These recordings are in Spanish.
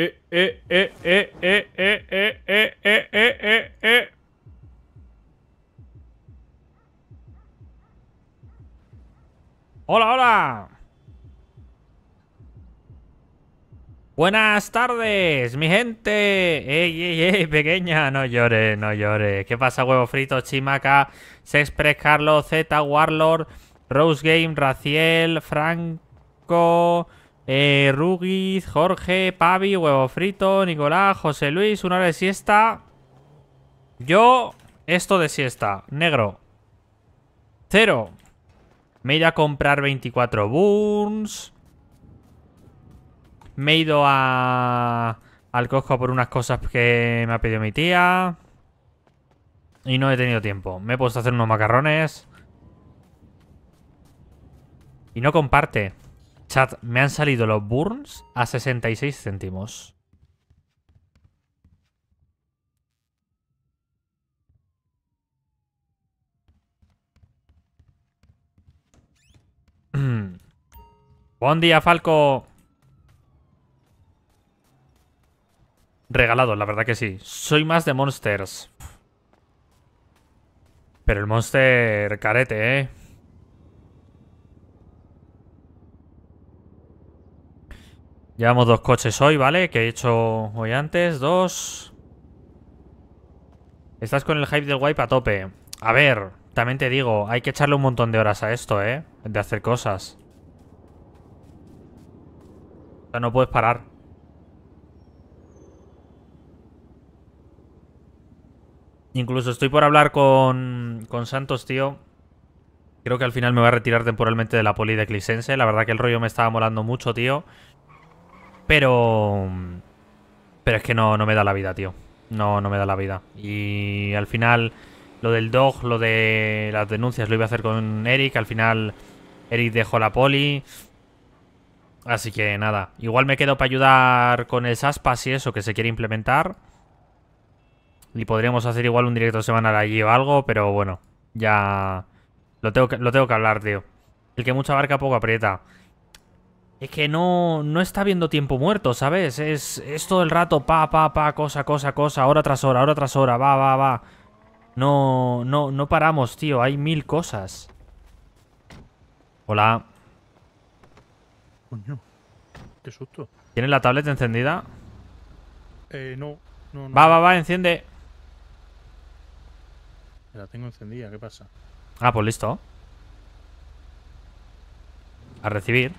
eh, eh, eh, eh, eh, eh, eh, eh, eh, eh, eh. Hola, hola. Buenas tardes, mi gente. Ey, ey, ey, pequeña. No llores, no llores. ¿Qué pasa, huevo frito, Chimaca, Sexpress, Carlos, Z, Warlord, Rose Game, Raciel, Franco, eh, Rugiz, Jorge, Pavi, huevo frito, Nicolás, José Luis, una hora de siesta. Yo, esto de siesta, negro. Cero. Me he ido a comprar 24 burns. Me he ido a... al Costco por unas cosas que me ha pedido mi tía. Y no he tenido tiempo. Me he puesto a hacer unos macarrones. Y no comparte. Chat, me han salido los burns a 66 céntimos. Buen día, Falco. Regalado, la verdad que sí. Soy más de Monsters. Pero el Monster carete, ¿eh? Llevamos dos coches hoy, ¿vale? Que he hecho hoy antes. Dos. Estás con el hype del wipe a tope. A ver, también te digo, hay que echarle un montón de horas a esto, ¿eh? De hacer cosas. O sea, no puedes parar. Incluso estoy por hablar con, con Santos, tío. Creo que al final me voy a retirar temporalmente de la poli de Clisense. La verdad que el rollo me estaba molando mucho, tío. Pero... Pero es que no, no me da la vida, tío. No, no me da la vida. Y al final, lo del dog, lo de las denuncias, lo iba a hacer con Eric. Al final, Eric dejó la poli. Así que nada. Igual me quedo para ayudar con el SASPAS y eso que se quiere implementar. Y podríamos hacer igual un directo semanal allí o algo, pero bueno, ya lo tengo que, lo tengo que hablar, tío. El que mucha barca poco aprieta. Es que no, no está viendo tiempo muerto, ¿sabes? Es, es todo el rato pa, pa, pa, cosa, cosa, cosa, hora tras hora, hora tras hora, va, va, va. No, no, no paramos, tío, hay mil cosas. Hola. Coño. Qué susto. ¿Tienes la tablet encendida? Eh, no. no, no. Va, va, va, enciende. La tengo encendida, ¿qué pasa? Ah, pues listo. A recibir.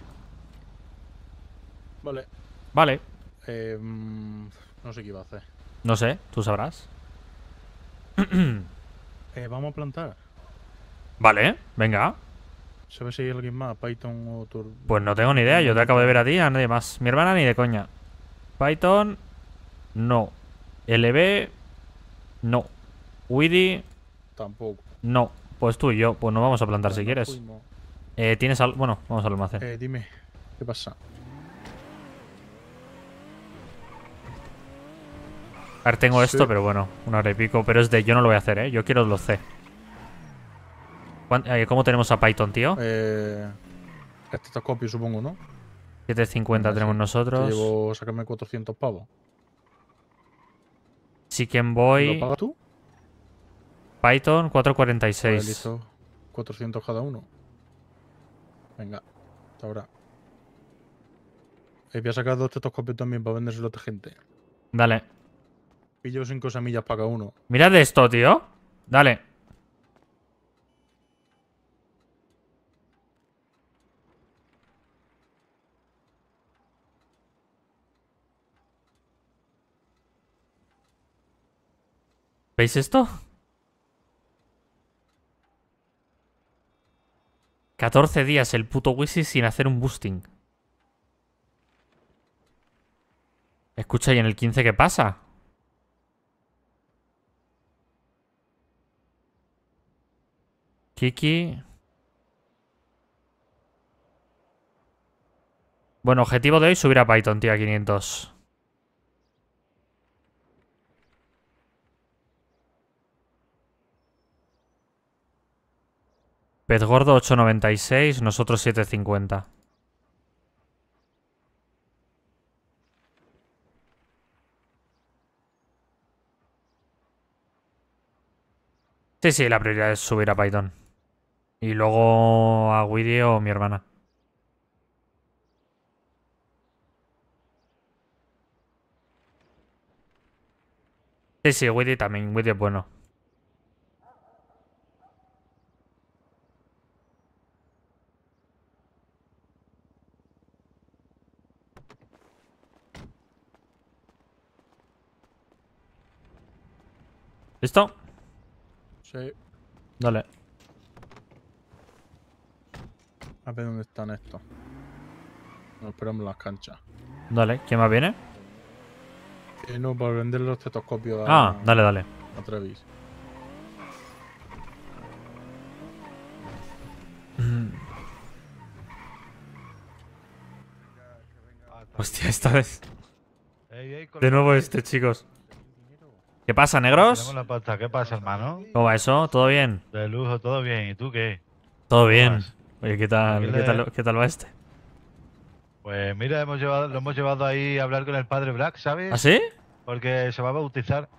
Vale. Vale. Eh, mm, no sé qué iba a hacer. No sé, tú sabrás. Eh, vamos a plantar. Vale, venga. ¿Sabes si hay alguien más? Python o Tur... Pues no tengo ni idea, yo te acabo de ver a ti, a nadie más. Mi hermana ni de coña. Python, no. LB, no. Widi, Tampoco. no. Pues tú y yo, pues nos vamos a plantar si quieres. Eh, ¿Tienes algo? Bueno, vamos al almacén. Eh, dime, ¿qué pasa? A ver, tengo esto, sí. pero bueno, una hora y pico. Pero es de yo no lo voy a hacer, ¿eh? Yo quiero los C. ¿Cuán- eh, ¿Cómo tenemos a Python, tío? Eh, estetoscopio, supongo, ¿no? 750 Venga, tenemos sí. Te nosotros. llevo a sacarme 400 pavos. Chicken ¿Lo Boy, pagas tú? Python, Vale, 446. listo. 400 cada uno. Venga, hasta ahora. Eh, voy a sacar dos estetoscopios también para vendérselo a otra gente. Dale. Pillo 5 semillas para cada uno. Mirad esto, tío. Dale. ¿Veis esto? 14 días el puto Wisi sin hacer un boosting. Escucha, ¿y en el 15 qué pasa? Kiki. Bueno, objetivo de hoy subir a Python, tío, a 500. Pez gordo 8.96, nosotros 7.50. Sí, sí, la prioridad es subir a Python. Y luego a Widi o mi hermana. Sí, sí, Widi también. Widi es bueno. ¿Listo? Sí. Dale. A ver dónde están estos. Nos esperamos las canchas. Dale. ¿Quién más viene? Eh, no, para vender los estetoscopios a, Ah, dale, dale. a Travis. Hostia, esta vez. De nuevo este, chicos. ¿Qué pasa, negros? La. ¿Qué pasa, hermano? ¿Cómo va eso? ¿Todo bien? De lujo, todo bien. ¿Y tú qué? Todo bien. Oye, ¿qué tal, ¿Qué tal, qué tal va este? Pues mira, hemos llevado, lo hemos llevado ahí a hablar con el padre Black, ¿sabes? ¿Ah, sí? Porque se va a bautizar.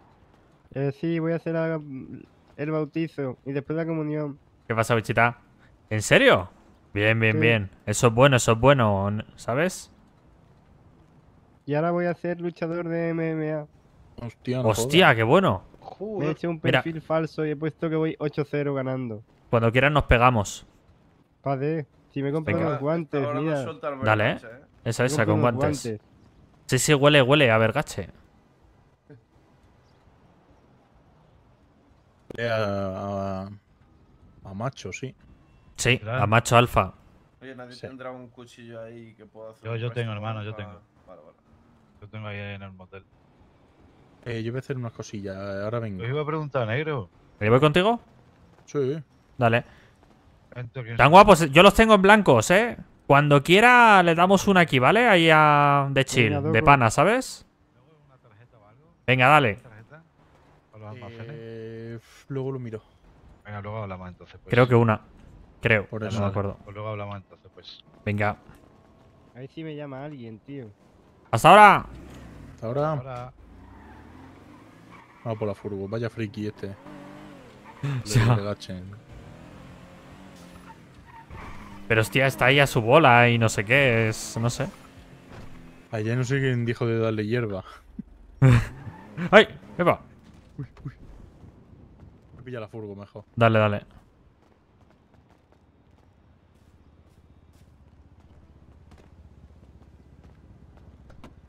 Eh, sí, voy a hacer la- el bautizo y después la comunión. ¿Qué pasa, bichita? ¿En serio? Bien, bien, Sí. bien. Eso es bueno, eso es bueno, ¿sabes? Y ahora voy a ser luchador de MMA. Hostia, no Hostia, qué bueno. Me he hecho un Mira. perfil falso y he puesto que voy 8-0 ganando. Cuando quieras nos pegamos. Padre, si me compro Venga. unos guantes, Ahora mira. Dale, ¿eh? Esa, esa, con unos guantes. Sí, sí, huele, huele a vergache. A, a, a macho, sí. Sí, a macho alfa. Oye, nadie Sí. tendrá un cuchillo ahí que pueda hacer. Yo- yo tengo, hermano, yo para- tengo. Vale, vale. Yo tengo ahí en el motel. Eh, yo voy a hacer unas cosillas. Ahora vengo. Os iba a preguntar, negro. ¿Me voy contigo? Sí. Dale. Tan guapos, yo los tengo en blancos, ¿eh? Cuando quiera le damos una aquí, ¿vale? Ahí a... de chill, de pana, ¿sabes? ¿Luego una tarjeta o algo? Venga, dale. Eh, luego lo miro. Venga, luego hablamos entonces. Pues. Creo que una. Creo, Por no eso. me acuerdo. Pues luego hablamos entonces, pues. Venga. A ver si me llama alguien, tío. ¡Hasta ahora! Hasta ahora. Ahora. Vamos por la furgo. Vaya friki este. Ya. Le gachen. Pero hostia, está ahí a su bola y no sé qué, es... no sé. Allá no sé quién dijo de darle hierba. ¡Ay! ¡Epa! Me pilla la furgo mejor. Dale, dale.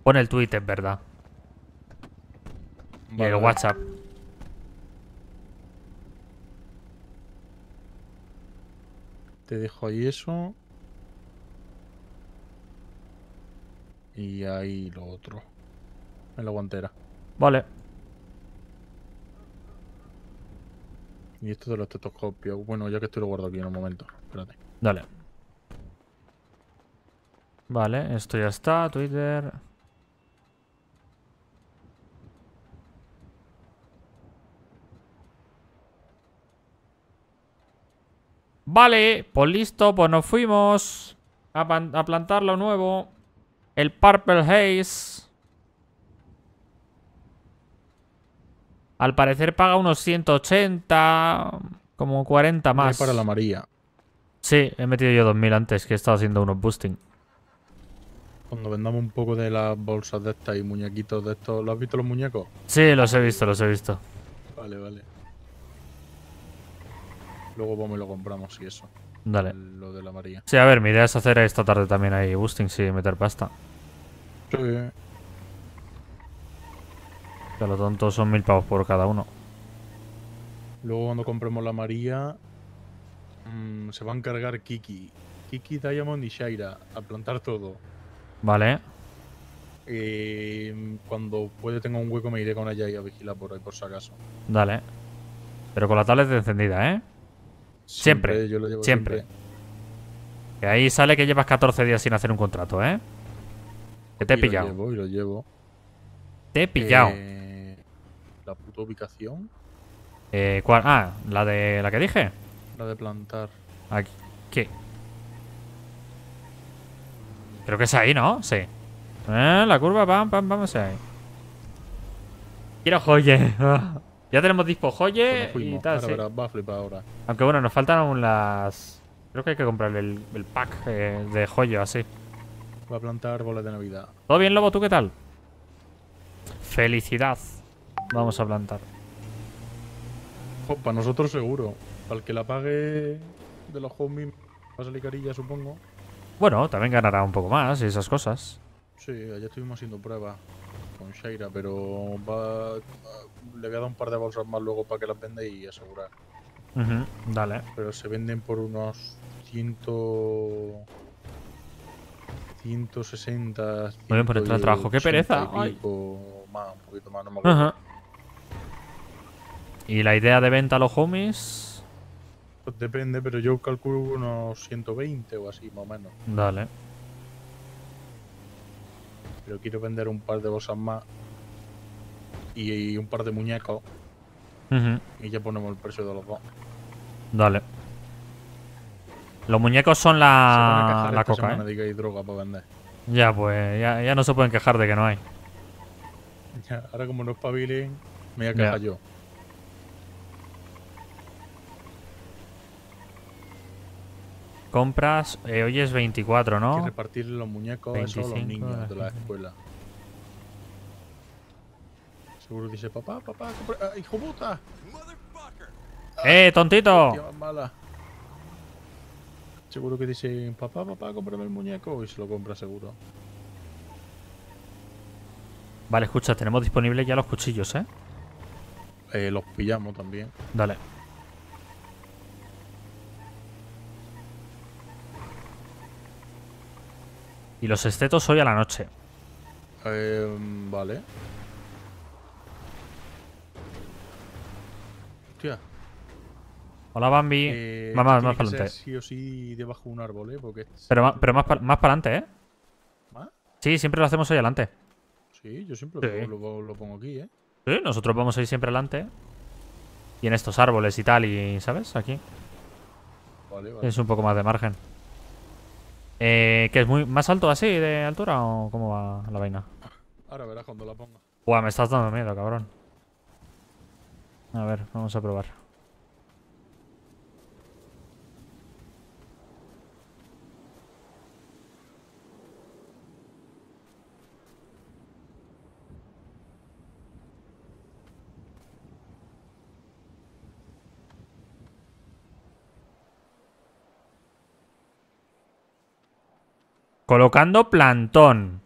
Pon el tweet, es verdad. Y el. WhatsApp. Te dejo ahí eso. Y ahí lo otro. En la guantera. Vale. Y esto de los estetoscopios. Bueno, ya que estoy lo guardo aquí en un momento. Espérate. Dale. Vale, esto ya está. Twitter. Vale, pues listo, pues nos fuimos a, a plantar lo nuevo. El Purple Haze. Al parecer paga unos 180, como 40 Voy más. para la María. Sí, he metido yo 2000 antes, que he estado haciendo unos boosting. Cuando vendamos un poco de las bolsas de estas y muñequitos de estos. ¿Lo has visto los muñecos? Sí, los he visto, los he visto. Vale, vale. Luego vamos y lo compramos y eso. Dale. Lo de la María. Sí, a ver, mi idea es hacer esta tarde también ahí boosting, sí, meter pasta. Sí. Que lo tonto son mil pavos por cada uno. Luego cuando compremos la María. mm, se va a encargar Kiki. Kiki, Diamond y Shaira. A plantar todo. Vale. Eh, cuando puede tenga un hueco me iré con ella y a vigilar por ahí por si acaso. Dale. Pero con la tablet encendida, ¿eh? Siempre, yo lo llevo siempre. Que ahí sale que llevas 14 días sin hacer un contrato, ¿eh? Que te he Y pillado. Lo llevo y lo llevo. Te he pillado. Eh, la puta ubicación. Eh, ¿cuál? Ah, la de la que dije. La de plantar. Aquí. ¿Qué? Creo que es ahí, ¿no? Sí. Eh, la curva, pam, pam, es ahí. Quiero joye. Ya tenemos Dispo Joye y tal, Ahora sí. verás, va a flipar ahora. Aunque bueno, nos faltan aún las... Creo que hay que comprar el, el pack eh, de joyo así. Va a plantar árboles de Navidad. ¿Todo bien, Lobo? ¿Tú qué tal? Felicidad. Vamos a plantar. Para nosotros seguro. Para el que la pague de los homies va a salir carilla, supongo. Bueno, también ganará un poco más y esas cosas. Sí, allá estuvimos haciendo pruebas con Shaira, pero va, le voy a dar un par de bolsas más luego para que las venda y asegurar. Dale. Pero se venden por unos 100... 160. Muy bien por al trabajo. ¡Qué 180 pereza! Ay. más, un poquito más, no me acuerdo. Ajá. ¿Y la idea de venta a los homies? Pues depende, pero yo calculo unos 120 o así, más o menos. Dale. Pero quiero vender un par de bolsas más y, y un par de muñecos y ya ponemos el precio de los dos. Dale. Los muñecos son Se la, Ah, la esta coca, semana ¿eh? de que hay droga para vender. Ya, pues, ya, ya no se pueden quejar de que no hay. Ya, ahora como no espabilen, me voy a Ya. quejar yo. Compras, eh, hoy es 24, Hay que ¿no? repartir los muñecos a esos a los 25, niños de la escuela. Seguro dice, papá, papá, compra- ah, hijo puta. ¡Eh, tontito! Mala. Seguro que dice, papá, papá, cómprame el muñeco y se lo compra seguro. Vale, escucha, tenemos disponibles ya los cuchillos, ¿eh? Eh, los pillamos también. Dale. Y los estetos hoy a la noche. Eh, vale. Hostia. Hola, Bambi. eh, más para adelante. Sí o sí debajo de un árbol, ¿eh? Porque Pero, pero más para más adelante, ¿eh? ¿Más? Sí, siempre lo hacemos hoy adelante. Sí, yo siempre Sí. Lo, lo- lo pongo aquí, ¿eh? Sí, nosotros vamos a ir siempre adelante. Y en estos árboles y tal, y ¿sabes? Aquí. Vale, vale. Es un poco más de margen. Eh, ¿Que es muy más alto así de altura o cómo va la vaina? Ahora verás cuando la ponga. Buah, me estás dando miedo, cabrón. A ver, vamos a probar. Colocando plantón.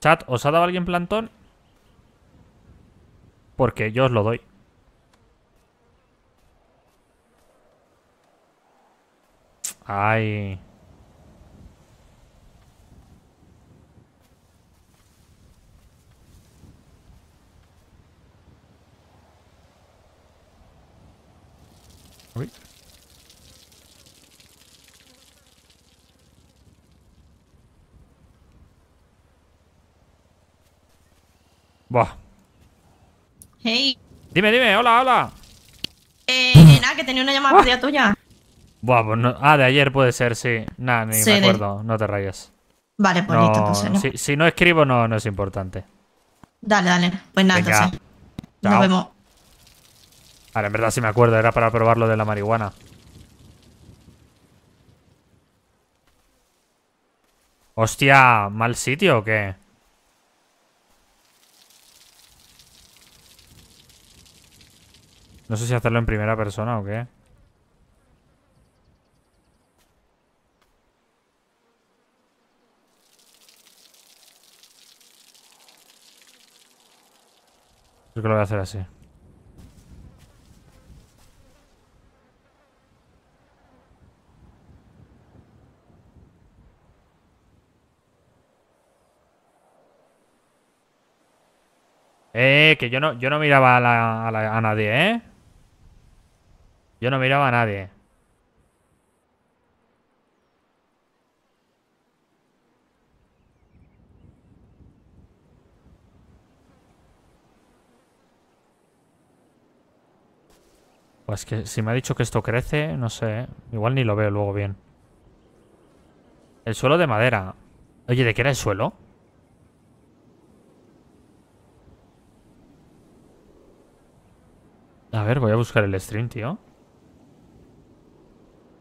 Chat, ¿os ha dado alguien plantón? Porque yo os lo doy. Ay. Buah. Hey, Dime, dime, hola, hola. eh, nada, que tenía una llamada perdida tuya. Buah, pues no- Ah, de ayer puede ser, sí. Nada, ni Sí, me de- acuerdo, no te rayes. Vale, pues listo, No, pues no. si, si no escribo, no, no es importante. Dale, dale. Pues nada, Venga. entonces. Chao. Nos vemos. Ahora, en verdad sí me acuerdo, era para probar lo de la marihuana. Hostia, ¿mal sitio o qué? No sé si hacerlo en primera persona o qué. Creo que lo voy a hacer así. Eh, que yo no, yo no miraba a, a la- a nadie, ¿eh? Yo no miraba a nadie. Pues que si me ha dicho que esto crece, no sé. Igual ni lo veo luego bien. El suelo de madera. Oye, ¿de qué era el suelo? A ver, voy a buscar el stream, tío.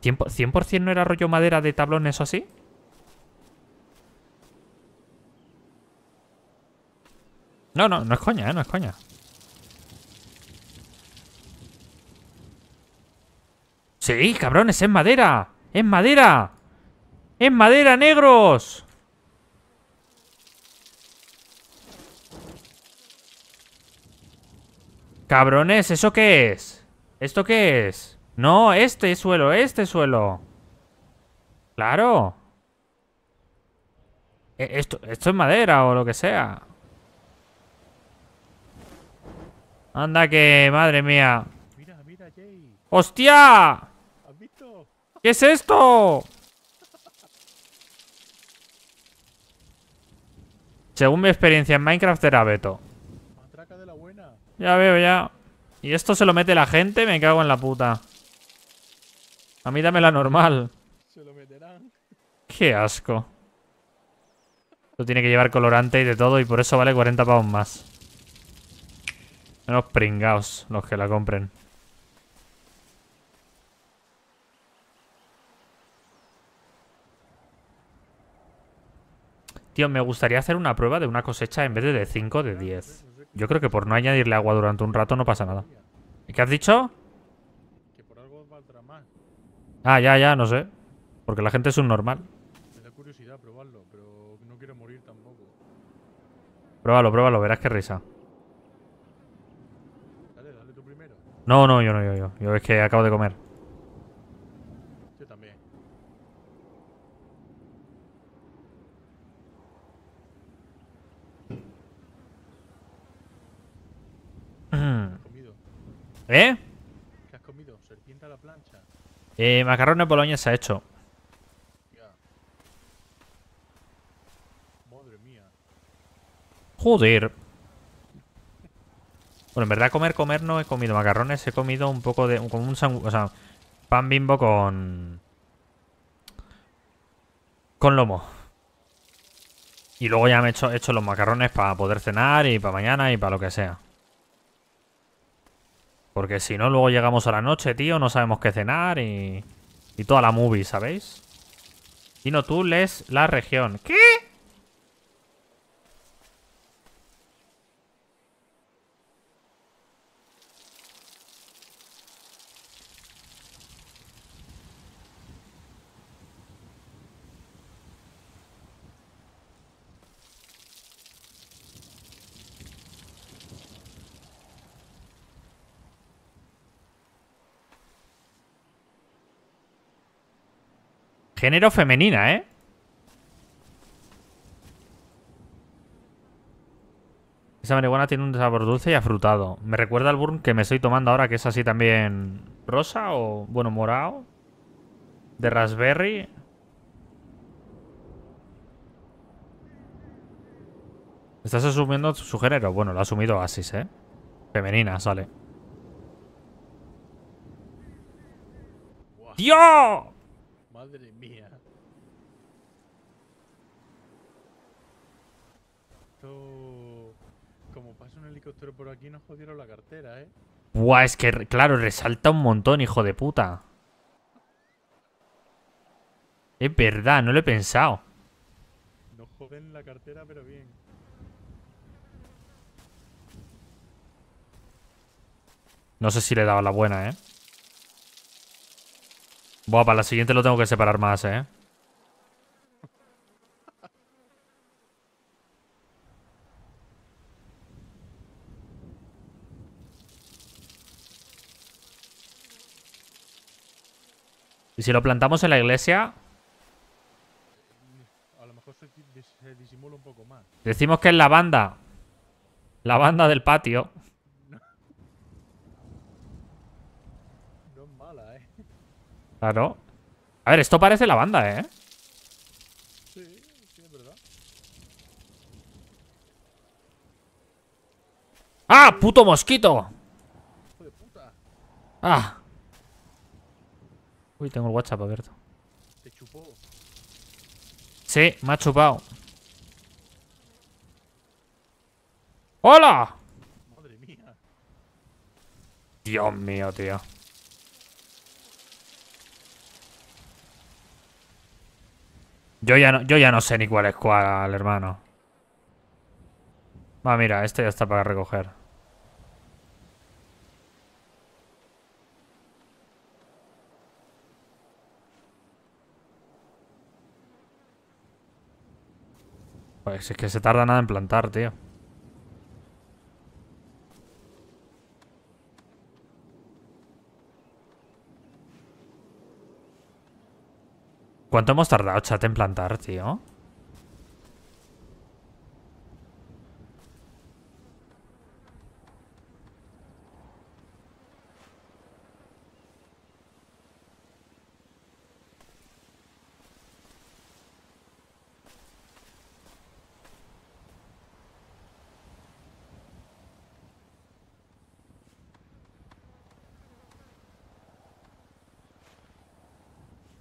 ¿100%, por- 100% no era rollo madera de tablones o así? No, no, no es coña, ¿eh? No es coña. Sí, cabrones, es madera. Es madera. Es madera, negros. Cabrones, ¿eso qué es? ¿Esto qué es? No, este suelo, este suelo. Claro. E- Esto, esto es madera o lo que sea. Anda que, madre mía. Mira, mira, Jay. ¡Hostia! ¿Has visto? ¿Qué es esto? Según mi experiencia en Minecraft era Beto. Matraca de la buena. Ya veo, ya. ¿Y esto se lo mete la gente? Me cago en la puta. A mí dame la normal. Se lo meterán. Qué asco. Esto tiene que llevar colorante y de todo y por eso vale 40 pavos más. Menos pringaos los que la compren. Tío, me gustaría hacer una prueba de una cosecha en vez de de 5 de 10. Yo creo que por no añadirle agua durante un rato no pasa nada. ¿Y ¿Qué has dicho? Que por algo valdrá más. Ah, ya, ya, no sé. Porque la gente es un normal. Me da curiosidad probarlo, pero no quiero morir tampoco. Pruébalo, pruébalo, verás qué risa. Dale, dale tú primero. No, no, yo no, yo, yo. Yo es que acabo de comer. Yo también. ¿Eh? ¿Qué has comido? Serpiente a la plancha. Eh, macarrones boloñesa hecho. Ya. Madre mía. Joder. Bueno, en verdad comer, comer no he comido macarrones. He comido un poco de... Como un sangu- O sea, pan bimbo con... Con lomo. Y luego ya me he hecho, he hecho los macarrones para poder cenar y para mañana y para lo que sea. Porque si no, luego llegamos a la noche, tío, no sabemos qué cenar y... Y toda la movie, ¿sabéis? Dino, tú lees la región. ¿Qué? Género femenina, ¿eh? Esa marihuana tiene un sabor dulce y afrutado. Me recuerda al burn que me estoy tomando ahora, que es así también rosa o, bueno, morado. De raspberry. ¿Estás asumiendo su género? Bueno, lo ha asumido Oasis, ¿eh? Femenina, sale. ¡Dios! madre mía. Esto... Como pasa un helicóptero por aquí, nos jodieron la cartera, ¿eh? Buah, es que, claro, resalta un montón, hijo de puta. Es verdad, no lo he pensado. Nos joden la cartera, pero bien. No sé si le he dado la buena, ¿eh? Buah, para la siguiente lo tengo que separar más, ¿eh? Y si lo plantamos en la iglesia, A lo mejor se, se disimula un poco más. decimos que es la banda. La banda del patio. No es mala, ¿eh? Claro. A ver, esto parece la banda, ¿eh? Sí, sí, es verdad. ¡Ah! ¡Puto mosquito! Hijo de puta. ¡Ah! Uy, tengo el WhatsApp abierto. Te chupó. Sí, me ha chupado. ¡Hola! Madre mía. Dios mío, tío. Yo ya no, yo ya no sé ni cuál es cuál, hermano. Va, mira, este ya está para recoger. Pues es que se tarda nada en plantar, tío. ¿Cuánto hemos tardado, chat, en plantar, tío?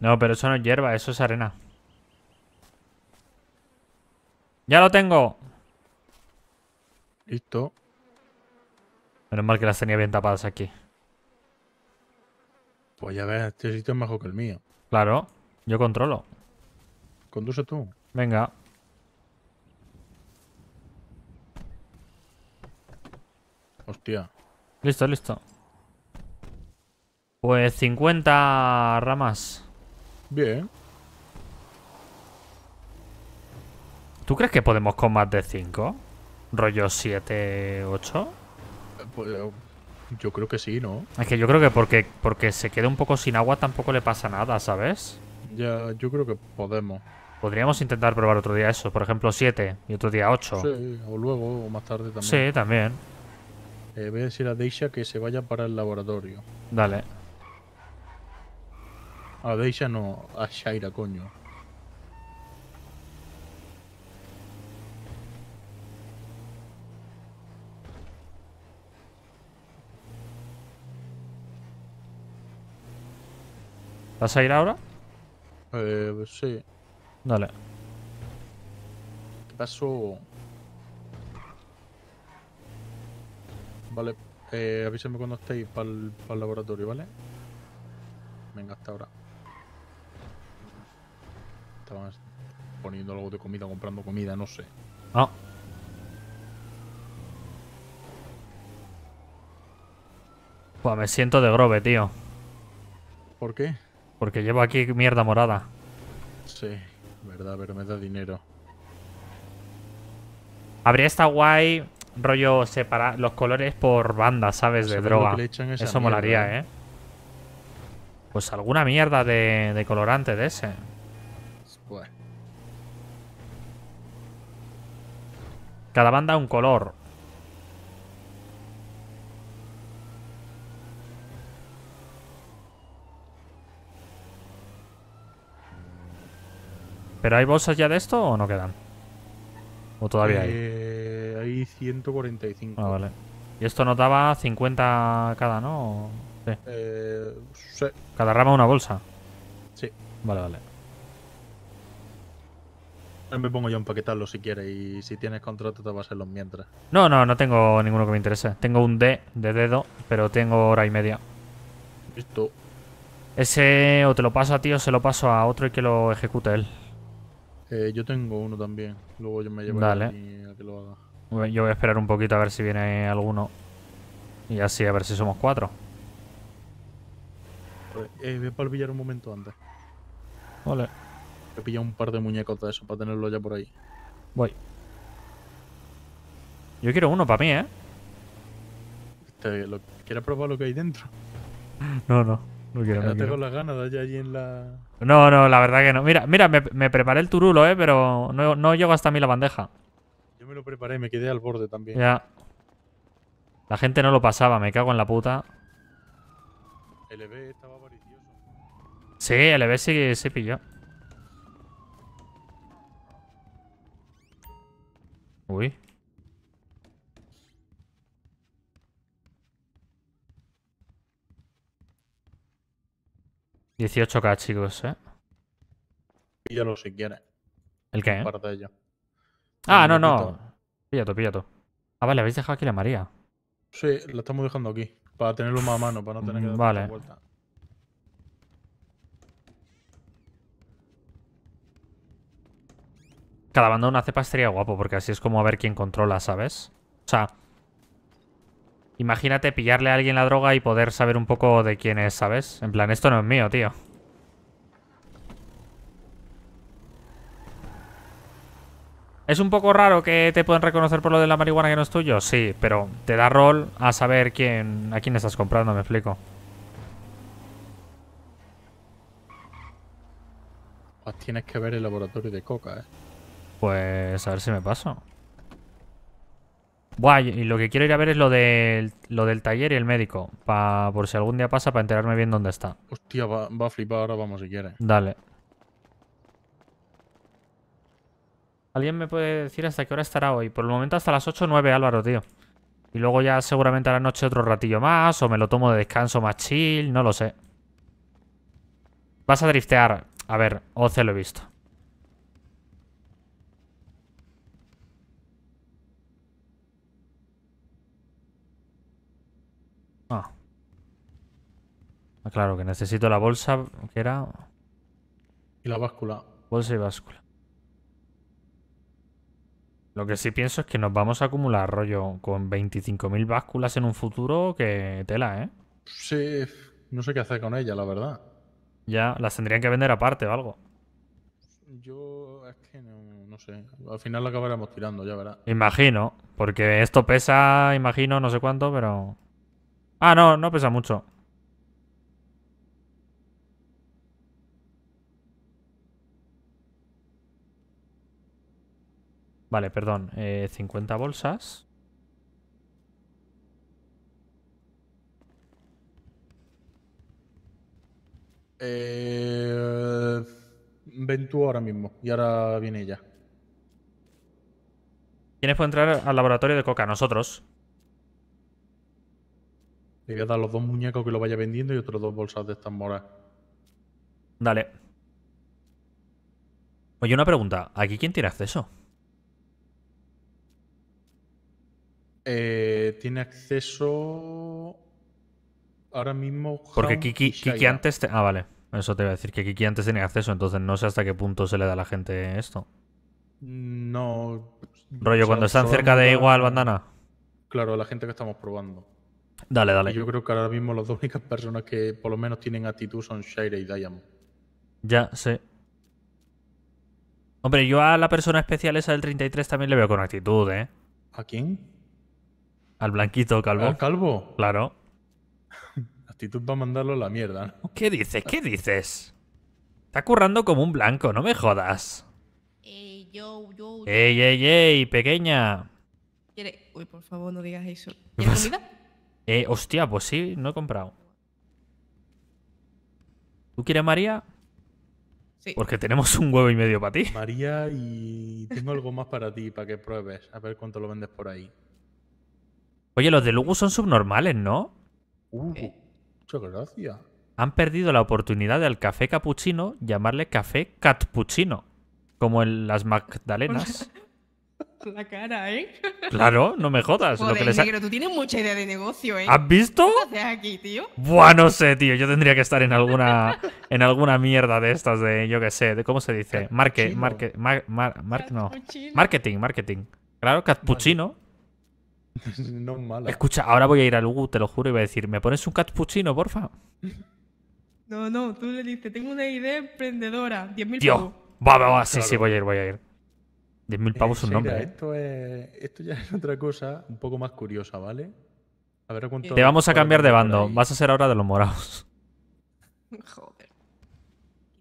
No, pero eso no es hierba, eso es arena. ¡Ya lo tengo! Listo. Menos mal que las tenía bien tapadas aquí. Pues ya ves, este sitio es mejor que el mío. Claro, yo controlo. Conduce tú. Venga. Hostia. Listo, listo. Pues 50 ramas. Bien. ¿Tú crees que podemos con más de 5? ¿Rollo 7, 8? Eh, Pues, eh, yo creo que sí, ¿no? Es que yo creo que porque, porque se quede un poco sin agua tampoco le pasa nada, ¿sabes? Ya, yo creo que podemos. Podríamos intentar probar otro día eso. Por ejemplo, 7 y otro día 8. Sí, o luego, o más tarde también. Sí, también. Eh, voy a decir a Deisha que se vaya para el laboratorio. Dale. A Deisha no, a Shaira, coño. ¿Vas a ir ahora? Eh, sí. Dale. ¿Qué pasó? Vale, eh, avísame cuando estéis para el laboratorio, ¿vale? Venga, hasta ahora. Estaban poniendo algo de comida, comprando comida, no sé. No. Pues me siento de grove, tío. ¿Por qué? Porque llevo aquí mierda morada. Sí, verdad, pero me da dinero. Habría estado guay, rollo, separar los colores por bandas, ¿sabes? De droga. Eso mierda, molaría, ¿eh? Pues alguna mierda de, de colorante de ese. Pues, Cada banda un color. ¿Pero hay bolsas ya de esto o no quedan? ¿O todavía hay? eh, hay 145. Ah, vale. Y esto nos daba 50 cada, ¿no? Sí. Eh, sí, Cada rama una bolsa. sí. Vale, vale. Me pongo yo a empaquetarlo si quieres y si tienes contrato te va a ser los mientras. No, no, no tengo ninguno que me interese. Tengo un D de dedo, pero tengo hora y media. Listo. Ese o te lo paso a ti o se lo paso a otro y que lo ejecute él. Eh, yo tengo uno también. Luego yo me llevo Dale. a que lo haga. Yo voy a esperar un poquito a ver si viene alguno. Y así a ver si somos cuatro. Vale, Eh, voy para el billar un momento antes. Vale. Pillado un par de muñecos de esos para tenerlo ya por ahí. Voy. Yo quiero uno para mí, ¿eh? Este, lo- ¿Quieres probar lo que hay dentro? No, no. No quiero, Ya no tengo las ganas de allá allí en la. No, no, la verdad que no. Mira, mira, me, me preparé el turulo, ¿eh? Pero no, no llego hasta a mí la bandeja. Yo me lo preparé, me quedé al borde también. Ya. La gente no lo pasaba, me cago en la puta. El EV estaba avaricioso. Sí, el EV sí, sí pilló. Uy. ...18k, chicos, ¿eh? Píllalo si quieres. ¿El qué? Ello. Ah, no, no. pilla tú. Ah, vale, habéis dejado aquí la María. Sí, la estamos dejando aquí. Para tenerlo más a mano, para no tener que dar Mm, Vale. tanta vuelta. Cada banda una cepa estaría guapo, porque así es como a ver quién controla, ¿sabes? O sea, imagínate pillarle a alguien la droga y poder saber un poco de quién es, ¿sabes? En plan, esto no es mío, tío. ¿Es un poco raro que te pueden reconocer por lo de la marihuana que no es tuyo? Sí, pero te da rol a saber quién a quién estás comprando, me explico. Pues tienes que ver el laboratorio de coca, eh. Pues a ver si me paso. Buah, y lo que quiero ir a ver es lo del, lo del taller y el médico. Pa, por si algún día pasa, para enterarme bien dónde está. Hostia, va, va a flipar, ahora vamos si quieres. Dale. ¿Alguien me puede decir hasta qué hora estará hoy? Por el momento hasta las 8 o 9, Álvaro, tío. Y luego ya seguramente a la noche otro ratillo más, o me lo tomo de descanso más chill, no lo sé. ¿Vas a driftear? A ver, Oce lo he visto. Claro, que necesito la bolsa, que era Y la báscula. bolsa y báscula. Lo que sí pienso es que nos vamos a acumular rollo con 25.000 básculas en un futuro que tela, ¿eh? Sí, no sé qué hacer con ella, la verdad. Ya las tendrían que vender aparte o algo. Yo es que no, no sé. Al final la acabaremos tirando, ya verás. Imagino, porque esto pesa, imagino, no sé cuánto, pero... Ah, no, no pesa mucho. Vale, perdón. eh, 50 bolsas. Eh, ven tú ahora mismo. Y ahora viene ella. ¿Quiénes pueden entrar al laboratorio de coca? Nosotros. Le voy a dar los dos muñecos que lo vaya vendiendo y otros dos bolsas de estas moras. Dale. Oye, una pregunta. ¿Aquí quién tiene acceso? Eh, tiene acceso ahora mismo. Porque Kiki, Kiki antes... te- Ah, vale. Eso te iba a decir, que Kiki antes tenía acceso, entonces no sé hasta qué punto se le da a la gente esto. No. Rollo, cuando están cerca de igual, bandana. Claro, la gente que estamos probando. Dale, Y dale. yo creo que ahora mismo las dos únicas personas que por lo menos tienen actitud son Shaira y Diamond. Ya, sé. Hombre, yo a la persona especial esa del 33 también le veo con actitud, ¿eh? ¿A quién? Al blanquito calvo. ¿Al calvo? Claro. Actitud va a mandarlo a la mierda, ¿no? ¿Qué dices? ¿Qué dices? Está currando como un blanco, no me jodas. Eh, yo, yo, yo. ¡Ey, ey, ey! Pequeña. ¿Quiere- Uy, por favor, no digas eso. ¿Qué ¿Quieres comida? Eh, hostia, pues sí, no he comprado. ¿Tú quieres María? Sí. Porque tenemos un huevo y medio para ti. María, y tengo algo más para ti, para que pruebes. A ver cuánto lo vendes por ahí. Oye, los de Lugu son subnormales, ¿no? Uh, ¿Qué? muchas gracias. Han perdido la oportunidad del café capuchino llamarle café catpuccino. Como en las Magdalenas. La cara, ¿eh? Claro, no me jodas. lo que Joder, les ha- negro, tú tienes mucha idea de negocio, ¿eh? ¿Has visto? ¿Qué haces aquí, tío? Buah, no sé, tío. Yo tendría que estar en alguna en alguna mierda de estas de, yo qué sé, de cómo se dice. Marque, marque, mar- mar- mar- no. Cappuccino. Marketing, marketing. Claro, cappuccino. no es mala. Escucha, ahora voy a ir a Lugu, te lo juro, y voy a decir, ¿me pones un cappuccino, porfa? No, no, tú le dices, tengo una idea emprendedora. 10.000 Tío. pavos. Va, va, va. Sí, Claro. sí, voy a ir, voy a ir. 10.000 pavos Eh, un nombre. Sheila, ¿eh? Esto, es, esto ya es otra cosa un poco más curiosa, ¿vale? A ver cuánto. Te vamos a cambiar de bando. Vas a ser ahora de los morados. Joder.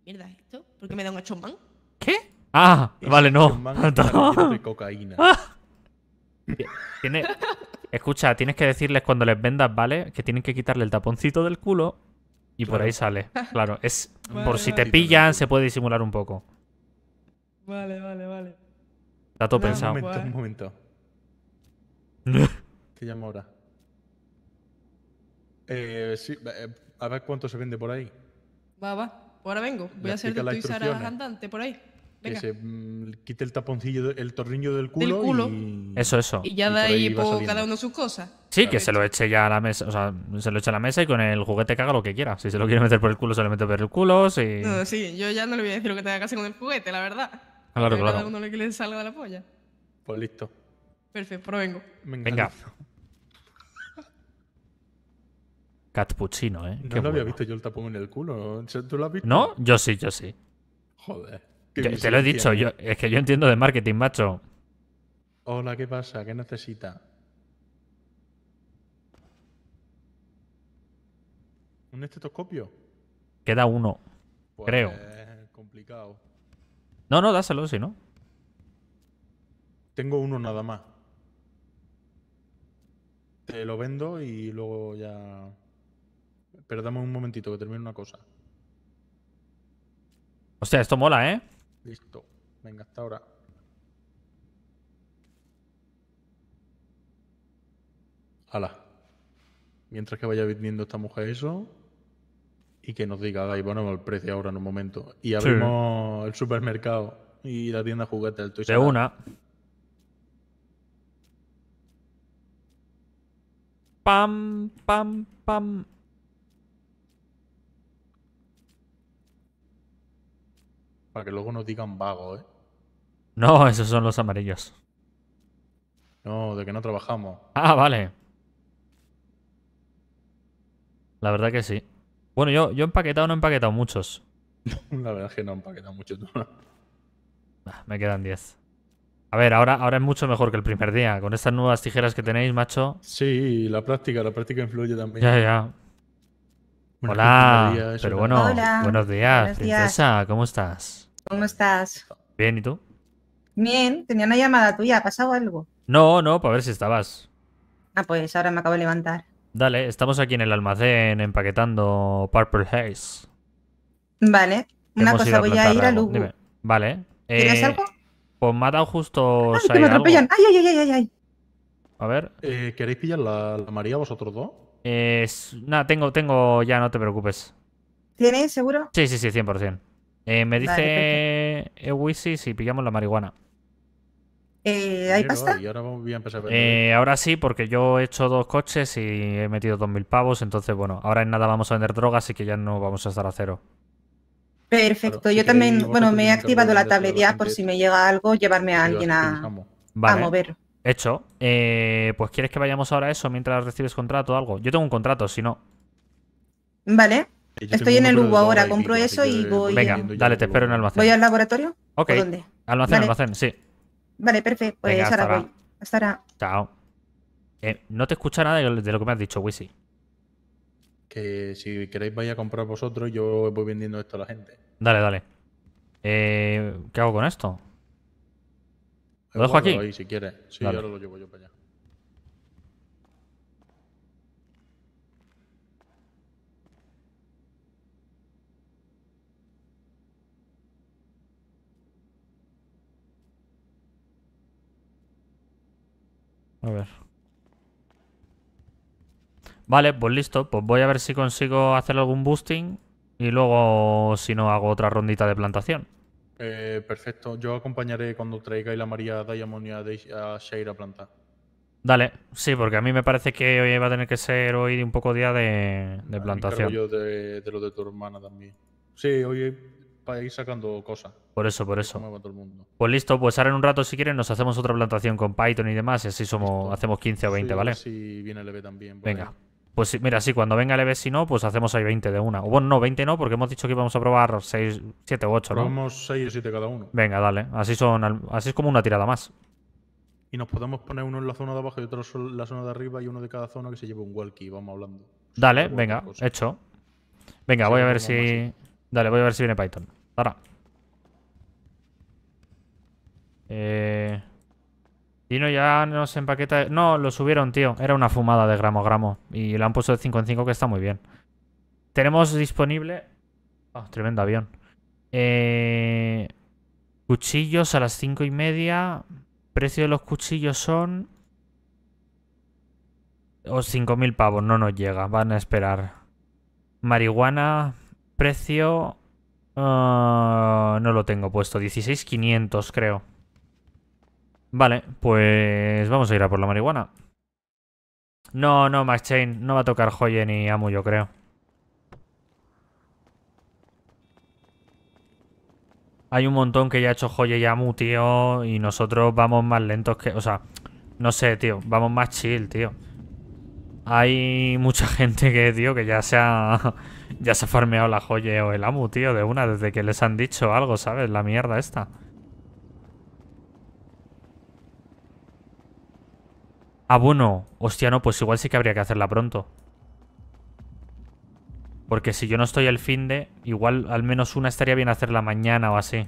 ¿Qué mierda es esto? ¿Por qué me da un achomán? ¿Qué? Ah, Es vale, no. de cocaína. Tiene- Escucha, tienes que decirles cuando les vendas, ¿vale? Que tienen que quitarle el taponcito del culo y por ahí sale. Claro, es Vale, por si te vale. pillan, se puede disimular un poco. Vale, vale, vale. Está todo No, un pensado. momento, Guay. un momento. Te llamo ahora. Eh, sí, eh, a ver cuánto se vende por ahí. Va, va. Ahora vengo. Voy Le a explica de tu Sara andante por ahí. Que se mm, quite el taponcillo, el tornillo del culo, culo. y... Eso, eso. Y ya Y de por ahí ahí, va saliendo. cada uno sus cosas. Sí, que se lo eche ya a la mesa. O sea, se lo eche a la mesa y con el juguete que haga lo que quiera. Si se lo quiere meter por el culo, se lo mete por el culo. Si... No, sí, yo ya no le voy a decir lo que tenga que hacer con el juguete, la verdad. Claro, Que Cada claro. uno lo que le salga de la polla. Pues listo. Perfecto, provengo. Venga. Catpuccino, ¿eh? No Qué lo había bueno. visto yo el tapón en el culo. ¿no? ¿Tú lo has visto? ¿No? Yo sí, yo sí. Joder. Te, lo he dicho, yo, es que yo entiendo de marketing, macho. Hola, ¿qué pasa? ¿Qué necesita? ¿Un estetoscopio? Queda uno. Pues, Creo. complicado. No, no, dáselo, si no. Tengo uno nada más. Te lo vendo y luego ya. Pero dame un momentito que termine una cosa. Hostia, esto mola, ¿eh? Listo. Venga, hasta ahora. Hala. Mientras que vaya vendiendo esta mujer eso. Y que nos diga, y ponemos el precio ahora en un momento. Y abrimos el supermercado y la tienda de juguetes del Toys De una. Pam, pam, pam. Para que luego nos digan vagos, ¿eh? No, esos son los amarillos. No, de que no trabajamos. Ah, vale. La verdad que sí. Bueno, yo, yo empaquetado no he empaquetado muchos. La verdad es que no empaqueta mucho. tú. Ah, Me quedan 10. A ver, ahora, ahora es mucho mejor que el primer día. Con estas nuevas tijeras que tenéis, macho. Sí, la práctica, la práctica influye también. Ya, ya. Bueno, Hola. día Pero bueno, Hola, buenos días, buenos días. princesa. ¿Cómo estás? ¿Cómo estás? Bien, ¿y tú? Bien, tenía una llamada tuya, ¿ha pasado algo? No, no, para ver si estabas. Ah, pues ahora me acabo de levantar. Dale, estamos aquí en el almacén empaquetando Purple Haze. Vale, una Hemos cosa, voy a ir a. Dime. Vale. ¿Tienes eh, algo? Pues me ha dado justo ¡Ay, que Shai me atropellan! ¡Ay, ay, ay, ay, ay, ay! A ver. Eh, ¿Queréis pillar la, la María vosotros dos? Eh, nada, tengo, tengo ya, no te preocupes. ¿Tienes seguro? Sí, sí, sí, 100%. Eh, me dice Vale, eh, Wisi si pillamos la marihuana. Eh, ¿Hay pasta? hay, ahora voy a empezar a. Eh, ahora sí, porque yo he hecho dos coches y he metido 2.000 pavos, entonces bueno, ahora en nada vamos a vender drogas, así que ya no vamos a estar a cero. Perfecto, Claro, si yo también, bueno, me he activado la tablería por si me llega algo, llevarme a Y alguien a, a mover. hecho. Eh, pues ¿quieres que vayamos ahora a eso mientras recibes contrato o algo? Yo tengo un contrato, si no. Vale, yo estoy en el Hugo ahora, compro eso y voy Venga, dale, lo te espero en el almacén. ¿Voy al laboratorio? Ok, ¿O dónde? almacén, Vale. almacén, sí. Vale, perfecto, pues Venga, hasta ahora ahora. voy. Hasta ahora. Chao. Eh, no te escucha nada de lo que me has dicho, Wisi. Que si queréis vais a comprar vosotros, yo voy vendiendo esto a la gente. Dale, dale. Eh, ¿Qué hago con esto? ¿Lo Eh, dejo aquí? Ahí, si quieres. Sí, Dale. ahora lo llevo yo para allá. A ver. Vale, pues listo. Pues voy a ver si consigo hacer algún boosting. Y luego, si no, hago otra rondita de plantación. Eh, perfecto. Yo acompañaré cuando traigáis la María Diamond y a, Dei- a plantar. Dale, sí, porque a mí me parece que hoy va a tener que ser hoy un poco día de, de Me encargo plantación. yo de, de lo de tu hermana también. Sí, hoy para ir sacando cosas. Por eso, por eso. todo el mundo. Pues listo, pues ahora en un rato, si quieren, nos hacemos otra plantación con Python y demás. Y así somos, Listo. hacemos 15 o 20, Sí, ¿vale? Si viene leve también. Venga. ahí. Pues mira, sí, cuando venga el si no, pues hacemos ahí 20 de una. O bueno, no, 20 no, porque hemos dicho que íbamos a probar 6, 7 o 8, ¿no? Probamos 6 o 7 cada uno. Venga, dale. Así son, así es como una tirada más. Y nos podemos poner uno en la zona de abajo y otro en la zona de arriba y uno de cada zona que se lleve un walkie vamos hablando. Dale, venga, cosa. hecho. Venga, Sí, voy a ver si. Dale, voy a ver si viene Python. Ahora. Eh. Dino ya nos empaqueta. No, lo subieron, tío. Era una fumada de gramo a gramo. Y lo han puesto de 5 en 5 que está muy bien. Tenemos disponible. Oh, tremendo avión. Eh... Cuchillos a las 5 y media. Precio de los cuchillos son. O 5.000 pavos, no nos llega, van a esperar. Marihuana, precio Ah, no lo tengo puesto. 16.500 creo. Vale, pues vamos a ir a por la marihuana. No, no, Max Chain. No va a tocar Joye ni Amu, yo creo. Hay un montón que ya ha hecho Joye y Amu, tío. Y nosotros vamos más lentos que... O sea, no sé, tío. Vamos más chill, tío. Hay mucha gente que, tío, que ya se ha... Ya se ha farmeado la Joye o el Amu, tío, de una. Desde que les han dicho algo, ¿sabes? La mierda esta. Ah, bueno. Hostia, no, pues igual sí que habría que hacerla pronto. Porque si yo no estoy el fin de, igual al menos una estaría bien hacerla mañana o así.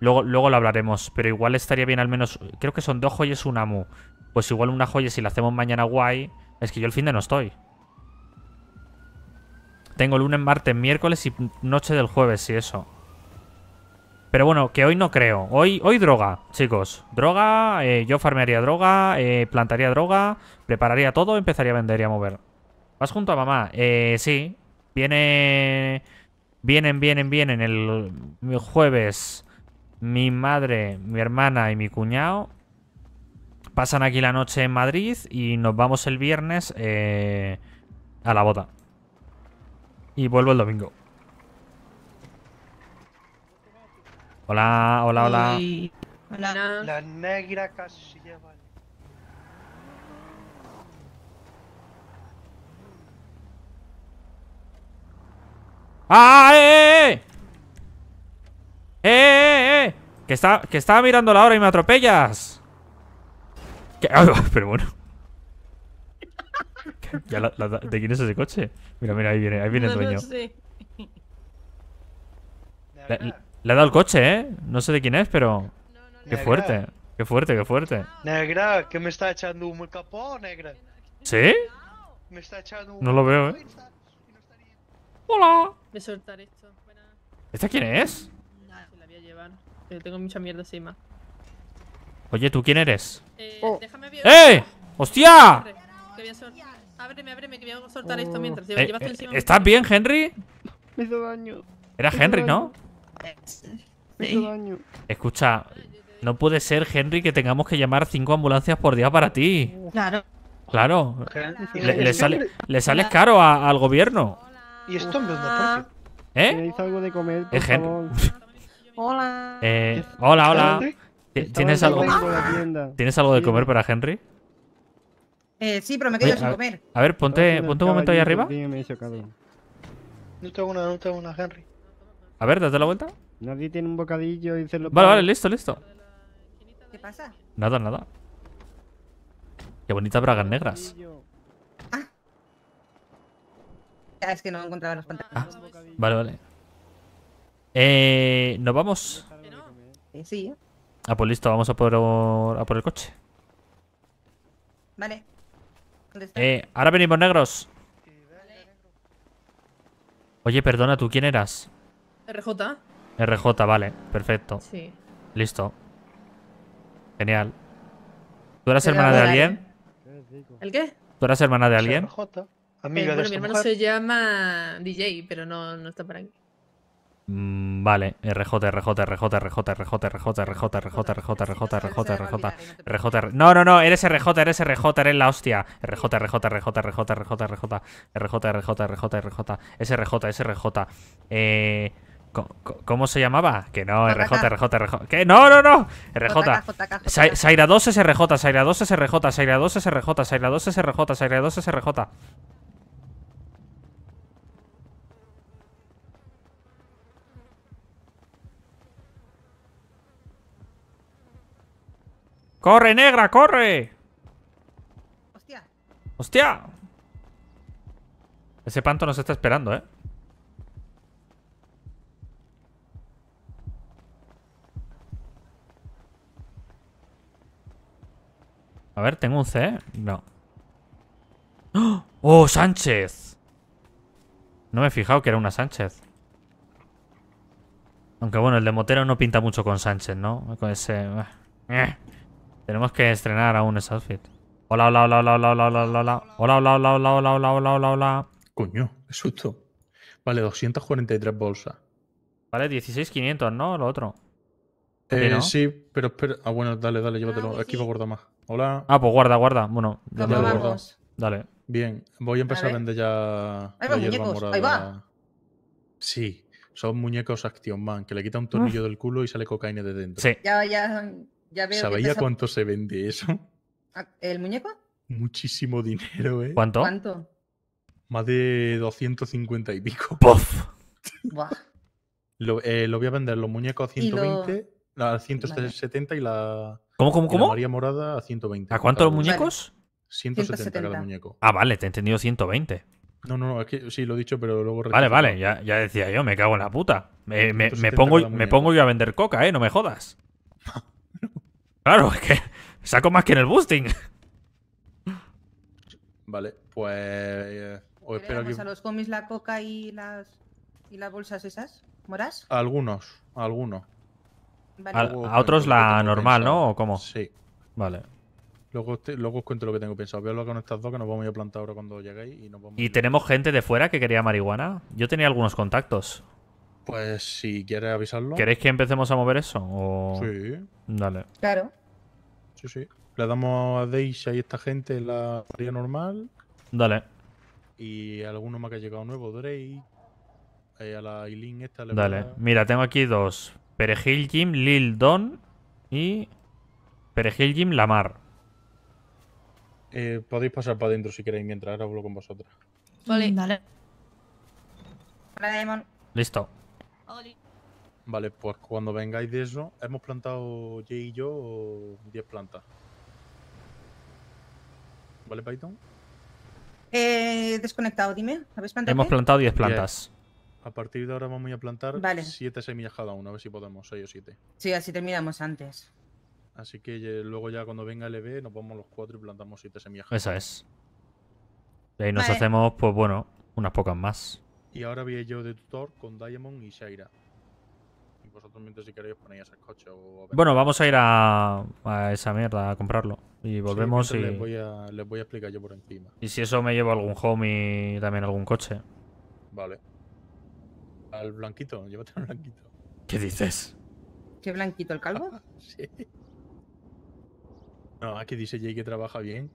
Luego, luego lo hablaremos, pero igual estaría bien al menos... Creo que son dos joyas un amu. Pues igual una joya si la hacemos mañana guay. Es que yo el fin de no estoy. Tengo lunes, martes, miércoles y noche del jueves, y eso. Pero bueno, que hoy no creo. Hoy, hoy droga, chicos. Droga, eh, yo farmearía droga, eh, plantaría droga, prepararía todo, empezaría a vender y a mover. ¿Vas junto a mamá? Eh, sí. Viene... Vienen, vienen, vienen el, el jueves mi madre, mi hermana y mi cuñado. Pasan aquí la noche en Madrid y nos vamos el viernes eh, a la bota. Y vuelvo el domingo. Hola, hola, hola. Uy, hola. La negra casi lleva. ¡Ah, eh, eh! ¡Eh, eh, eh! Que, está, que estaba mirando la hora y me atropellas. ¿Qué? Pero bueno. Ya la- la- ¿De quién es ese coche? Mira, mira, ahí viene, ahí viene el No dueño. sé. Le, le he dado el coche, ¿eh? No sé de quién es, pero... Qué fuerte, qué fuerte, qué fuerte. Negra, que me está echando humo el capó, negra. ¿Sí? Me está echando humo. No lo veo, ¿eh? ¡Hola! Voy a soltar esto. ¿Esta quién es? Se la voy a llevar. Pero tengo mucha mierda encima. Oye, ¿tú quién eres? Eh, Oh. déjame ver. ¡Eh! ¡Hostia! Corre, que voy a sol- Ábreme, ábreme, que voy a soltar esto Oh. mientras. Eh, eh, encima. ¿Estás bien, Henry? Me hizo daño. Era Henry, ¿no? Me hizo daño. Escucha, no puede ser, Henry, que tengamos que llamar cinco ambulancias por día para ti. Claro. Claro. ¿Y Le, le sale, le sales caro a- al gobierno. ¿Y este hombre dónde ¿Eh? ¿Tenéis algo de comer, por Es Henry. favor? Hola. Eh, hola, hola. ¿Tienes en algo, tienda. ¿Tienes algo de comer para Henry? Eh, sí, pero me quedo Oye, sin a- comer. A ver, ponte, ponte un momento ahí arriba. No tengo una, no tengo una, Henry. A ver, date la vuelta. Nadie tiene un bocadillo y se lo Vale, vale, listo, listo. ¿Qué pasa? Nada, nada. Qué bonitas bragas negras. Ya, es que no encontraba los pantalones. Vale, vale. Eh, ¿Nos vamos? Eh, sí, ¿eh? Ah, pues listo, vamos a por, a por el coche. Vale. ¿Dónde está? Eh, ahora venimos negros. Oye, perdona, ¿tú quién eras? RJ. RJ, vale, perfecto. Sí. Listo. Genial. ¿Tú eras Pero hermana de alguien? Rico. ¿El qué? ¿Tú eras hermana de alguien? RJ, Eh, amiga bueno, de mi hermano mujer. se llama DJ, pero no, no está por aquí. Mm, vale, RJ, RJ, RJ, RJ, RJ, RJ, RJ, RJ, RJ, RJ, RJ, RJ, RJ, No, no, no, eres RJ, eres RJ, eres la hostia. RJ, RJ, RJ, RJ, RJ, RJ, RJ, RJ, RJ, RJ, SRJ, SRJ. Eh. ¿Cómo se llamaba? Que no, RJ, RJ, RJ. ¿Qué? No, no, no. RJ. Sa- Saira 2 SRJ, Saira 2 SRJ, Saira 2 SRJ, Saira 2 SRJ, Saira 2 SRJ. ¡Corre, negra, corre! Hostia. ¡Hostia! Ese panto nos está esperando, ¿eh? A ver, ¿tengo un C? No. ¡Oh! ¡Oh, Sánchez! No me he fijado que era una Sánchez. Aunque bueno, el de Motero no pinta mucho con Sánchez, ¿no? Con ese... eh. Tenemos que estrenar aún ese outfit. Hola, hola, hola, hola, hola, hola, hola, hola. Hola, hola, hola, hola, hola, hola, hola, hola, hola. Coño, qué susto. Vale, 243 bolsas. Vale, 16.500, ¿no? Lo otro. Eh, ¿no? Sí, pero espera. Ah, bueno, dale, dale, llévatelo. Ah, sí. iba a guardar más. Hola. Ah, pues guarda, guarda. Bueno, ya me ¿Cómo lo guardo. Dale. Bien, voy a empezar a, vender ya Ahí la va, hierba muñecos, ahí va. Sí, son muñecos Action Man, que le quita un tornillo del culo y sale cocaína de dentro. Sí. Ya, ya, ya veo que ¿Sabéis te a sa- cuánto se vende eso? Ah, ¿El muñeco? Muchísimo dinero, ¿eh? ¿Cuánto? ¿Cuánto? Más de 250 y pico. ¡Puff! Buah. Lo, eh, lo voy a vender los muñecos a Y lo- 120, la a 170 y la, ¿Cómo, cómo, y la cómo? María Morada a 120. ¿A cuánto los muñecos? 170 cada 170. muñeco. Ah, vale, te he entendido 120. No, no, no, es que sí, lo he dicho, pero luego... Vale, vale, ya, ya decía yo, me cago en la puta. Me, me- me 170 pongo, me pongo yo a vender coca, ¿eh? No me jodas. Claro, es que saco más que en el boosting. Vale, pues... eh, os ¿Qué le espero aquí... a los cómics la coca y las y las bolsas esas? ¿Moras? Algunos, algunos. Vale. A, otros la normal, pensado. ¿no? ¿O cómo? Sí. Vale. Luego, te- luego os cuento lo que tengo pensado. Voy a hablar con estas dos que nos vamos a ir a plantar ahora cuando lleguéis y nos vamos a ¿Y tenemos gente de fuera que quería marihuana? Yo tenía algunos contactos. Pues si quieres avisarlo. ¿Queréis que empecemos a mover eso? O... Sí, Dale. Claro. sí, sí. Le damos a Deisha y esta gente la área normal. Dale. Y alguno más que ha llegado nuevo, Drake. eh, a la Eileen esta le a Dale. Mira, tengo aquí dos. Perejil Jim, Lil Don y Perejil Jim Lamar. Eh, podéis pasar para adentro si queréis mientras ahora hablo con vosotras. Vale. Dale. Hola, Vale, pues cuando vengáis de eso, hemos plantado Jay y yo 10 plantas. ¿Vale, Python? Eh, desconectado, dime. ¿Habéis plantado Hemos qué? plantado 10 plantas. A partir de ahora vamos a ir a plantar Vale. 7 semillas cada uno, a ver si podemos, 6 o 7. Sí, así terminamos antes. Así que eh, luego ya cuando venga LB nos vamos los cuatro y plantamos 7 semillas. cada Esa es. Y ahí nos Vale. hacemos, pues bueno, unas pocas más. Y ahora voy yo de tutor con Diamond y Shaira. Y vosotros mientras si queréis ponéis a coche o a ver. Bueno, vamos a ir a, a esa mierda a comprarlo. Y volvemos y... Les voy, a, les voy a explicar yo por encima. Y si eso me llevo algún home y también algún coche. Vale. Al blanquito, llévate al blanquito. ¿Qué dices? ¿Qué blanquito el calvo? Sí. No, aquí dice Jay que trabaja bien.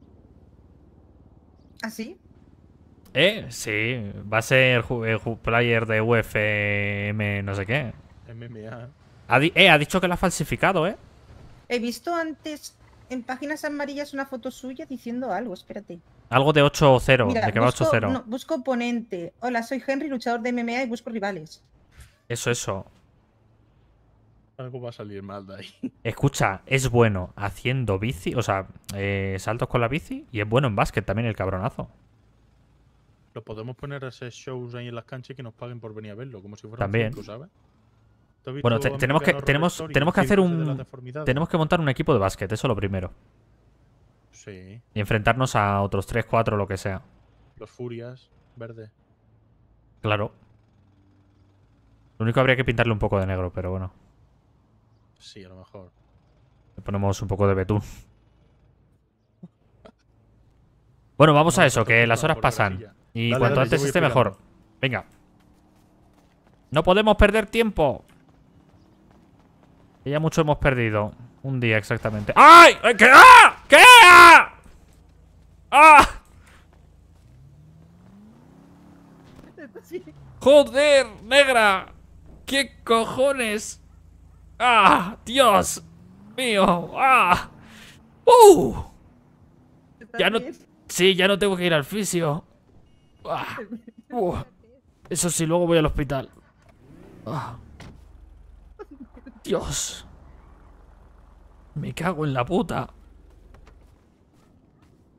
¿Ah, sí? Eh, sí. Va a ser eh, player de UFM no sé qué. MMA. Ha, eh, ha dicho que lo ha falsificado, ¿eh? He visto antes en páginas amarillas una foto suya diciendo algo, espérate. Algo de 8-0, Mira, de que va busco, 8-0. no, busco oponente. Hola, soy Henry, luchador de MMA y busco rivales. Eso, eso. Algo va a salir mal de ahí. Escucha, es bueno haciendo bici, o sea, eh, saltos con la bici, y es bueno en básquet también el cabronazo. Lo podemos poner a hacer shows ahí en las canchas y que nos paguen por venir a verlo, como si fuera También. un circo, ¿sabes? ¿Tú has Bueno, te- tenemos que- tenemos- tenemos que hacer un-? Tenemos que montar un equipo de básquet, eso lo primero. Sí, Y enfrentarnos a otros 3, 4, lo que sea. los Furias, verde. Claro. Lo único habría que pintarle un poco de negro, pero bueno. Sí, a lo mejor. Le ponemos un poco de betún. Bueno, vamos a eso, que las horas grasilla. Y Dale, cuanto dale, antes esté mejor. Venga. No podemos perder tiempo. Que ya mucho hemos perdido. Un día exactamente. ¡Ay! ¡Ay, ¿Qué? ¡Ah! ¿Qué? ¡Ah! ¡Ah! ¡Joder, negra! ¿Qué cojones? ¡Ah! ¡Dios mío! ¡Ah! ¡Uh! Ya no... Sí, ya no tengo que ir al fisio. Ah, uh, Eso sí, luego voy al hospital. Ah. Dios. Me cago en la puta.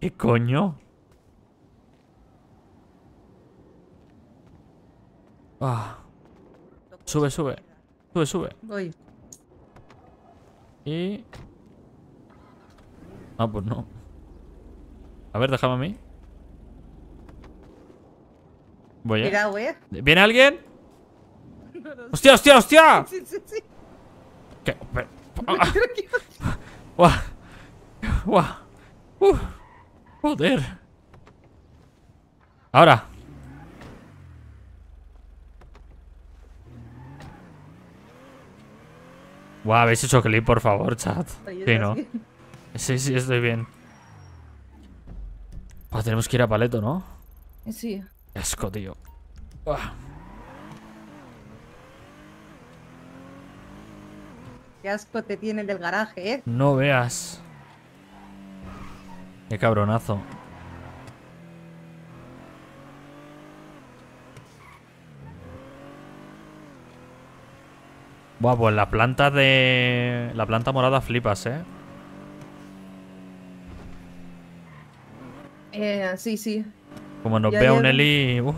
¿Qué coño? Ah. Sube, sube. Sube, sube. Voy. Y... Ah, pues no. A ver, déjame a mí. Voy, eh. Cuidado, eh. ¿Viene alguien? ¡Hostia, hostia, hostia! Sí, sí, sí. ¿Qué? ¡Guau! ¡Guau! ¡Uf! ¡Joder! Ahora. Guau, habéis hecho clip, por favor, chat. Sí, ¿no? Sí, sí, estoy bien. Tenemos que ir a paleto, ¿no? Sí. Asco, tío. Qué asco te tiene el del garaje, ¿eh? No veas. Qué cabronazo. Buah, pues la planta de... La planta morada flipas, ¿eh? Eh, sí, sí. Como nos vea un. Eli... uh,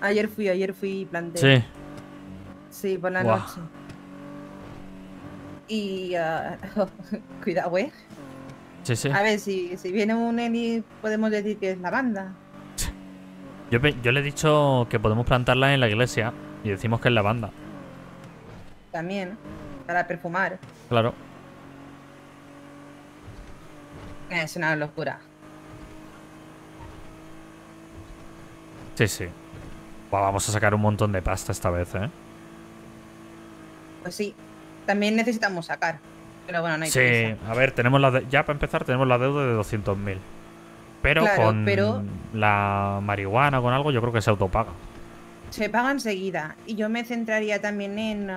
Ayer fui, ayer fui y planté. sí. Sí, por la noche. Y... ah, cuidado, ¿eh? Sí, sí. A ver, si, si viene un Eli, podemos decir que es la banda. Yo, yo le he dicho que podemos plantarla en la iglesia y decimos que es la banda. También, para perfumar. Claro. Es una locura. Sí, sí. Buah, vamos a sacar un montón de pasta esta vez, ¿eh? Pues sí. También necesitamos sacar. Pero bueno, no hay Sí, prisa. a ver, tenemos la de- ya para empezar tenemos la deuda de 200.000. Pero Claro, con pero- la marihuana con algo yo creo que se autopaga. Se paga enseguida. Y yo me centraría también en eh,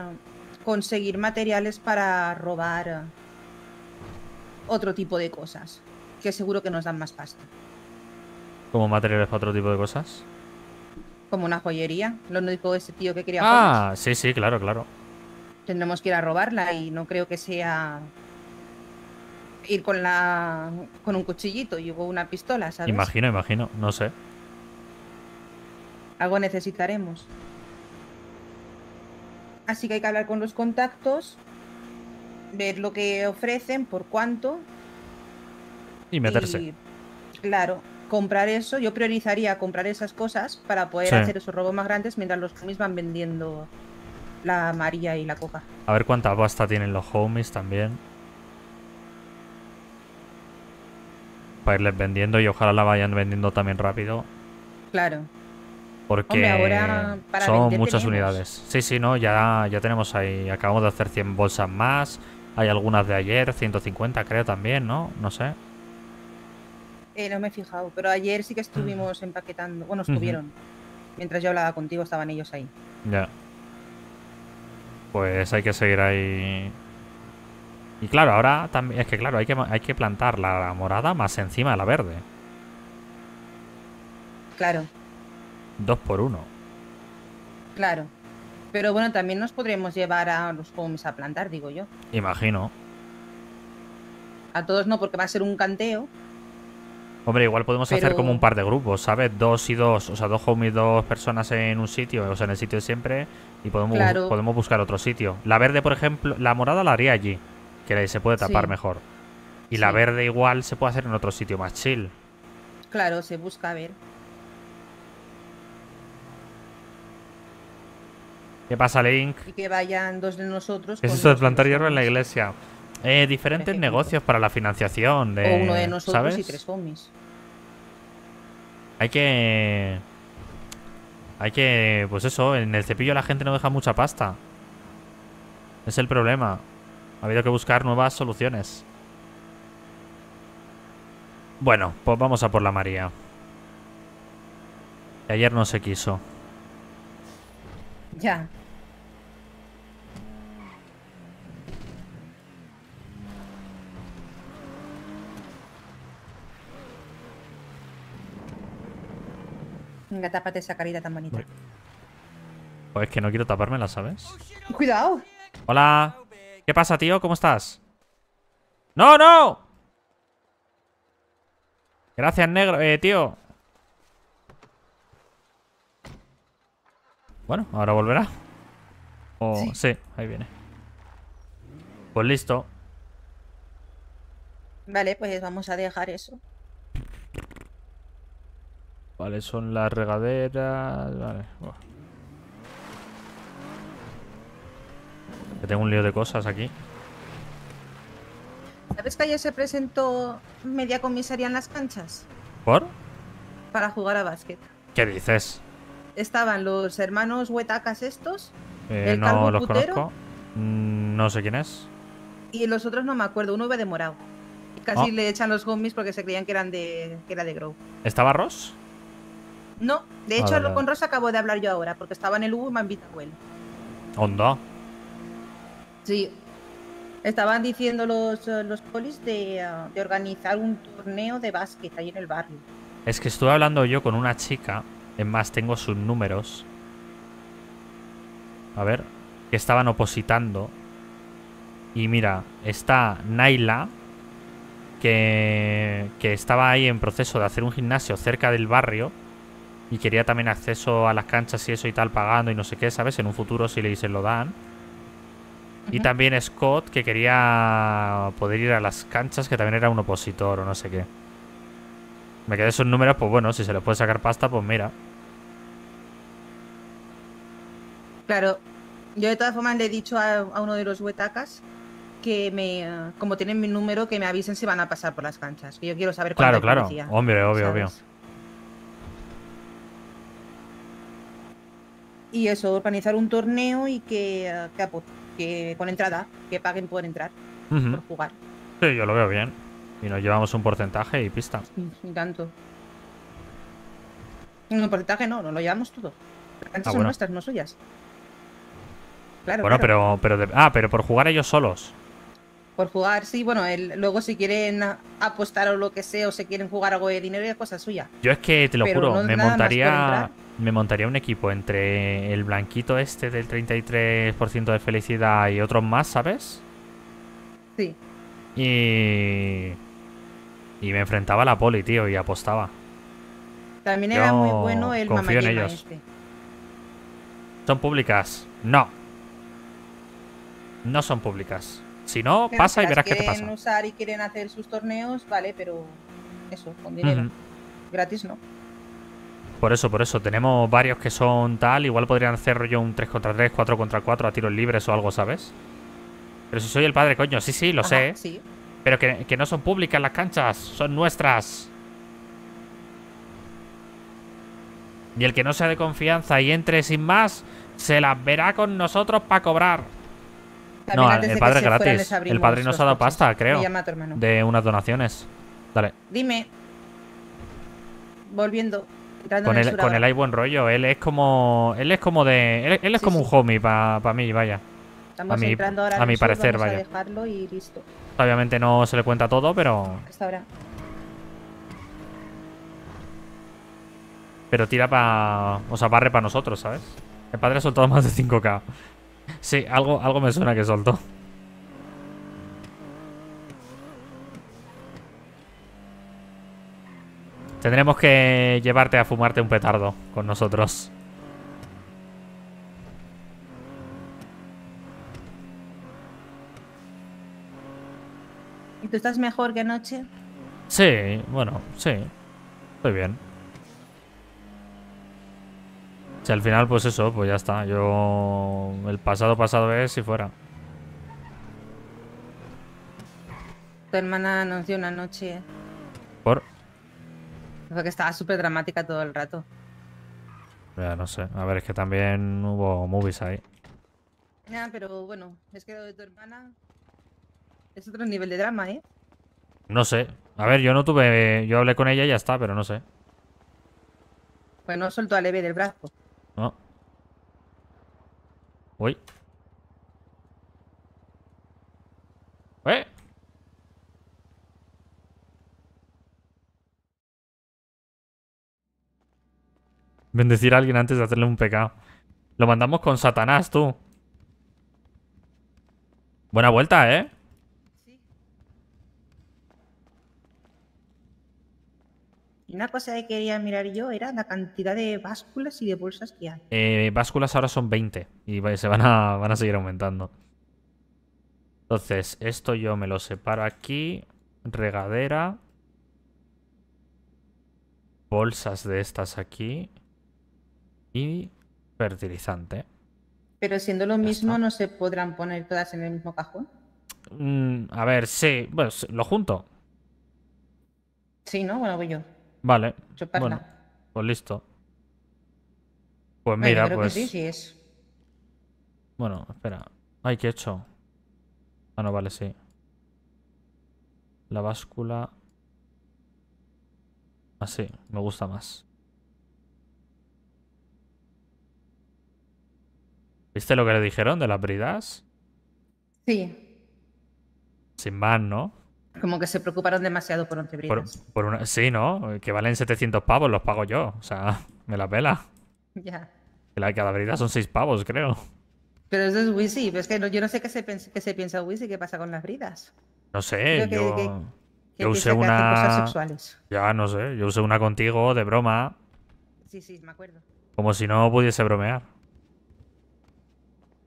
conseguir materiales para robar eh, otro tipo de cosas. Que seguro que nos dan más pasta. Como materiales para otro tipo de cosas. Como una joyería. Lo único ese tío que quería. Ah, sí, sí, claro, claro. Tendremos que ir a robarla y no creo que sea ir con la con un cuchillito y con una pistola, ¿sabes? Imagino, imagino, no sé. Algo necesitaremos. Así que hay que hablar con los contactos, ver lo que ofrecen, por cuánto. Y meterse. y, claro, comprar eso. Yo priorizaría comprar esas cosas para poder Sí. hacer esos robos más grandes mientras los homies van vendiendo la María y la Coca. A ver cuánta pasta tienen los homies también. Para irles vendiendo y ojalá la vayan vendiendo también rápido. Claro. Porque Hombre, ahora para son muchas tenemos. unidades. Sí, sí, no, ya, ya tenemos ahí. Acabamos de hacer 100 bolsas más. Hay algunas de ayer, 150 creo también, ¿no? No sé. Eh, no me he fijado, pero ayer sí que estuvimos empaquetando. Bueno, estuvieron. Mientras yo hablaba contigo, estaban ellos ahí. Ya. Pues hay que seguir ahí. Y claro, ahora también. Es que claro, hay que, hay que plantar la morada más encima de la verde. Claro, Dos por uno. claro. Pero bueno, también nos podremos llevar a los homies a plantar, digo yo. Imagino. A todos no, porque va a ser un canteo. Hombre, igual podemos hacer como un par de grupos, ¿sabes? Dos y dos, o sea, dos homies, dos personas en un sitio, o sea, en el sitio de siempre, y podemos, Claro. podemos buscar otro sitio. La verde, por ejemplo, la morada la haría allí, que se puede tapar Sí. mejor. Y la verde igual se puede hacer en otro sitio más chill. Claro, se busca a ver. ¿Qué pasa, Link? Y que vayan dos de nosotros. ¿Qué es esto de plantar hierba en la iglesia? Eh, diferentes negocios para la financiación de... O uno de nosotros ¿sabes? y tres homies. Hay que... Hay que... Pues eso, en el cepillo la gente no deja mucha pasta. Es el problema. Ha habido que buscar nuevas soluciones. Bueno, pues vamos a por la María. Que ayer no se quiso. Ya. Venga, tápate esa carita tan bonita. Pues es que no quiero tapármela, ¿sabes? Cuidado. Hola. ¿Qué pasa, tío? ¿Cómo estás? ¡No, no! Gracias, negro. Eh, tío. Bueno, ahora volverá. O... Sí. Sí. ahí viene. Pues listo. Vale, pues vamos a dejar eso. Vale, son las regaderas. Vale. Que tengo un lío de cosas aquí. ¿Sabes que ayer se presentó media comisaría en las canchas? ¿Por? Para jugar a básquet. ¿Qué dices? Estaban los hermanos huetacas estos, Eh, ¿El no calvo los putero? conozco. Mm, No sé quién es. Y los otros no me acuerdo, uno iba de morado. Casi Ah. le echan los homies porque se creían que eran de que era de Grow. ¿Estaba Ross? No, de hecho Vale, vale. con Rosa acabo de hablar yo ahora, porque estaba en el U y me han invitado él. Onda. Sí. Estaban diciendo los, eh, los polis de, ah, de organizar un torneo de básquet ahí en el barrio. Es que estuve hablando yo con una chica. Es más, tengo sus números. A ver. Que estaban opositando. Y mira, está Naila. Que, que estaba ahí en proceso de hacer un gimnasio cerca del barrio. Y quería también acceso a las canchas y eso y tal, pagando y no sé qué, ¿sabes? En un futuro si le se lo dan. Y también Scott, que quería poder ir a las canchas, que también era un opositor o no sé qué. Me quedé esos números, pues bueno, si se les puede sacar pasta, pues mira. Claro, yo de todas formas le he dicho a, a uno de los huetacas que me, como tienen mi número, que me avisen si van a pasar por las canchas. Que yo quiero saber Claro, hay claro. policía, Hombre, obvio, obvio. ¿sabes? Y eso, organizar un torneo y que, eh, que, apo- que con entrada, que paguen por entrar, por jugar. Sí, yo lo veo bien. Y nos llevamos un porcentaje y pista. Y tanto. Un porcentaje no, nos lo llevamos todo. Las canchas Ah, son bueno. nuestras, no suyas. Claro, bueno, claro. pero, pero de- ah, pero por jugar ellos solos. Por jugar, sí, bueno, el- luego si quieren apostar o lo que sea, o se quieren jugar algo de dinero, es cosa suya. Yo es que te lo Pero juro, no me montaría. Me montaría un equipo entre el blanquito este del 33% de felicidad y otros más, ¿sabes? Sí. Y y me enfrentaba a la poli, tío, y apostaba. También era muy bueno el confío en ellos. este. ¿Son públicas? No. No son públicas. Si no, Pero pasa y verás qué te quieren pasa. usar y quieren hacer sus torneos, vale, pero eso, con dinero. Gratis no. Por eso, por eso. Tenemos varios que son tal. Igual podrían hacer rollo un 3 contra 3, 4 contra 4 a tiros libres o algo, ¿sabes? Pero si soy el padre, coño. Sí, sí, lo Ajá, sé. Sí. Pero que, que no son públicas las canchas. Son nuestras. Y el que no sea de confianza y entre sin más, se las verá con nosotros para cobrar. También no, el padre fueran, gratis. El padre nos ha dado coches. pasta, creo. Llama tu hermano. De unas donaciones. Dale. Dime. Volviendo. Con el con él hay buen rollo. Él es como. Él es como de. Él, él es Sí, como sí. un homie para mí, vaya. Estamos a mi- entrando ahora a en mi el sur, parecer, vamos vaya. a dejarlo y listo. Obviamente no se le cuenta todo, pero. Hasta ahora. Pero tira para. O sea, barre para nosotros, ¿sabes? El padre ha soltado más de 5k. Sí, algo, algo me suena que soltó. Tendremos que llevarte a fumarte un petardo con nosotros. ¿Y tú estás mejor que anoche? Sí, bueno, sí. Estoy bien. Si al final, pues eso, pues ya está. Yo. El pasado pasado es si fuera. Tu hermana nos dio una noche. Que estaba súper dramática todo el rato. Ya no sé. A ver, es que también hubo movies ahí. Ya, pero bueno, es que lo de tu hermana es otro nivel de drama, ¿eh? No sé. A ver, yo no tuve. Yo hablé con ella y ya está, pero no sé. Pues no soltó a leve del brazo. No. Uy. ¿Eh? Bendecir a alguien antes de hacerle un pecado. Lo mandamos con Satanás, tú. Buena vuelta, ¿eh? Y una cosa que quería mirar yo era la cantidad de básculas y de bolsas que hay. Eh, básculas ahora son 20 y se van a, van a seguir aumentando. Entonces, esto yo me lo separo aquí. Regadera. Bolsas de estas aquí. Y fertilizante. Pero siendo lo Ya mismo, está. no se podrán poner todas en el mismo cajón. Mm, a ver, sí. Pues lo junto. Sí, ¿no? Bueno, voy yo. Vale. Chuparla. Bueno, pues listo. Pues Bueno, mira, creo pues... que sí, sí es. Bueno, espera. Ay, ¿qué he hecho? Ah, no, vale, sí. La báscula. Así, me gusta más. ¿Viste lo que le dijeron de las bridas? Sí, Sin más, ¿no? como que se preocuparon demasiado por once bridas. por una... Sí, ¿no? Que valen 700 pavos, los pago yo. O sea, me la pela. Ya. La cada brida son 6 pavos, creo. Pero eso es Wisi, pero es que no- yo no sé qué se, qué se piensa Wisi, qué pasa con las bridas. No sé, que- yo... que- Que Yo usé cosas una... sexuales. Ya, no sé. Yo usé una contigo de broma. Sí, sí, me acuerdo. Como si no pudiese bromear.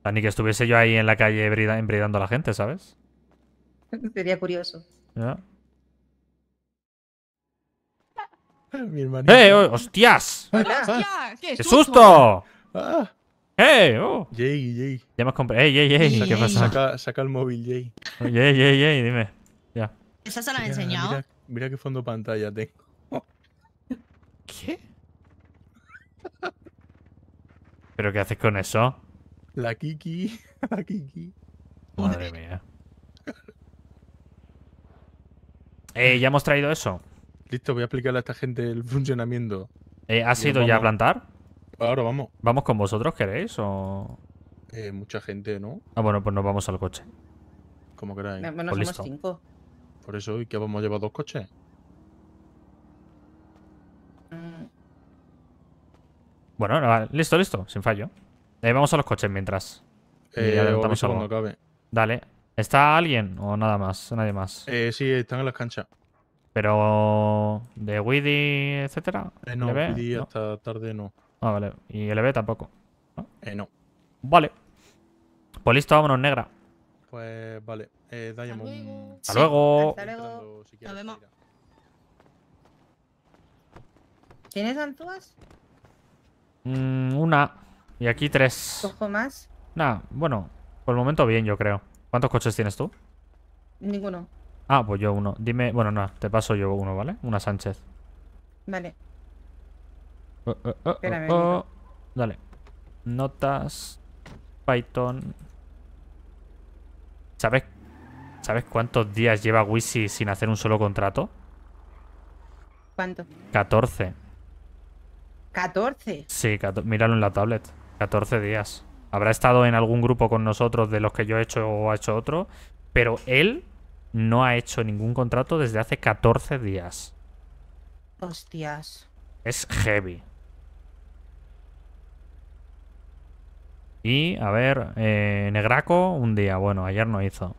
Sea, ni que estuviese yo ahí en la calle brida- embridando a la gente, ¿sabes? Sería curioso. Ya. Mi hermanito. ¡Eh! oh, ¡Hostias! ¡Hostia! ¡Qué, ¡Qué susto! Ah, ¡Eh! oh. Jay, Jay. Ya me has comprado. ¡Ey, ey, ey! ¿Qué pasa? Saca, saca el móvil, Jay. ¡Ey, ey, ey! Dime. Ya. ¿Esa se la Mira, enseñado? Mira, mira qué fondo pantalla tengo. ¿Qué? ¿Pero qué haces con eso? La Kiki. La Kiki. Madre mía. Eh, ya hemos traído eso. Listo, voy a explicarle a esta gente el funcionamiento. Eh, ¿Has ido ya a vamos. plantar? Ahora vamos. ¿Vamos con vosotros, queréis? O... Eh, mucha gente, ¿no? Ah, bueno, pues nos vamos al coche. Como queráis. Bueno, Pues somos listo. cinco. Por eso, ¿y qué vamos a llevar dos coches? Mm, Bueno, listo, listo, sin fallo. Eh, vamos a los coches mientras. Eh, cuando acabe. Dale. ¿Está alguien o nada más? Nadie más. Eh, sí, están en las canchas. Pero. ¿De Widdy, etcétera? Eh, no, pedí No. hasta tarde no. Ah, vale. ¿Y LB tampoco? Eh, no. Vale. Pues listo, vámonos, negra. Pues vale. Eh, Diamond. luego. Hasta Sí, luego. hasta luego. si quieres vemos. salir. ¿Tienes antúas? Mm, una. Y aquí tres. ¿Cojo más? Nah, bueno. Por el momento bien, yo creo. ¿Cuántos coches tienes tú? Ninguno. Ah, pues yo uno. Dime. Bueno, no, te paso yo uno, ¿vale? Una Sánchez. Vale. Oh, oh, oh, Espérame. Dale. Notas. Python. ¿Sabes? ¿Sabes cuántos días lleva Wisi sin hacer un solo contrato? ¿Cuánto? 14. 14. Sí, cato- míralo en la tablet. 14 días. Habrá estado en algún grupo con nosotros de los que yo he hecho o ha hecho otro. Pero él no ha hecho ningún contrato desde hace 14 días. Hostias. Es heavy. Y, a ver, eh, Negraco, un día. Bueno, ayer no hizo.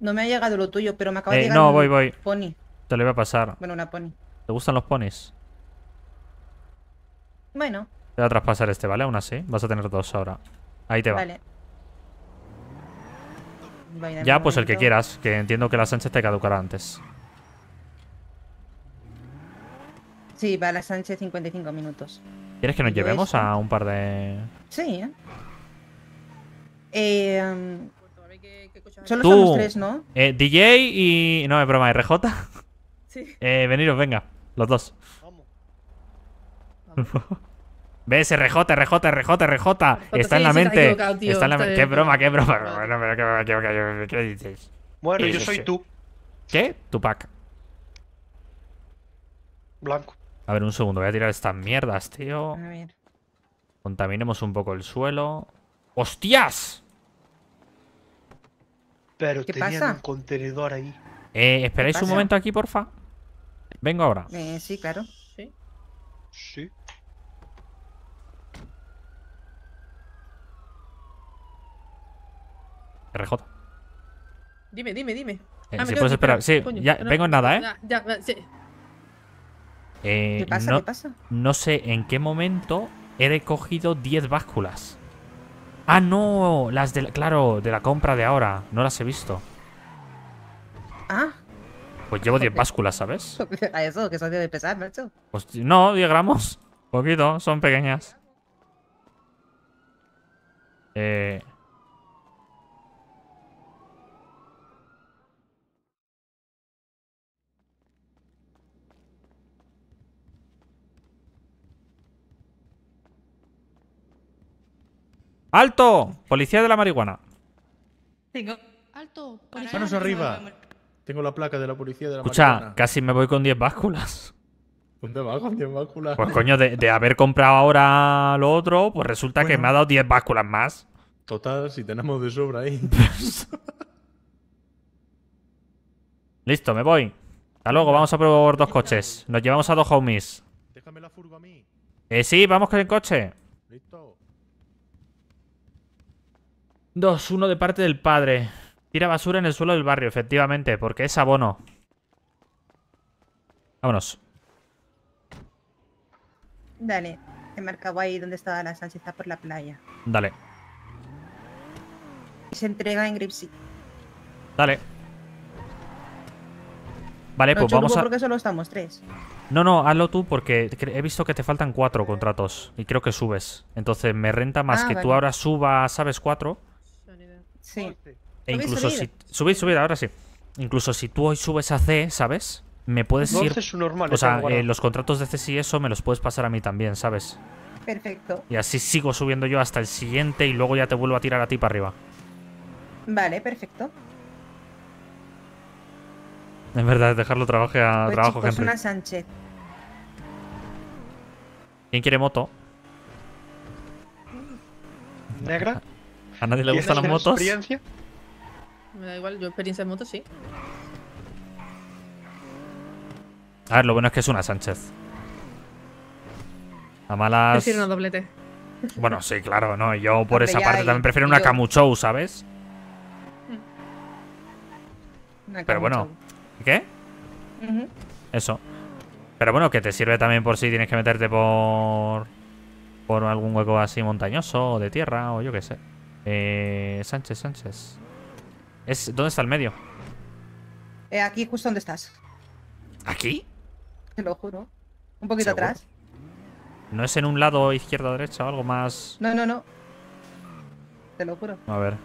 No me ha llegado lo tuyo, pero me acaba de Eh, llegar no, voy, voy. pony. Te lo voy a pasar. Bueno, una pony. ¿Te gustan los ponis? Bueno, Te voy a traspasar este, ¿vale? Aún así. Vas a tener dos ahora. Ahí te va. vale. Ya, pues el que quieras. Que entiendo que la Sánchez te caducará antes. Sí, va a la Sánchez 55 minutos. ¿Quieres que nos llevemos eso. a un par de. Sí, ¿eh? Eh, um, solo Tú. somos tres, ¿no? Eh, DJ y. No, es broma, RJ. Sí. Eh, veniros, venga. Los dos. Vamos. ¿Ves? RJ, RJ, RJ, RJ. Está en la mente. Está en la mente. Qué broma, qué broma. Bueno, pero qué- qué- qué- qué- ¿Qué dices? Bueno, yo soy tú, ¿Qué? Tupac. blanco. A ver, un segundo. Voy a tirar estas mierdas, tío. A ver. Contaminemos un poco el suelo. ¡Hostias! Pero ¿Qué tenían pasa? un contenedor ahí. Eh, ¿Esperáis un momento aquí, porfa? Vengo ahora. Eh, sí, claro. Sí. Sí. RJ. Dime, dime, dime. Eh, Ah, si puedes esperar. espera, Sí, coño, ya, no, vengo en nada, ¿eh? Ya, ya, sí. Eh, ¿Qué pasa? no, ¿Qué pasa? no sé en qué momento he cogido 10 básculas. Ah, no, las de la- claro, de la compra de ahora. No las he visto. Ah, Pues llevo 10 Joder. básculas, ¿sabes? a eso, que eso debe pesar, macho. Hosti- no, 10 gramos. Poquito, son pequeñas. Eh. ¡Alto! Policía de la marihuana. Tengo. Alto. Manos Policía, arriba. Tengo la placa de la policía de la Escucha, marihuana. casi me voy con 10 básculas. ¿Dónde va con 10 básculas? Pues coño, de, de haber comprado ahora lo otro, pues resulta que me ha dado 10 básculas más. Total, si tenemos de sobra ahí. Listo, me voy. Hasta luego, vamos a por dos coches. Nos llevamos a dos homies. Déjame la furgo a mí. Eh, sí, vamos con el coche. 2, 1 de parte del padre. Tira basura en el suelo del barrio, efectivamente, porque es abono. Vámonos. Dale, he marcado ahí donde estaba la salsa, está por la playa. Dale. Se entrega en Gripsy. Dale. Vale, pues vamos a... porque solo estamos tres. No, no, hazlo tú porque he visto que te faltan cuatro contratos y creo que subes. Entonces me renta más ah, que tú ahora subas, ¿sabes? Cuatro Sí. E Subid, incluso subid. si... Subid, subid, ahora sí. Incluso si tú hoy subes a C, ¿sabes? Me puedes No, ir... es su normal. O sea, eh, los contratos de C y eso me los puedes pasar a mí también, ¿sabes? Perfecto. Y así sigo subiendo yo hasta el siguiente y luego ya te vuelvo a tirar a ti para arriba. Vale, perfecto. Es verdad, dejarlo trabaje a Pues trabajo, chicos, Henry. una Sánchez. ¿Quién quiere moto? ¿Negra? ¿A nadie le gustan las ¿Tienes motos? experiencia? Me da igual, yo experiencia en moto sí. A ver, lo bueno es que es una Sánchez. A malas. Prefiero una doblete. Bueno, sí, claro, no. Yo por Hombre, esa parte también prefiero una yo- Camuchou, ¿sabes? Una Pero bueno. ¿Qué? Eso. Pero bueno, que te sirve también por si tienes que meterte por. por algún hueco así montañoso o de tierra o yo qué sé. Eh, Sánchez, Sánchez. Es, ¿Dónde está el medio? Eh, aquí justo donde estás. ¿Aquí? Te lo juro. Un poquito ¿Seguro? atrás. ¿No es en un lado izquierda o derecha o algo más.? No, no, no. Te lo juro. A ver.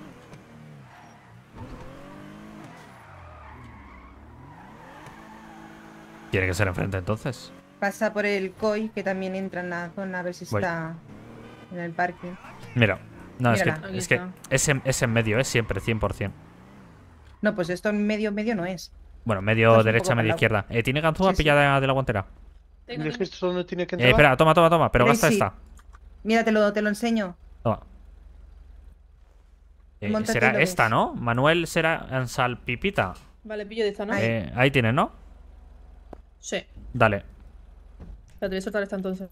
Tiene que ser enfrente entonces. Pasa por el COI, que también entra en la zona, a ver si Voy. está en el parque. Mira. No, es que, es, que es, en, es en medio, es siempre, 100%. No, pues esto en medio, medio no es. Bueno, medio un derecha, medio izquierda. Eh, ¿Tiene ganzúa Sí, sí. pillada de la guantera? Tengo, ¿Me tengo. dijiste dónde tiene que Eh, espera, toma, toma, toma. Pero Pero gasta sí. esta. Mira, te lo, te lo enseño. Toma. Eh, será esta, ves. ¿no? Manuel será Ansal Pipita. Vale, pillo de esta, ¿no? Ahí. Eh, ahí tienes, ¿no? Sí. Dale. La te voy a soltar esta entonces.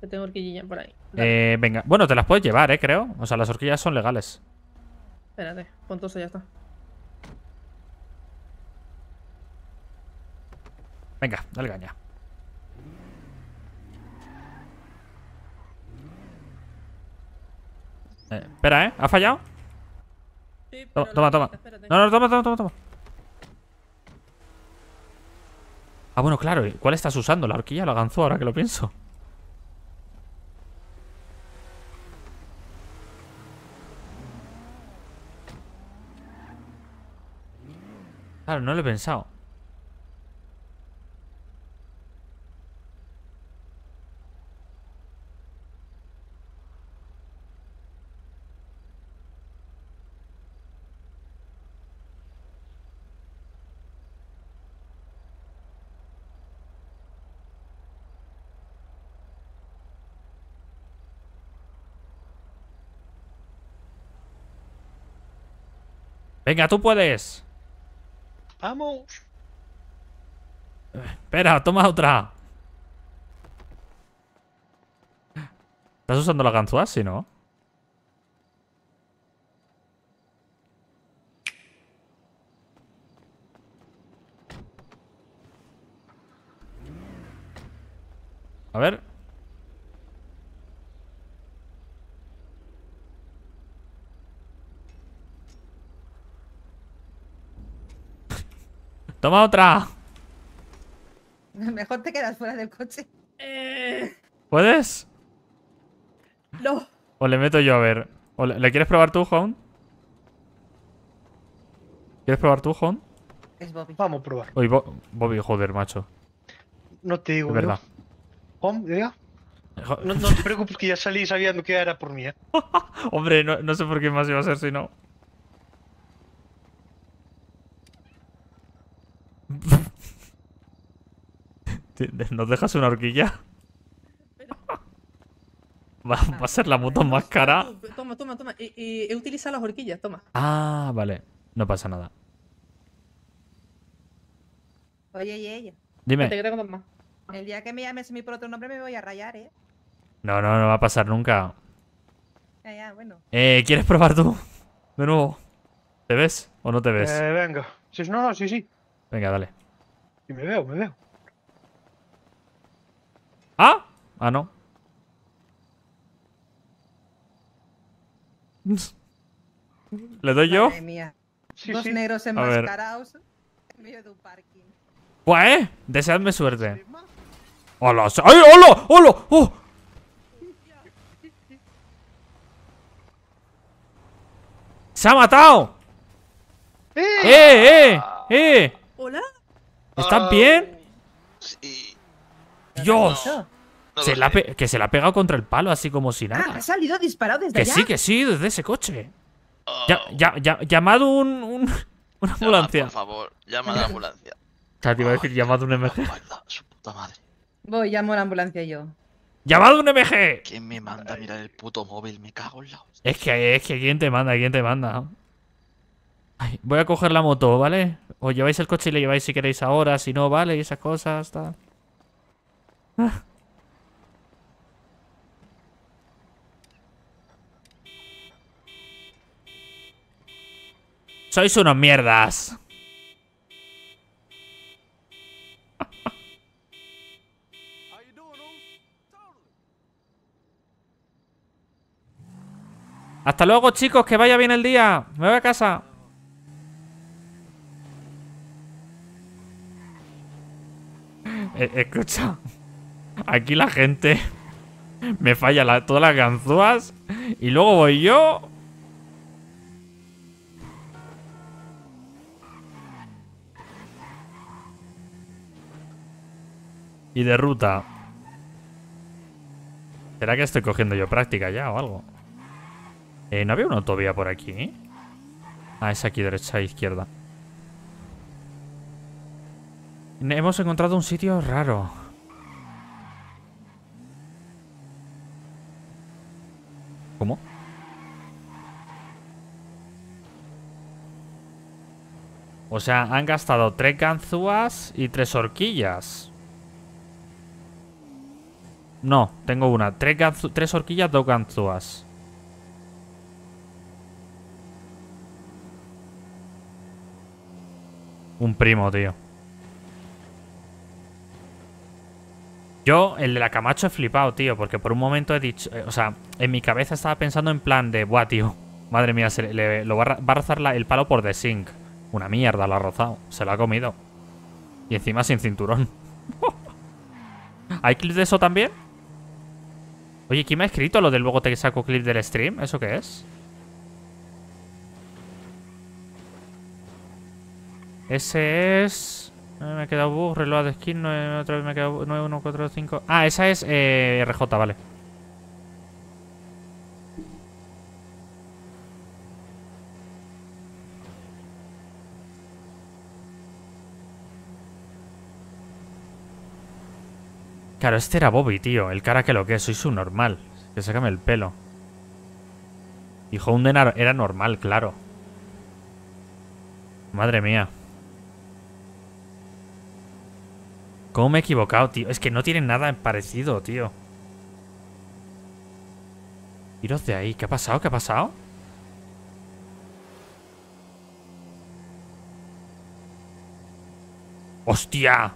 Que tengo horquillilla por ahí. Eh, venga. Bueno, te las puedes llevar, ¿eh? Creo. O sea, las horquillas son legales. Espérate, pon todo eso y ya está. Venga, dale caña. Eh, espera, ¿eh? ¿Ha fallado? Sí, Toma, pero toma, la- toma. espérate. No, no, toma, toma, toma, toma. Ah, bueno, claro. ¿y ¿Cuál estás usando? ¿La horquilla o la ganzúa? Ahora que lo pienso. No lo he pensado. Venga, tú puedes. ¡Vamos! Espera, toma otra. ¿Estás usando la ganzúa? Sí, ¿no? A ver. Toma otra. Mejor te quedas fuera del coche. Eh, ¿Puedes? no. O le meto yo a ver. ¿O le, ¿le quieres probar tú, Hound? ¿Quieres probar tú, Hound? Es Bobby. Vamos a probar. Uy, Bo- Bobby, joder, macho. No te digo. Es verdad. Hom, diga. No te preocupes que ya salí sabiendo que era por mí. ¿eh? Hombre, no, no sé por qué más iba a ser si no. ¿Nos dejas una horquilla? Va, va a ser la moto más cara. Toma, toma, toma. Y, y he utilizado las horquillas, toma. Ah, vale. No pasa nada. Oye, oye, oye. Dime. Te más. El día que me llames a mí por otro nombre me voy a rayar, ¿eh? No, no, no va a pasar nunca. Ya, ya, bueno. Eh, ¿quieres probar tú? De nuevo. ¿Te ves o no te ves? Eh, venga. Sí, no, no, sí, sí. Venga, dale. Y me veo, me veo. ¿Ah? Ah, no. ¿Le doy yo? Madre mía. Sí, Dos sí. negros enmascarados en medio de un parking. Pues, ¿eh? Deseadme suerte. ¡Hola! se- ¡Ay, hola! ¡Hola! ¡Oh! ¡Se ha matado! ¡Eh, eh! ¡Eh! Hola. ¿Estás bien? Sí. ¡Dios! No Se la que se la ha pegado contra el palo, así como si Ah, nada. ha salido disparado desde Que allá. sí, que sí, desde ese coche. Oh, Ya, ya, ya, llamado un, un- una ambulancia. Por favor, llama a la ambulancia. O sea, te iba a decir llamado un MG. Guarda, su puta madre. Voy, llamo a la ambulancia yo. ¡Llamado un MG! ¿Quién me manda a mirar el puto móvil? Me cago en la hostia. Es que, es que, ¿quién te manda? ¿Quién te manda? Ay, voy a coger la moto, ¿vale? Os lleváis el coche y le lleváis si queréis ahora, si no, ¿vale? Y esas cosas, tal. Ah. Sois unos mierdas. Hasta luego, chicos, que vaya bien el día. Me voy a casa. Eh, escucha. Aquí la gente me falla la- todas las ganzúas y luego voy yo. Y de ruta. ¿Será que estoy cogiendo yo práctica ya o algo? Eh, ¿No había una autovía por aquí? Ah, es aquí, derecha e izquierda. Hemos encontrado un sitio raro. ¿Cómo? O sea, han gastado tres ganzúas y tres horquillas. No, tengo una. Tres, tres horquillas, dos ganzúas. Un primo, tío. Yo, el de la Camacho, he flipado, tío, porque por un momento he dicho. eh, o sea, en mi cabeza estaba pensando en plan de, buah, tío. Madre mía, se le, lo va a, rozar la- el palo por The Sync. Una mierda, lo ha rozado. Se lo ha comido. Y encima sin cinturón. ¿Hay clip de eso también? Oye, ¿quién me ha escrito lo de luego te saco clip del stream? ¿Eso qué es? Ese es... eh, Me ha quedado bug, reloj de skin, otra vez me ha quedado bug, 9145... Ah, esa es eh, RJ, vale. Claro, este era Bobby, tío. El cara que lo que es, soy su normal. Que sácame el pelo. Y Hound era era normal, claro. Madre mía. ¿Cómo me he equivocado, tío? Es que no tienen nada parecido, tío. Iros de ahí. ¿Qué ha pasado? ¿Qué ha pasado? ¡Hostia!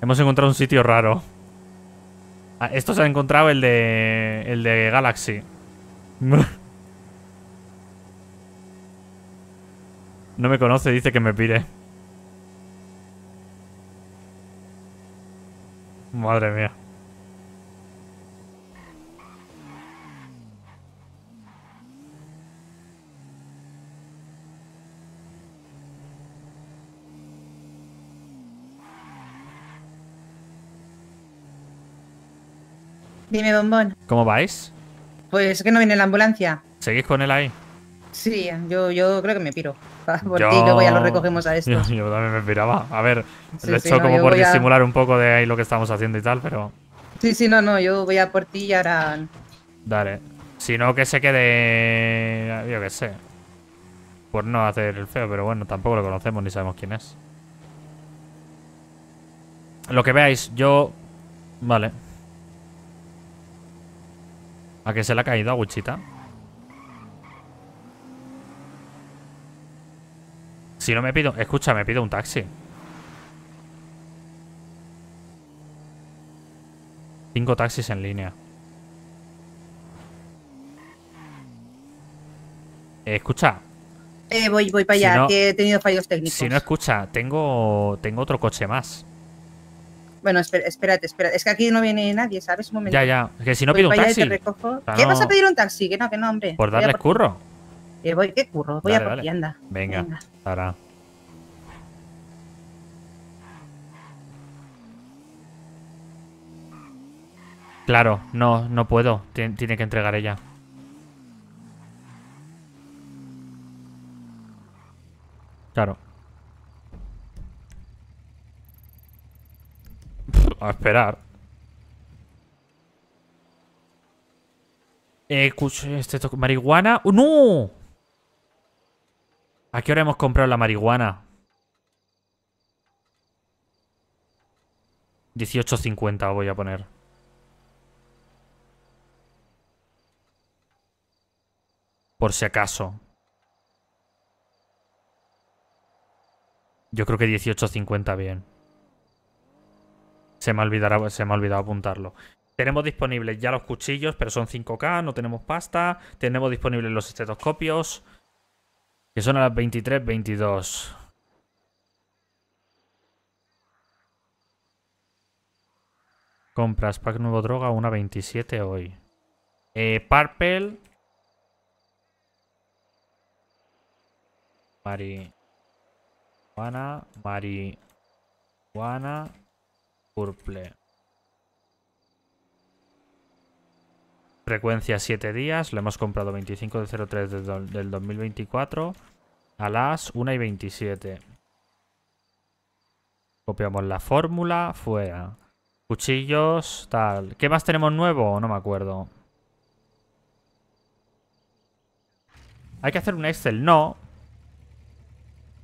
Hemos encontrado un sitio raro. Ah, esto se ha encontrado el de. el de Galaxy. No me conoce, dice que me pire. Madre mía. Dime, bombón. ¿Cómo vais? Pues que no viene la ambulancia. ¿Seguís con él ahí? Sí, yo, yo creo que me piro. Porfa, por Yo- ti, luego ya lo recogemos a esto. Yo, yo también me piraba. A ver, Sí, lo he sí, hecho no, como por a- disimular un poco de ahí lo que estamos haciendo y tal, pero. Sí, sí, no, no, yo voy a por ti y ahora... Dale. Si no, que se quede. Yo qué sé. Por no hacer el feo, pero bueno, tampoco lo conocemos ni sabemos quién es. Lo que veáis, yo. Vale. ¿A que se le ha caído a Wichita? Si no me pido. Escucha, me pido un taxi. Cinco taxis en línea. Eh, escucha, Eh, voy, voy para Si allá, no- que he tenido fallos técnicos. si no escucha, tengo tengo otro coche más. Bueno, espera- espérate, espérate. Es que aquí no viene nadie, ¿sabes? Un momento. Ya, ya. Que si no Voy pido un taxi. ¿Qué vas a pedir un taxi? Que no, que no, hombre. Por darle por curro. Eh, voy, ¿qué curro? Voy Dale, a por ti, anda. Venga, Venga. ahora. Claro, no, no puedo. Tien- Tiene que entregar ella. Claro. A esperar. Eh, este marihuana. ¡Oh, ¡No! ¿A qué hora hemos comprado la marihuana? 18.50 voy a poner. Por si acaso. Yo creo que 18.50 bien. Se me, olvidará, se me ha olvidado apuntarlo. Tenemos disponibles ya los cuchillos, pero son 5K, no tenemos pasta. Tenemos disponibles los estetoscopios, que son a las 23.22. Compras pack nuevo droga, una 27 hoy. Eh, Purple. Marihuana. Marihuana. Purple. Frecuencia 7 días. Lo hemos comprado 25 de 03 del, do- del 2024. A las 1 y 27. Copiamos la fórmula. Fuera. Cuchillos, tal. ¿Qué más tenemos nuevo? No me acuerdo. ¿Hay que hacer un Excel? No.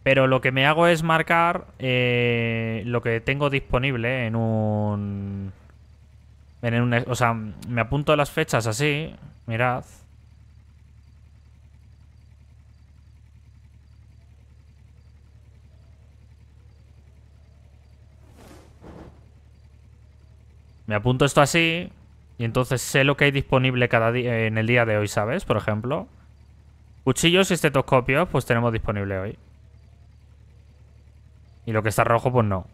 Pero lo que me hago es marcar eh, lo que tengo disponible en un... O sea, me apunto las fechas así. Mirad. Me apunto esto así y entonces sé lo que hay disponible cada día en el día de hoy, ¿sabes? Por ejemplo. Cuchillos y estetoscopios, pues tenemos disponible hoy. Y lo que está rojo, pues no.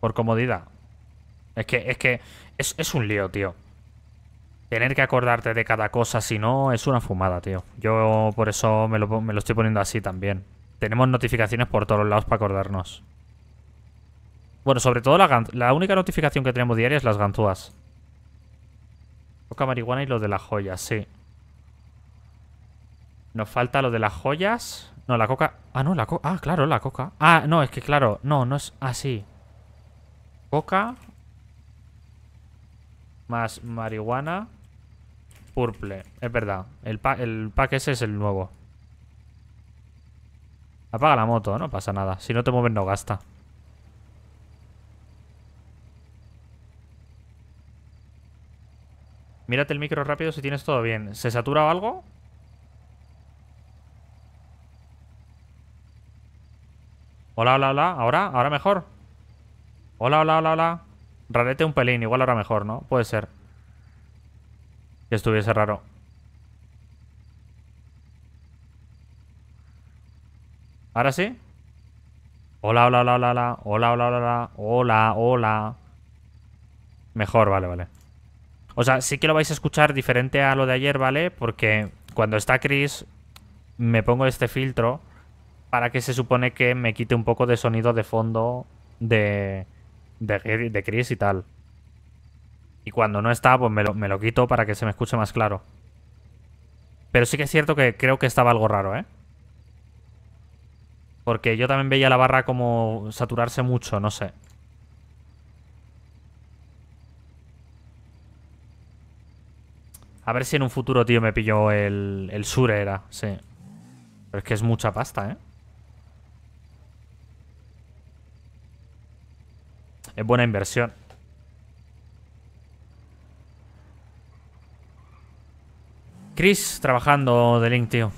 Por comodidad. Es que, es que es, es un lío, tío. Tener que acordarte de cada cosa, si no, es una fumada, tío. Yo por eso me lo, me lo estoy poniendo así también. Tenemos notificaciones por todos lados para acordarnos. Bueno, sobre todo la, la única notificación que tenemos diaria es las ganzúas. Coca marihuana y lo de las joyas, sí. Nos falta lo de las joyas. No, la coca. Ah, no, la coca. Ah, claro, la coca. Ah, no, es que claro. No, no es así. Coca. Más marihuana. Purple. Es verdad. El, pa- el pack ese es el nuevo. Apaga la moto, no pasa nada. Si no te mueves, no gasta. Mírate el micro rápido si tienes todo bien. ¿Se satura o algo? Hola, hola, hola. ¿Ahora? ¿Ahora mejor? Hola, hola, hola, hola. Rarete un pelín. Igual ahora mejor, ¿no? Puede ser. Que estuviese raro. ¿Ahora sí? Hola, hola, hola, hola, hola. Hola, hola, hola, hola. Hola. Mejor, vale, vale. O sea, sí que lo vais a escuchar diferente a lo de ayer, ¿vale? Porque cuando está Chris, me pongo este filtro para que se supone que me quite un poco de sonido de fondo de, de, de Chris y tal. Y cuando no está, pues me lo, me lo quito para que se me escuche más claro. Pero sí que es cierto que creo que estaba algo raro, ¿eh? Porque yo también veía la barra como saturarse mucho, no sé. A ver si en un futuro, tío, me pillo el, el Sure era, sí. Pero es que es mucha pasta, ¿eh? Es buena inversión. Chris trabajando de Link, tío.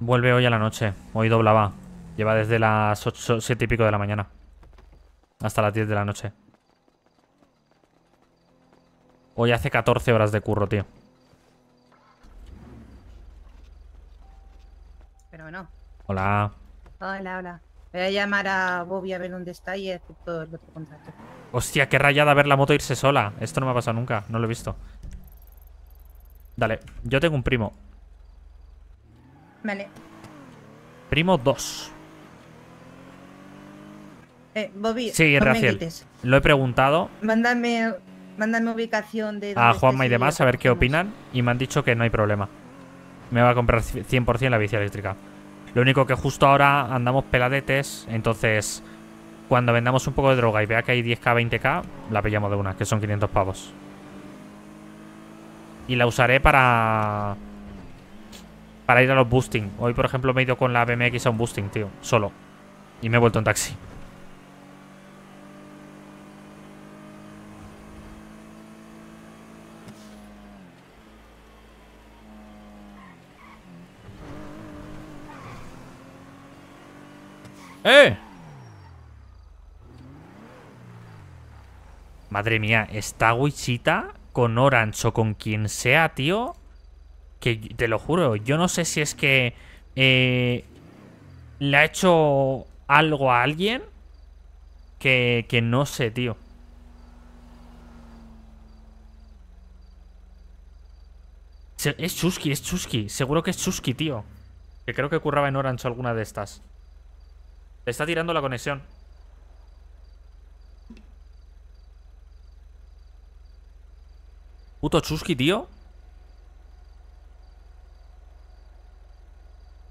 Vuelve hoy a la noche. Hoy doblaba. Lleva desde las 8, 7 y pico de la mañana. Hasta las 10 de la noche. Hoy hace 14 horas de curro, tío. Pero no. Hola. Hola, hola. Voy a llamar a Bobby a ver dónde está y acepto el otro contrato. Hostia, qué rayada ver la moto irse sola. Esto no me ha pasado nunca, no lo he visto. Dale, yo tengo un primo. Vale. Primo 2. Eh, Bobby, Sí, no Raciel. Lo he preguntado Mándame, mándame ubicación de a Juanma y demás a ver qué opinan y me han dicho que no hay problema. Me va a comprar 100% la bici eléctrica. Lo único que justo ahora andamos peladetes, entonces cuando vendamos un poco de droga y vea que hay 10k, 20k, la pillamos de una, que son 500 pavos. Y la usaré para... Para ir a los boosting. Hoy, por ejemplo, me he ido con la BMX a un boosting, tío. Solo. Y me he vuelto en taxi. ¡Eh! Madre mía, está Wichita con Orange o con quien sea, tío. Que te lo juro, yo no sé si es que eh, le ha hecho algo a alguien que, que no sé, tío. Es Chusky, es Chusky. Seguro que es Chusky, tío. Que creo que curraba en Orange alguna de estas. Está tirando la conexión. Puto Chusky, tío.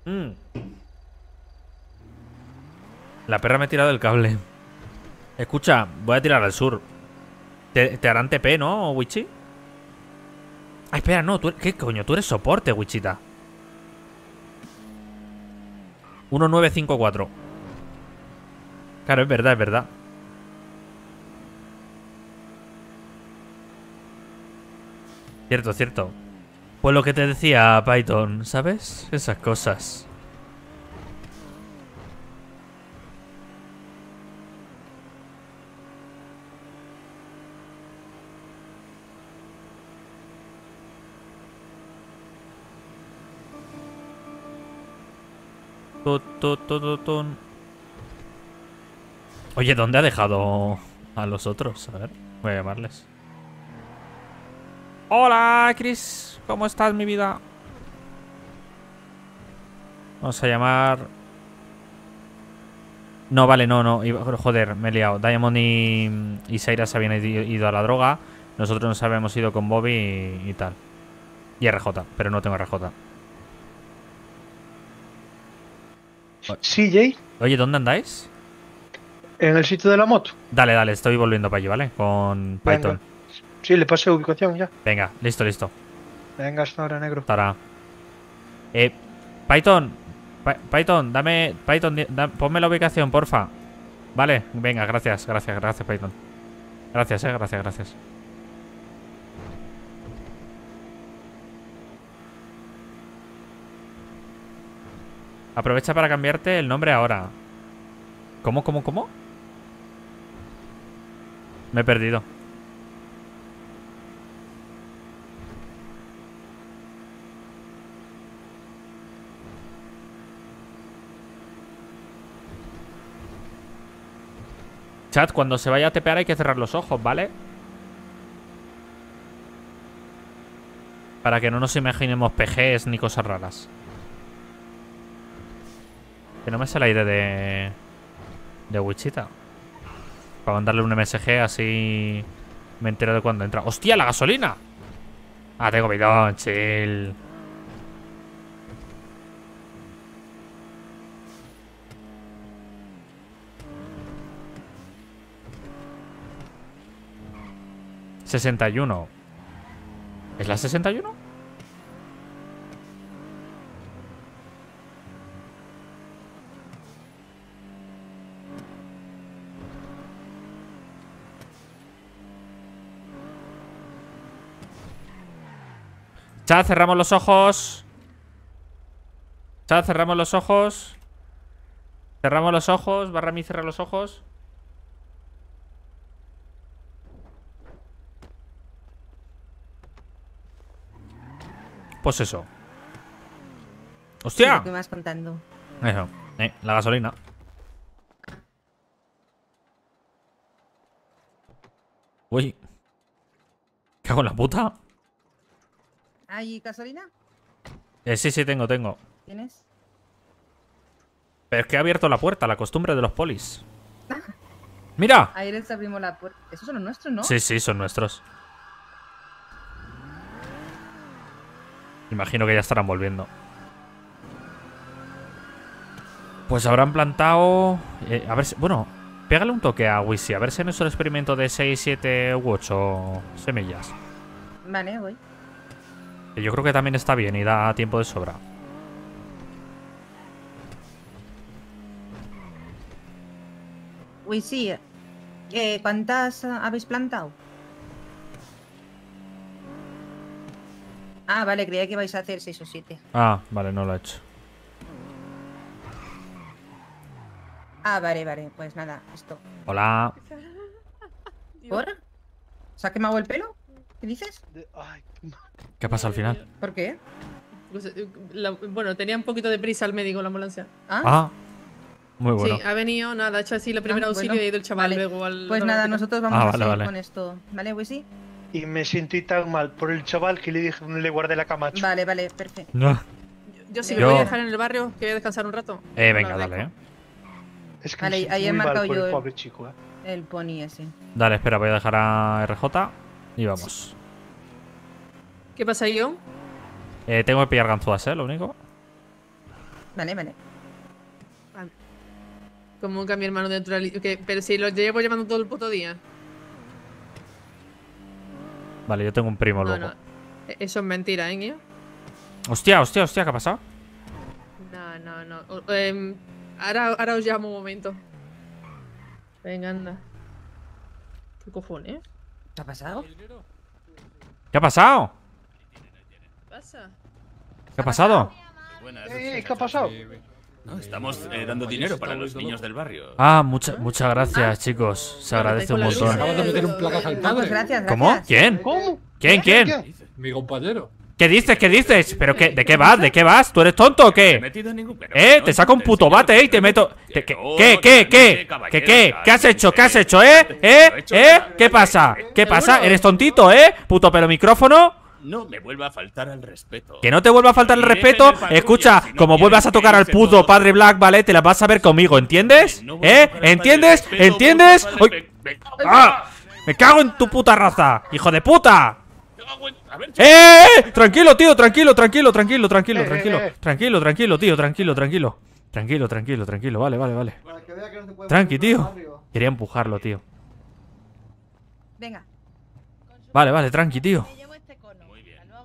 Mm. La perra me ha tirado el cable. Escucha, voy a tirar al sur. Te, te harán TP, ¿no, Wichi? Ay, espera, no. tú- ¿Qué coño? Tú eres soporte, Wichita. 1954. Claro, es verdad, es verdad. Cierto, cierto. Pues lo que te decía Python, ¿sabes? Esas cosas. Oye, ¿dónde ha dejado a los otros? A ver, voy a llamarles. Hola, Chris. ¿Cómo estás, mi vida? Vamos a llamar... No, vale, no, no. Joder, me he liado. Diamond y, y Saira se habían ido ido a la droga. Nosotros nos habíamos ido con Bobby y, y tal. Y RJ, pero no tengo RJ. Sí, Jay, Oye, ¿dónde andáis? En el sitio de la moto. Dale, dale, estoy volviendo para allí, ¿vale? Con Venga. Python. Sí, le pasé ubicación ya. Venga, listo, listo. Venga, hasta ahora, negro. Hasta ahora. Eh, Python. Py- Python, dame. Python, da- ponme la ubicación, porfa. Vale, venga, gracias, gracias, gracias, Python. Gracias, eh, gracias, gracias. Aprovecha para cambiarte el nombre ahora. ¿Cómo, cómo, cómo? Me he perdido. Chat, cuando se vaya a tepear hay que cerrar los ojos, ¿vale? Para que no nos imaginemos PGs ni cosas raras. Que no me sale aire de... De Wichita. Para mandarle un MSG así... Me entero de cuando entra. ¡Hostia, la gasolina! Ah, tengo bidón, chill. ¿61? ¿Es la 61? Chat, cerramos los ojos. Chat, cerramos los ojos. Cerramos los ojos. Barra mí cerra los ojos. Pues eso. ¡Hostia! me vas contando. Eso. Eh, la gasolina. Uy. ¿Qué hago en la puta? ¿Hay gasolina? Eh, sí, sí, tengo, tengo. ¿Tienes? Pero es que he abierto la puerta, la costumbre de los polis. ¡Mira! Ahí les abrimos la puerta. Esos son los nuestros, ¿no? Sí, sí, son nuestros. Imagino que ya estarán volviendo. Pues habrán plantado... eh, a ver si... Bueno, pégale un toque a Wisi. A ver si han hecho el experimento de 6, 7 u 8 semillas. Vale, voy. Que yo creo que también está bien y da tiempo de sobra. Uy, sí. Eh, ¿Cuántas ah, habéis plantado? Ah, vale, creía que vais a hacer 6 o 7. Ah, vale, no lo he hecho. Ah, vale, vale. Pues nada, esto. Hola. ¿Por? ¿Se ha quemado el pelo? ¿Qué dices? ¿Qué pasa al final? ¿Por qué? Pues, eh, la- bueno, tenía un poquito de prisa el médico, la ambulancia. Ah, muy bueno. Sí, ha venido, nada, ha hecho así el primer Ah, auxilio bueno. y ha ido el chaval Vale. luego al. Pues nada, nosotros vamos Ah, a vale, seguir vale. con esto. ¿Vale, Wisi? Y me sentí tan mal por el chaval que le dije dónde le guardé la camacho. Vale, vale, perfecto. No. Yo sí Yo- me voy a dejar en el barrio, que voy a descansar un rato. Eh, venga, dale, eh. Es que Vale, ahí he marcado yo el el- pobre chico, eh. El pony ese. Dale, espera, voy a dejar a RJ y vamos. ¿Qué pasa, yo? Eh, tengo que pillar ganzúas, ¿eh? Lo único. Vale, vale. Como que a mi hermano de naturalidad. Pero si lo llevo llevando todo el puto día. Vale, yo tengo un primo No, luego. no. E- Eso es mentira, ¿eh, Guía? Hostia, hostia, hostia, ¿qué ha pasado? No, no, no. Em, ahora, ahora os llamo un momento. Venga, anda. ¿Qué cojones? ¿Qué ha pasado? ¿Qué ha pasado? ¿Qué pasa? ¿Qué ha pasado? Eh, ¿Qué ha pasado? No, estamos eh, dando dinero para los niños del barrio. Ah, mucha- muchas gracias, chicos. Se agradece un montón. padre. gracias, ¿Cómo? ¿Quién? ¿Cómo? ¿Quién, quién? Mi compañero. ¿Qué dices? ¿Qué dices? ¿Pero qué? ¿De qué vas? ¿De qué vas? ¿Tú eres tonto o qué? pero ¿Eh? Te saco un puto bate, ¿eh? Y te meto... ¿Qué? ¿Qué? ¿Qué? ¿Qué? ¿Qué? caballero, ¿Qué? ¿Qué? ¿Qué has hecho? ¿Qué has hecho, eh? ¿Eh? ¿Eh? ¿Qué pasa? ¿Qué pasa? ¿Eres tontito, eh? Puto pelo micrófono. No me vuelva a faltar al respeto. Que no te vuelva a faltar el respeto. patrulla, Escucha, si no como vuelvas a tocar al puto padre Black, ¿vale? Te las vas a ver conmigo, ¿entiendes? No ¿Eh? ¿Entiendes? respeto, ¿Entiendes? padre, me- me- ¡Ah! ¡Me cago en tu puta raza! ¡Hijo de puta! Ver, ¡Eh! eh! Tranquilo, tío, tranquilo, tranquilo, tranquilo, tranquilo, Eh, eh, tranquilo. eh. Tranquilo, tranquilo, tío, tranquilo, tranquilo. Tranquilo, tranquilo, tranquilo. Vale, vale, vale. Tranqui, tío. Quería empujarlo, tío. Venga. Vale, vale, tranqui, tío.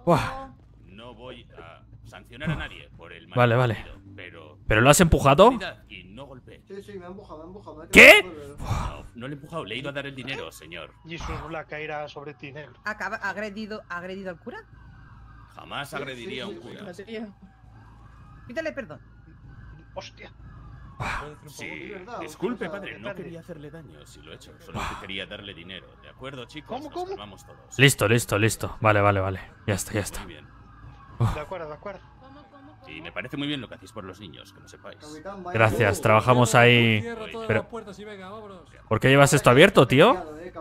Buah. No voy a sancionar a nadie por el Vale, vale. malentendido, Pero ¿Pero lo has empujado? Y no golpee. Sí, sí, me ha empujado, me ha empujado. ¿Qué? No, no le he empujado, le he ido a dar el dinero, señor. Jesus Black caerá sobre ti, negro. ¿Acaba agredido, agredido al cura? Jamás agrediría a un cura. Pídale perdón. Hostia. Sí, disculpe, padre, no quería hacerle daño si lo he hecho. Solo que quería darle dinero. ¿De acuerdo, chicos? ¿Cómo, cómo? calmamos todos. Listo, listo, listo. Vale, vale, vale. Ya está, ya está. Muy bien. De acuerdo, de acuerdo. Y me parece muy bien lo que hacéis por los niños, que lo sepáis. Gracias, trabajamos ahí. Pero-. ¿Por qué llevas esto abierto, tío? Eh,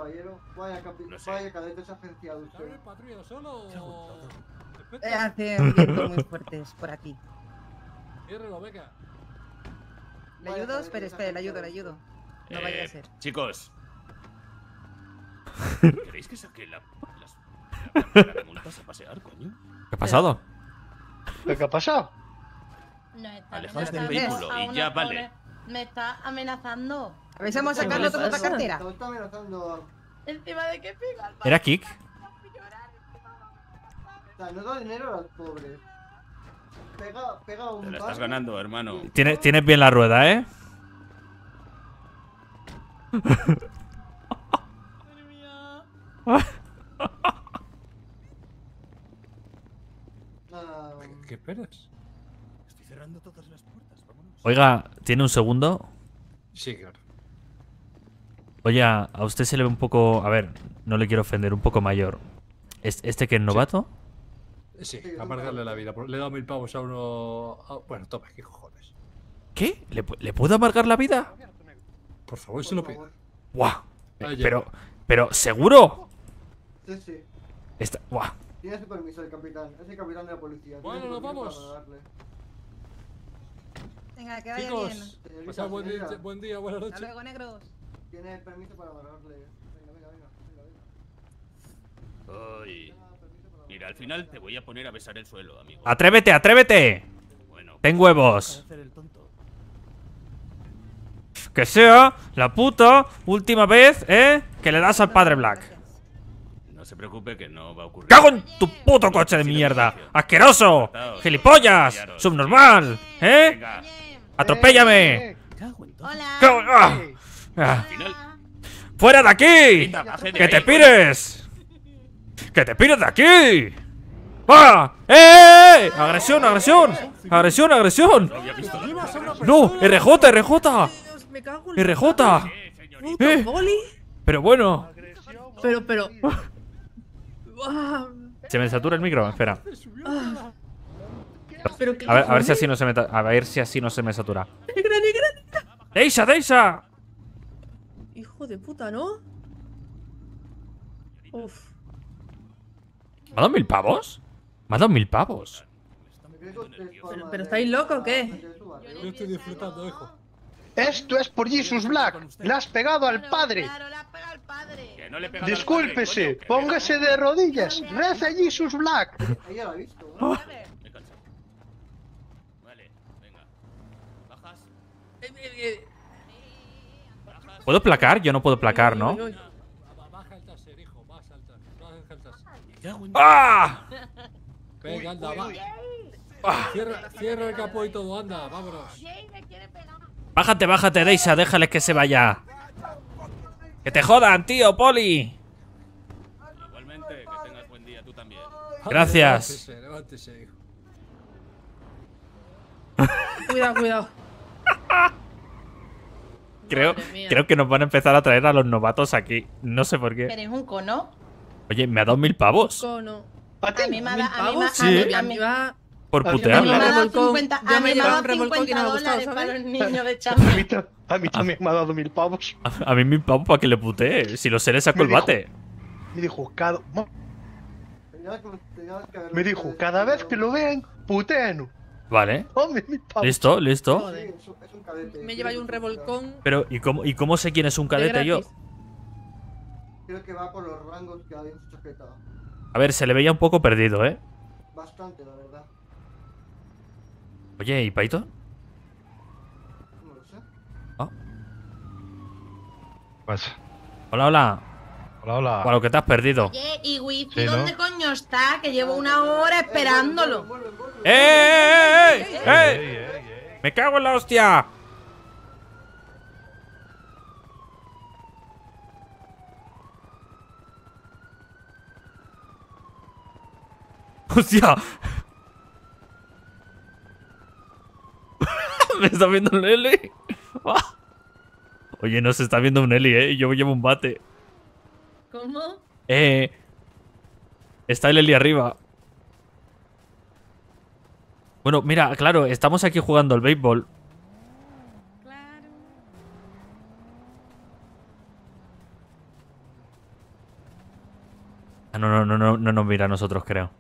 No sé. Eh, hace vientos muy fuertes por aquí. Venga. ¿Le ayudo? Espere, espere, le ayudo, le ayudo. No vaya a Eh, ser. Chicos, ¿Queréis que saque la, las, la, la multas a pasear, coño? ¿Qué ha pasado? ¿Qué ha pasado? No está Alejaos del vehículo y ya pobre- vale. Me está amenazando. A ver si vamos a ¿Qué sacarlo toda otra pasa? cartera. Te está amenazando. Encima de que pega. ¿Era Kik? O sea, no da dinero a los pobres. Pega, pega un Te la estás ganando, hermano. Tienes, tienes bien la rueda, ¿eh? ¿Qué esperas? Estoy cerrando todas las puertas, vámonos. Oiga, ¿tiene un segundo? Sí, claro. Oye, a usted se le ve un poco... A ver, no le quiero ofender, un poco mayor. ¿Es- ¿Este que es novato? Sí, amargarle la vida. Le he dado mil pavos a uno. a- Bueno, toma, qué cojones. ¿Qué? ¿Le, pu- le puedo amargar la vida? Por favor, se lo pido. ¡Buah! Ahí Pero, pero, ¿seguro? sí, sí. Está, ¡Buah! Tiene su permiso el capitán. Es el capitán de la policía. Bueno, nos vamos. Venga, que vaya bien. Chicos, Señorita, pasad buen día, buen día, buenas Hasta noches. luego, negros. Tiene el permiso para amarrarle. Venga, venga, venga. venga, venga. Ay. Mira, al final te voy a poner a besar el suelo, amigo. ¡Atrévete, atrévete! Bueno, Ten huevos. Que sea la puta última vez, ¿eh? Que le das al padre Black. No se preocupe que no va a ocurrir. ¡Cago en tu puto coche de mierda! ¡Asqueroso! ¡Gilipollas! ¡Subnormal! ¿eh? ¡Atropéllame! Hola. ¡Cago- ah! ¡Fuera de aquí! ¡Que te pires! ¡Que te pires de aquí! ¡Va! ¡Eh! ¡Agresión, agresión! ¡Agresión, agresión! no. ¡RJ, RJ! ¡RJ! ¿Eh? Pero bueno. Pero, pero. Ah, ¿Se me satura el micro? Espera. ah. A ver, a ver si así no se me a ver si así no se me satura. ¡Deisa, Deisa! Hijo de puta, ¿no? Uf. ¿Me ha dado mil pavos? ¿Me ha dado mil pavos? Pero, pero estáis locos o qué? Yo estoy disfrutando, hijo. Esto es por Jesus Black. Le has pegado al padre. Claro, le has pegado al padre. Que no le he pegado al Discúlpese. padre, coño, que Póngase de rodillas. Reza Jesus Black. Ella lo ha visto. ¿no? me- me he cansado. Vale, venga. Bajas, bajas. ¿Puedo placar? Yo no puedo placar, ¿no? uy, uy, uy. Ba- Baja el taser, hijo, más alta. Baja el ¡Ah! Venga, anda, va. Ah. Cierra, cierra el capó y todo, anda, vámonos. Bájate, bájate, Deisa, déjales que se vaya. ¡Que te jodan, tío, Poli! Igualmente, que tengas buen día tú también. Gracias. Levántese, levántese, hijo. Cuidado, cuidado. Creo, creo que nos van a empezar a traer a los novatos aquí. No sé por qué. ¿Eres un cono? Oye, me ha dado mil pavos Cono. ¿A mí me ha ¿Mil dado. A mí por mí a mí me ha dado 50, Ya a me mí me ha dado un revolcón y 50 no me ha gustado, dólares para ¿sabes? un niño de A mí, chambre. ta- a mí también me ha dado mil pavos. A, mí mil pavos para que le putee. Si lo sé, le saco el bate. Me dijo, cada, me dijo, cada vez que lo vean, puteen. Vale. Listo, listo. Me lleva ahí un revolcón. Pero, ¿y cómo, ¿y cómo sé quién es un de cadete yo? Creo que va por los rangos que hay en su chaqueta. A ver, se le veía un poco perdido, ¿eh? Bastante, la verdad. Oye, ¿y Python? No lo sé. Pues, Hola, hola. hola, hola. Para lo que te has perdido. Oye, ¿y Wifi Sí, ¿no? dónde coño está? Que llevo una hora esperándolo. ¡Eh, eh, eh, eh! ¡Eh! ¡Me cago en la hostia! ¡Hostia! ¿Me está viendo un Eli? Ah. Oye, no se está viendo un Eli, ¿eh? Yo llevo un bate. ¿Cómo? Eh... Está el Eli arriba. Bueno, mira, claro, estamos aquí jugando al béisbol. Claro. Ah, no, no, no, no, no nos mira a nosotros, creo.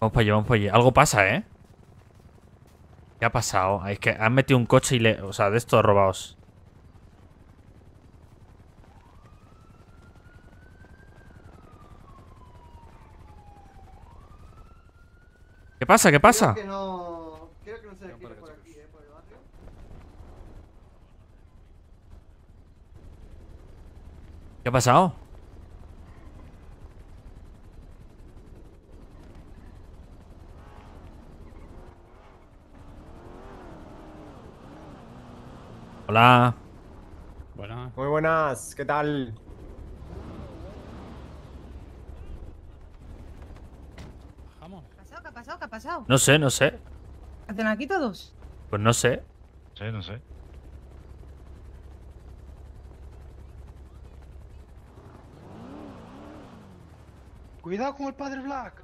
Vamos para allá, vamos para allá. Algo pasa, ¿eh? ¿Qué ha pasado? Ah, es que han metido un coche y le... O sea, de estos robados. ¿Qué pasa? ¿Qué pasa? Por aquí, ¿eh? Por el barrio. ¿Qué ha pasado? Hola. Buenas. Muy buenas, ¿qué tal? ¿Qué ha pasado? ¿Qué ha pasado? ¿Qué ha pasado? No sé, no sé. ¿Qué hacen aquí todos? Pues no sé. Sí, no sé. Cuidado con el padre Black.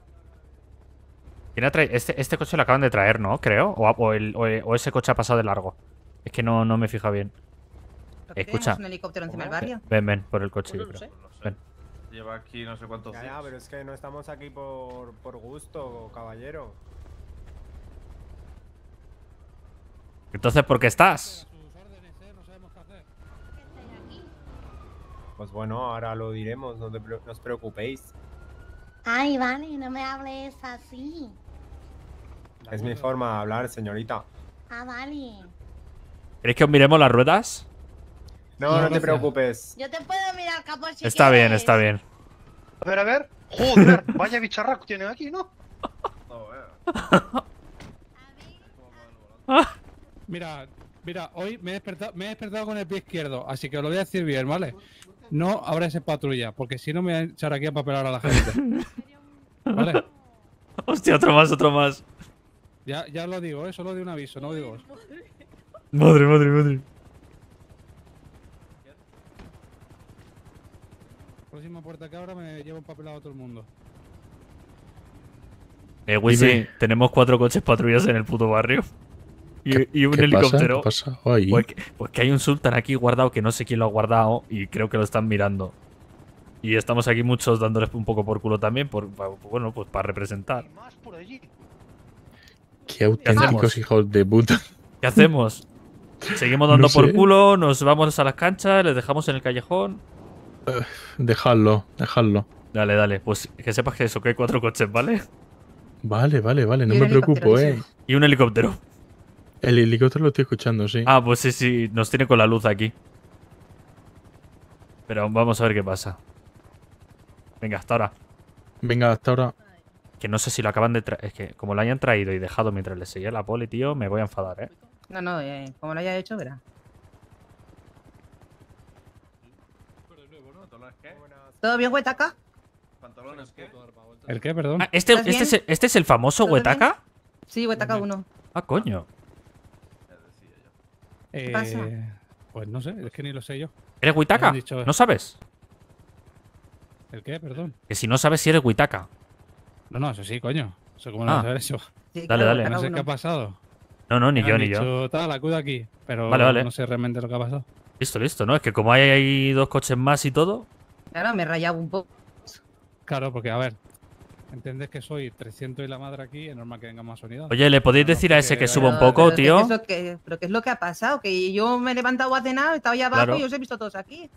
¿Quién ha traído? Este, este coche lo acaban de traer, ¿no? Creo. O, o el- o- o ese coche ha pasado de largo. Es que no, no me fija bien. ¿Por qué Escucha. un helicóptero encima del barrio? Ven, ven, por el coche. creo. Ven. Lleva aquí no sé cuántos Ya, ya, pero es que no estamos aquí por, por gusto, caballero. Entonces, ¿por qué estás? Pues bueno, ahora lo diremos, no, te no os preocupéis. Ay, vale, no me hables así. Es mi forma de hablar, señorita. Ah, vale. ¿Queréis que os miremos las ruedas? No, no te preocupes. Yo te puedo mirar capó si Está bien, quieres. está bien. A ver, a ver. Joder, vaya bicharraco tienen aquí, ¿no? Mira, mira, hoy me he, despertado, me he despertado con el pie izquierdo, así que os lo voy a decir bien, ¿vale? No habrá ese patrulla, porque si no me voy a echar aquí a papelar a la gente. ¿Vale? Hostia, otro más, otro más. Ya, ya lo digo, ¿eh? Solo de un aviso, no digo. Madre, madre, madre. Próxima puerta que abra me llevo empapelado a todo el mundo. Eh, Wisi, Dime. tenemos cuatro coches patrullas en el puto barrio. Y, y un qué pasa? helicóptero. ¿Qué pasa ahí? Pues, que, pues que hay un sultán aquí guardado que no sé quién lo ha guardado y creo que lo están mirando. Y estamos aquí muchos dándoles un poco por culo también, por, pa- bueno, pues para representar. Qué auténticos hijos de puta. ¿Qué hacemos? ¿Seguimos dando No por sé. culo? ¿Nos vamos a las canchas? ¿Les dejamos en el callejón? Dejadlo, dejadlo. Dale, dale. Pues que sepas que eso, que hay cuatro coches, ¿vale? Vale, vale, vale, no me preocupo, eh. Y un helicóptero. El helicóptero lo estoy escuchando, sí. Ah, pues sí, sí, nos tiene con la luz aquí. Pero vamos a ver qué pasa. Venga, hasta ahora. Venga, hasta ahora. Que no sé si lo acaban de traer. Es que como lo hayan traído y dejado mientras le seguía la poli, tío, me voy a enfadar, ¿eh? No, no, eh, como lo haya hecho, verá. ¿Todo bien, Huetaca? ¿Pantalones qué? ¿El qué, perdón? Ah, ¿este, ¿Estás este, es, el- ¿Este es el famoso. Huetaca? Sí, Huetaca 1. Ah, coño. Eh, pasa? Pues no sé, es que ni lo sé yo. ¿Eres Huitaca? dicho- ¿No sabes? ¿El qué, perdón? Que si no sabes si eres Huitaca. No, no, eso sí, coño. Eso cómo no Ah. vas a saber eso. Sí, Dale, claro, dale. No sé uno. qué ha pasado. No, no, ni Me yo, han ni yo. Tal, acude aquí. Pero Vale, vale. no sé realmente lo que ha pasado. Listo, listo, ¿no? Es que como hay ahí dos coches más y todo. Claro, me rayaba un poco. Claro, porque a ver, entendés que soy 300 y la madre aquí, es normal que venga más unidades. Oye, ¿le podéis decir a ese que suba un poco, Pero, ¿qué tío? es lo que- ¿Pero qué es lo que ha pasado? Que yo me he levantado a cenar, estaba allá abajo Claro. y os he visto todos aquí.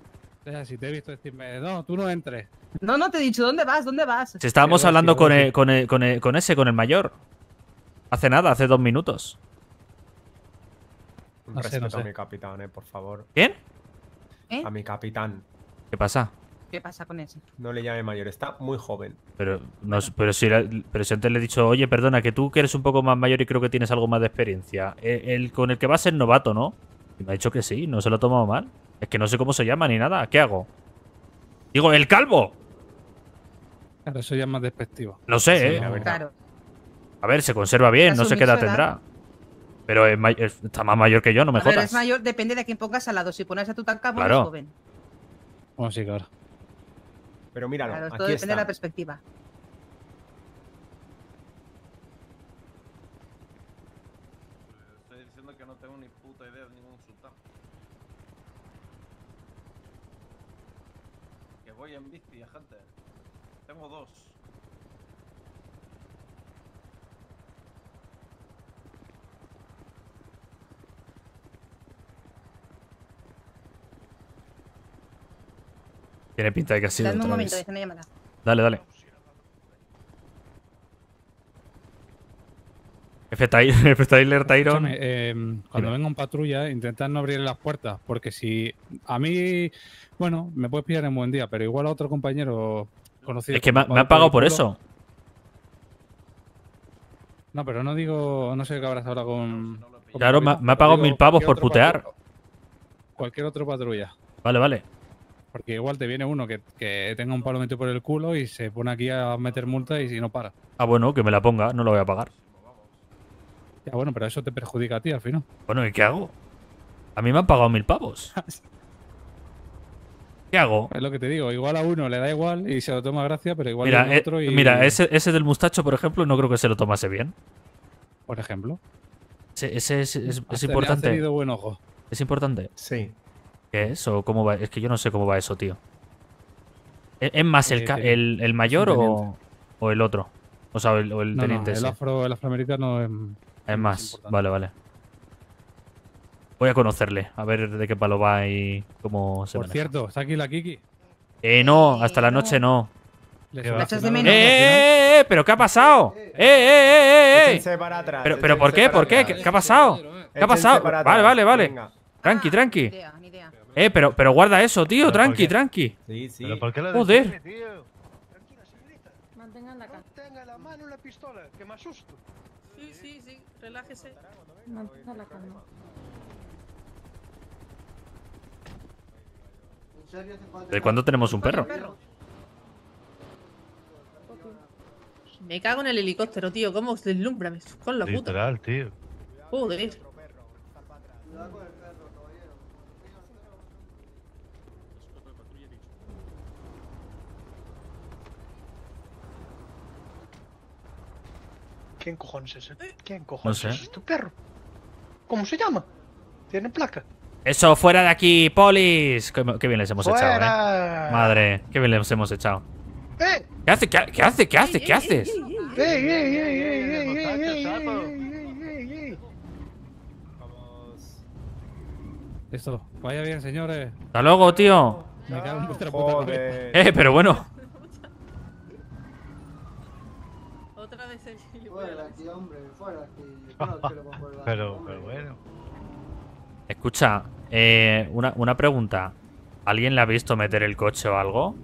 O sea, si te he visto decirme, no, tú no entres. No, no, te he dicho, ¿dónde vas? ¿Dónde vas? Si estábamos hablando con, el- con, el- con, el- con ese, con el mayor. Hace nada, hace dos minutos. Un No sé, respeto no sé. a mi capitán, eh, por favor. ¿Quién? ¿Eh? A mi capitán. ¿Qué pasa? ¿Qué pasa con ese? No le llame mayor, está muy joven. Pero, no, pero, si, pero si antes le he dicho, oye, perdona, que tú que eres un poco más mayor y creo que tienes algo más de experiencia. eh, El, con el que va a ser novato, ¿no? Y me ha dicho que sí, no se lo ha tomado mal. Es que no sé cómo se llama ni nada. ¿Qué hago? Digo, ¡el calvo! Claro, eso ya es más despectivo. No sé, Sí, ¿eh? Claro. A ver, se conserva bien, no sé qué edad. tendrá. Pero es may- es- está más mayor que yo, no me a ver, jodas. es mayor, depende de quién pongas al lado. Si pones a tu tan cabo, Claro. es joven. Bueno, sí, claro. Pero míralo, Claro, todo aquí depende de la está. perspectiva. Estoy diciendo que no tengo ni puta idea de ningún sultán. Que voy en bici, gente. Tengo dos. Tiene pinta de que ha sido Dame un momento, vez. dejen una llamada. Dale, dale. F. Ty- F. Tyler Tyron. Eh, cuando venga un patrulla, intentad no abrir las puertas, porque si a mí, bueno, me puedes pillar en buen día, pero igual a otro compañero conocido. Es que me me, me han pagado por eso. No, pero no digo, no sé qué habrás ahora con. con Claro, me, me ha pagado digo mil pavos por putear. Cualquier otro patrulla. Vale, vale. Porque igual te viene uno que, que tenga un palo metido por el culo y se pone aquí a meter multa y si no para. Ah, bueno, que me la ponga, no lo voy a pagar. Ya, bueno, pero eso te perjudica a ti al final. Bueno, ¿y qué hago? A mí me han pagado mil pavos. ¿Qué hago? Es lo que te digo, igual a uno le da igual y se lo toma gracia, pero igual Mira, viene eh, otro y. mira ese, ese del mustacho, por ejemplo, no creo que se lo tomase bien. Por ejemplo. Ese, ese es, es- es Has- le importante. tenido buen ojo. ¿Es importante? Sí. ¿Qué es? ¿O cómo va? Es que yo no sé cómo va eso, tío. ¿Es, más el, Eh, el, el mayor o, o el otro? O sea, o el, o el No, no, teniente el, afro, el afroamericano es. Es más, vale, vale. Voy a conocerle, a ver de qué palo va y cómo se Por maneja. cierto, está aquí la Kiki. Eh, no, hasta la noche no. Le ¿Qué va? echas de solucionaron menos? ¡Eh, eh, eh, eh! ¿Pero qué ha pasado? ¡Eh, eh, eh, eh, eh! Para atrás. ¿Pero, pero por qué? ¿Por qué? ¿Qué, ha pasado? ¿Qué ha pasado? Vale, vale, vale. Venga. Tranqui, tranqui. Eh, pero, pero guarda eso, tío. ¿Pero por Tranqui, tranqui. Sí, sí. ¿Pero por qué lo Joder. tío? Tranquila, señorita. Mantengan la calma. Tenga la mano en la pistola, que me asusto. Sí, sí, sí, relájese. Mantengan la calma. ¿En serio hace falta ¿De cuándo tenemos un perro? Me cago en el helicóptero, tío. ¿Cómo os deslumbra? Con la puta. Literal, tío. Joder. ¿Quién cojones es? Eh? ¿Quién cojones es tu perro? ¿Cómo se llama? ¿Tiene placa? Eso, fuera de aquí, polis. Qué bien les hemos echado, eh. Madre, qué bien les hemos echado. Eh. ¿Qué hace? ¿Qué, qué hace? ¿Qué hace? ¿Qué haces? Listo, vaya bien, señores. Hasta luego, tío. Me cago en vuestra puta. Eh, pero bueno. Fuera de aquí, hombre, fuera de aquí. Fuera del cielo con fuera, Pero, pero bueno. Escucha, eh, una, una pregunta. ¿Alguien le ha visto meter el coche o algo?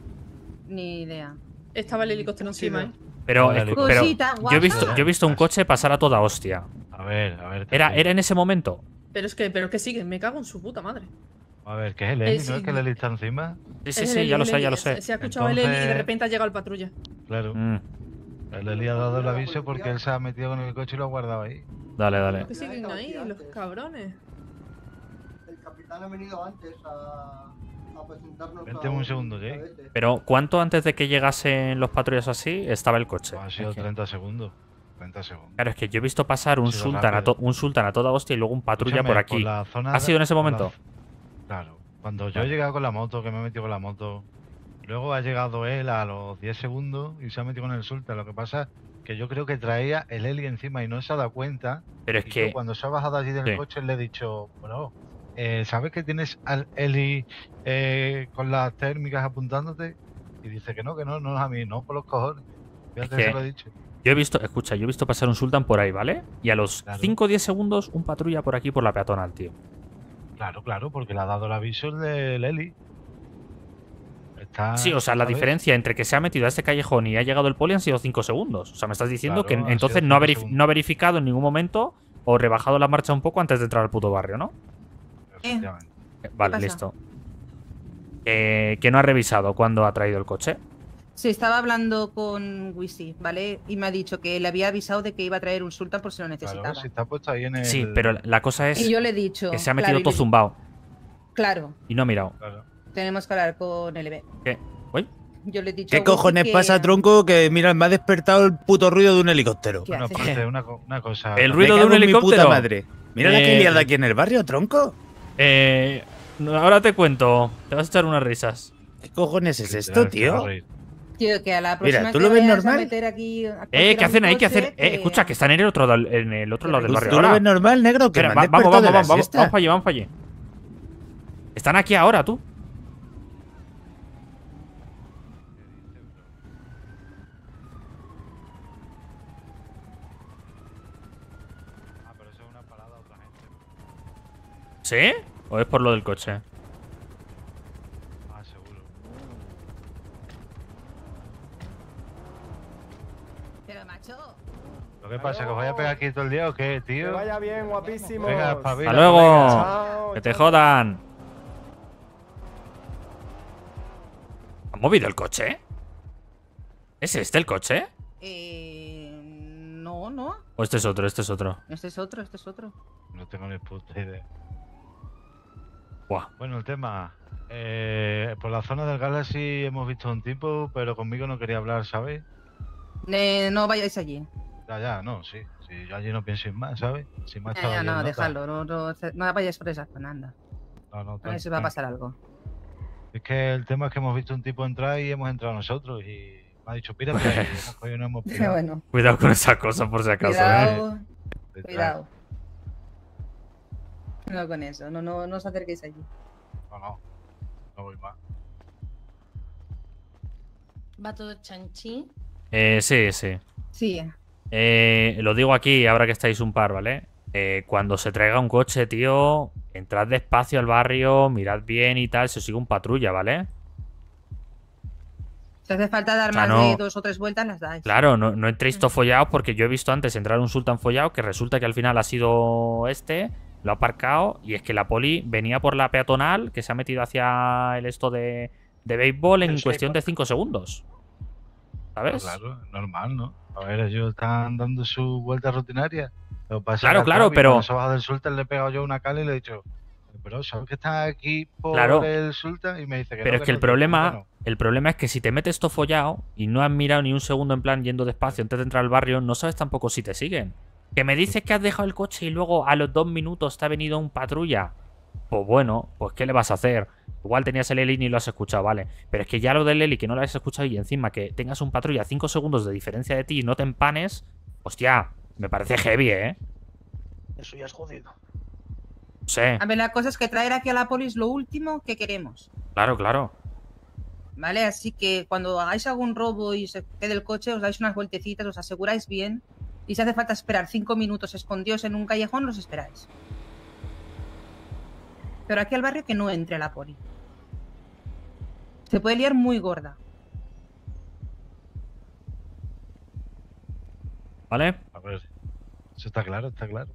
Ni idea. Estaba el helicóptero encima, ¿eh? Pero, pero yo he visto, yo he visto un coche pasar a toda hostia. A ver, a ver. ¿Era. ¿Era en ese momento? Pero es que, pero es que sigue, me cago en su puta madre. A ver, que es el Eh, Eli, sí. ¿no? Es que el Eli está encima. Sí, sí, sí, ya lo sé, ya lo sé. Se ha escuchado el Eli y de repente ha llegado el patrulla. Claro. Mm, El Eli ha dado el aviso porque él se ha metido con el coche y lo ha guardado ahí. dale, dale. Que siguen ahí, los cabrones. El capitán ha venido antes a, a presentarnos Vente a un segundo, ¿sí? cadete. Pero ¿cuánto antes de que llegasen los patrullas así estaba el coche? Ha sido Es que- 30 segundos. 30 segundos. Claro, es que yo he visto pasar un sultan, a un sultan a toda hostia y luego un patrulla Escúchame, por aquí. la zona ¿Ha sido en ese por la- momento? Claro. Cuando yo he llegado con la moto, que me he metido con la moto, luego ha llegado él a los 10 segundos y se ha metido con el Sultan. Lo que pasa que yo creo que traía el Eli encima y no se ha dado cuenta. Pero es Y yo que... cuando se ha bajado allí del Sí. coche le he dicho, bueno, eh, ¿sabes que tienes al Eli eh, con las térmicas apuntándote? Y dice que no, que no, no es a mí, no por los cojones. Fíjate, que- se lo he dicho. Yo he visto, escucha, yo he visto pasar un sultan por ahí, ¿vale? Y a los Claro. 5 o 10 segundos, un patrulla por aquí por la peatonal, tío. Claro, claro, porque le ha dado el aviso el del Eli. Está, Sí, o sea, la ¿sabes? diferencia entre que se ha metido a este callejón y ha llegado el poli han sido 5 segundos. O sea, me estás diciendo Claro, que entonces no ha, no ha verificado en ningún momento o rebajado la marcha un poco antes de entrar al puto barrio, ¿no? Efectivamente. Eh, Vale, listo. Eh, que no ha revisado cuándo ha traído el coche. Se estaba hablando con Wisi, ¿vale? Y me ha dicho que le había avisado de que iba a traer un sultan por si lo necesitaba. Claro, si está puesto ahí en el. Sí, pero la cosa es Y yo le he dicho. que se ha metido todo zumbado Claro, y no ha mirado. Claro. Tenemos que hablar con LB. ¿Qué? ¿Uy? Yo le he dicho. ¿Qué cojones que- pasa, tronco? Que mira, me ha despertado el puto ruido de un helicóptero. ¿Qué Bueno, haces? aparte, una, co- una cosa. El ruido de un mi helicóptero. puta madre. Mira la que Eh, liada aquí en el barrio, tronco. Eh, ahora te cuento. Te vas a echar unas risas. ¿Qué cojones es esto, tío? Tío, que a la Mira, próxima ¿tú que lo ves normal? a meter aquí. Eh, ¿qué hacen ahí? ¿Qué hacen? Eh, escucha, que están en el otro, lado- en el otro lado del Pues barrio ¿Tú lo ves normal, negro? Que Espera, me va- han vamos, vamos, de la vamos, vamos, siesta. vamos para allí, vamos para allí. Están aquí ahora, tú. ¿Sí? ¿O es por lo del coche? Ah, seguro. Pero macho. Lo que pasa, que os vaya a pegar aquí todo el día o qué, Que tío. vaya bien, guapísimo. Venga, espabila. ¡Hasta luego! Chao, ¡Que te jodan! ¿Han movido el coche? ¿Es este el coche? Eh, no, no. ¿O este es otro? Este es otro. Este es otro, este es otro. No tengo ni puta idea. Buah. Bueno, el tema. eh, por la zona del Galaxy hemos visto un tipo, pero conmigo no quería hablar, ¿sabes? Eh, no vayáis allí. Ya, ya, no, sí. sí yo allí no pienso ir más, ¿sabes? Si me ha Ya, no, notas. dejadlo. No, no, no vayáis por esa zona, anda. No, no, A ver si va a pasar algo. Es que el tema es que hemos visto un tipo entrar y hemos entrado nosotros y me ha dicho, pírate. y hemos no hemos pirado. bueno. Cuidado con esa cosa por si acaso, ¿eh? Cuidado. Cuidado. No con eso. No, no, no os acerquéis allí. No, no. No voy más. Va todo chanchi. Eh, sí, sí. Sí. Eh, lo digo aquí, ahora que estáis un par, ¿vale? Eh, cuando se traiga un coche, tío, entrad despacio al barrio, mirad bien y tal, se os sigue un patrulla, ¿vale? Si hace falta dar O sea, más no- de dos o tres vueltas, las dais. Claro, no, no entréis todo follados porque yo he visto antes entrar un sultán follado que resulta que al final ha sido este, lo ha aparcado y es que la poli venía por la peatonal que se ha metido hacia el esto de, de béisbol en El cuestión de 5 segundos. ¿Sabes? Pues Claro, normal, ¿no? A ver, ellos están dando su vuelta rutinaria. Lo pasa Claro, claro, pero- se del Sultan le he pegado yo una cala y le he dicho, pero ¿sabes que estás aquí por Claro. el Sultan? Y me dice que Pero no, es que el no, problema, ¿cómo el problema es que si te metes todo follado y no has mirado ni un segundo en plan yendo despacio antes de entrar al barrio, no sabes tampoco si te siguen. Que me dices que has dejado el coche y luego a los dos minutos te ha venido un patrulla. Pues bueno, pues ¿qué le vas a hacer? Igual tenías el Eli y ni lo has escuchado, vale. Pero es que ya lo del Eli que no lo has escuchado y encima que tengas un patrulla a 5 segundos de diferencia de ti y no te empanes, hostia, me parece heavy, ¿eh? Eso ya es jodido. Sé, A ver, la cosa es que traer aquí a la polis lo último que queremos. claro, claro. ¿Vale? Así que cuando hagáis algún robo y se quede el coche, os dais unas vueltecitas, os aseguráis bien. Y si hace falta esperar cinco minutos escondidos en un callejón, los esperáis. Pero aquí al barrio que no entre la poli. Se puede liar muy gorda. ¿Vale? A ver, eso está claro, está claro.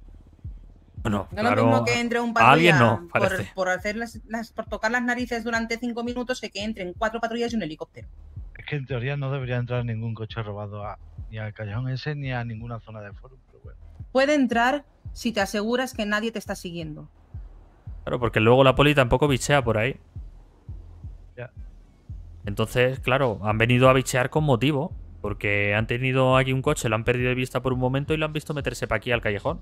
Bueno, No es claro, lo mismo que entre un a patrulla alguien no, por, por hacer las, las- por tocar las narices durante cinco minutos que que entren cuatro patrullas y un helicóptero. Es que en teoría no debería entrar ningún coche robado a- ni al callejón ese ni a ninguna zona de foro. Pero bueno. Puede entrar si te aseguras que nadie te está siguiendo. Claro, porque luego la poli tampoco bichea por ahí. Ya. Entonces, claro, han venido a bichear con motivo. Porque han tenido aquí un coche, lo han perdido de vista por un momento y lo han visto meterse para aquí al callejón.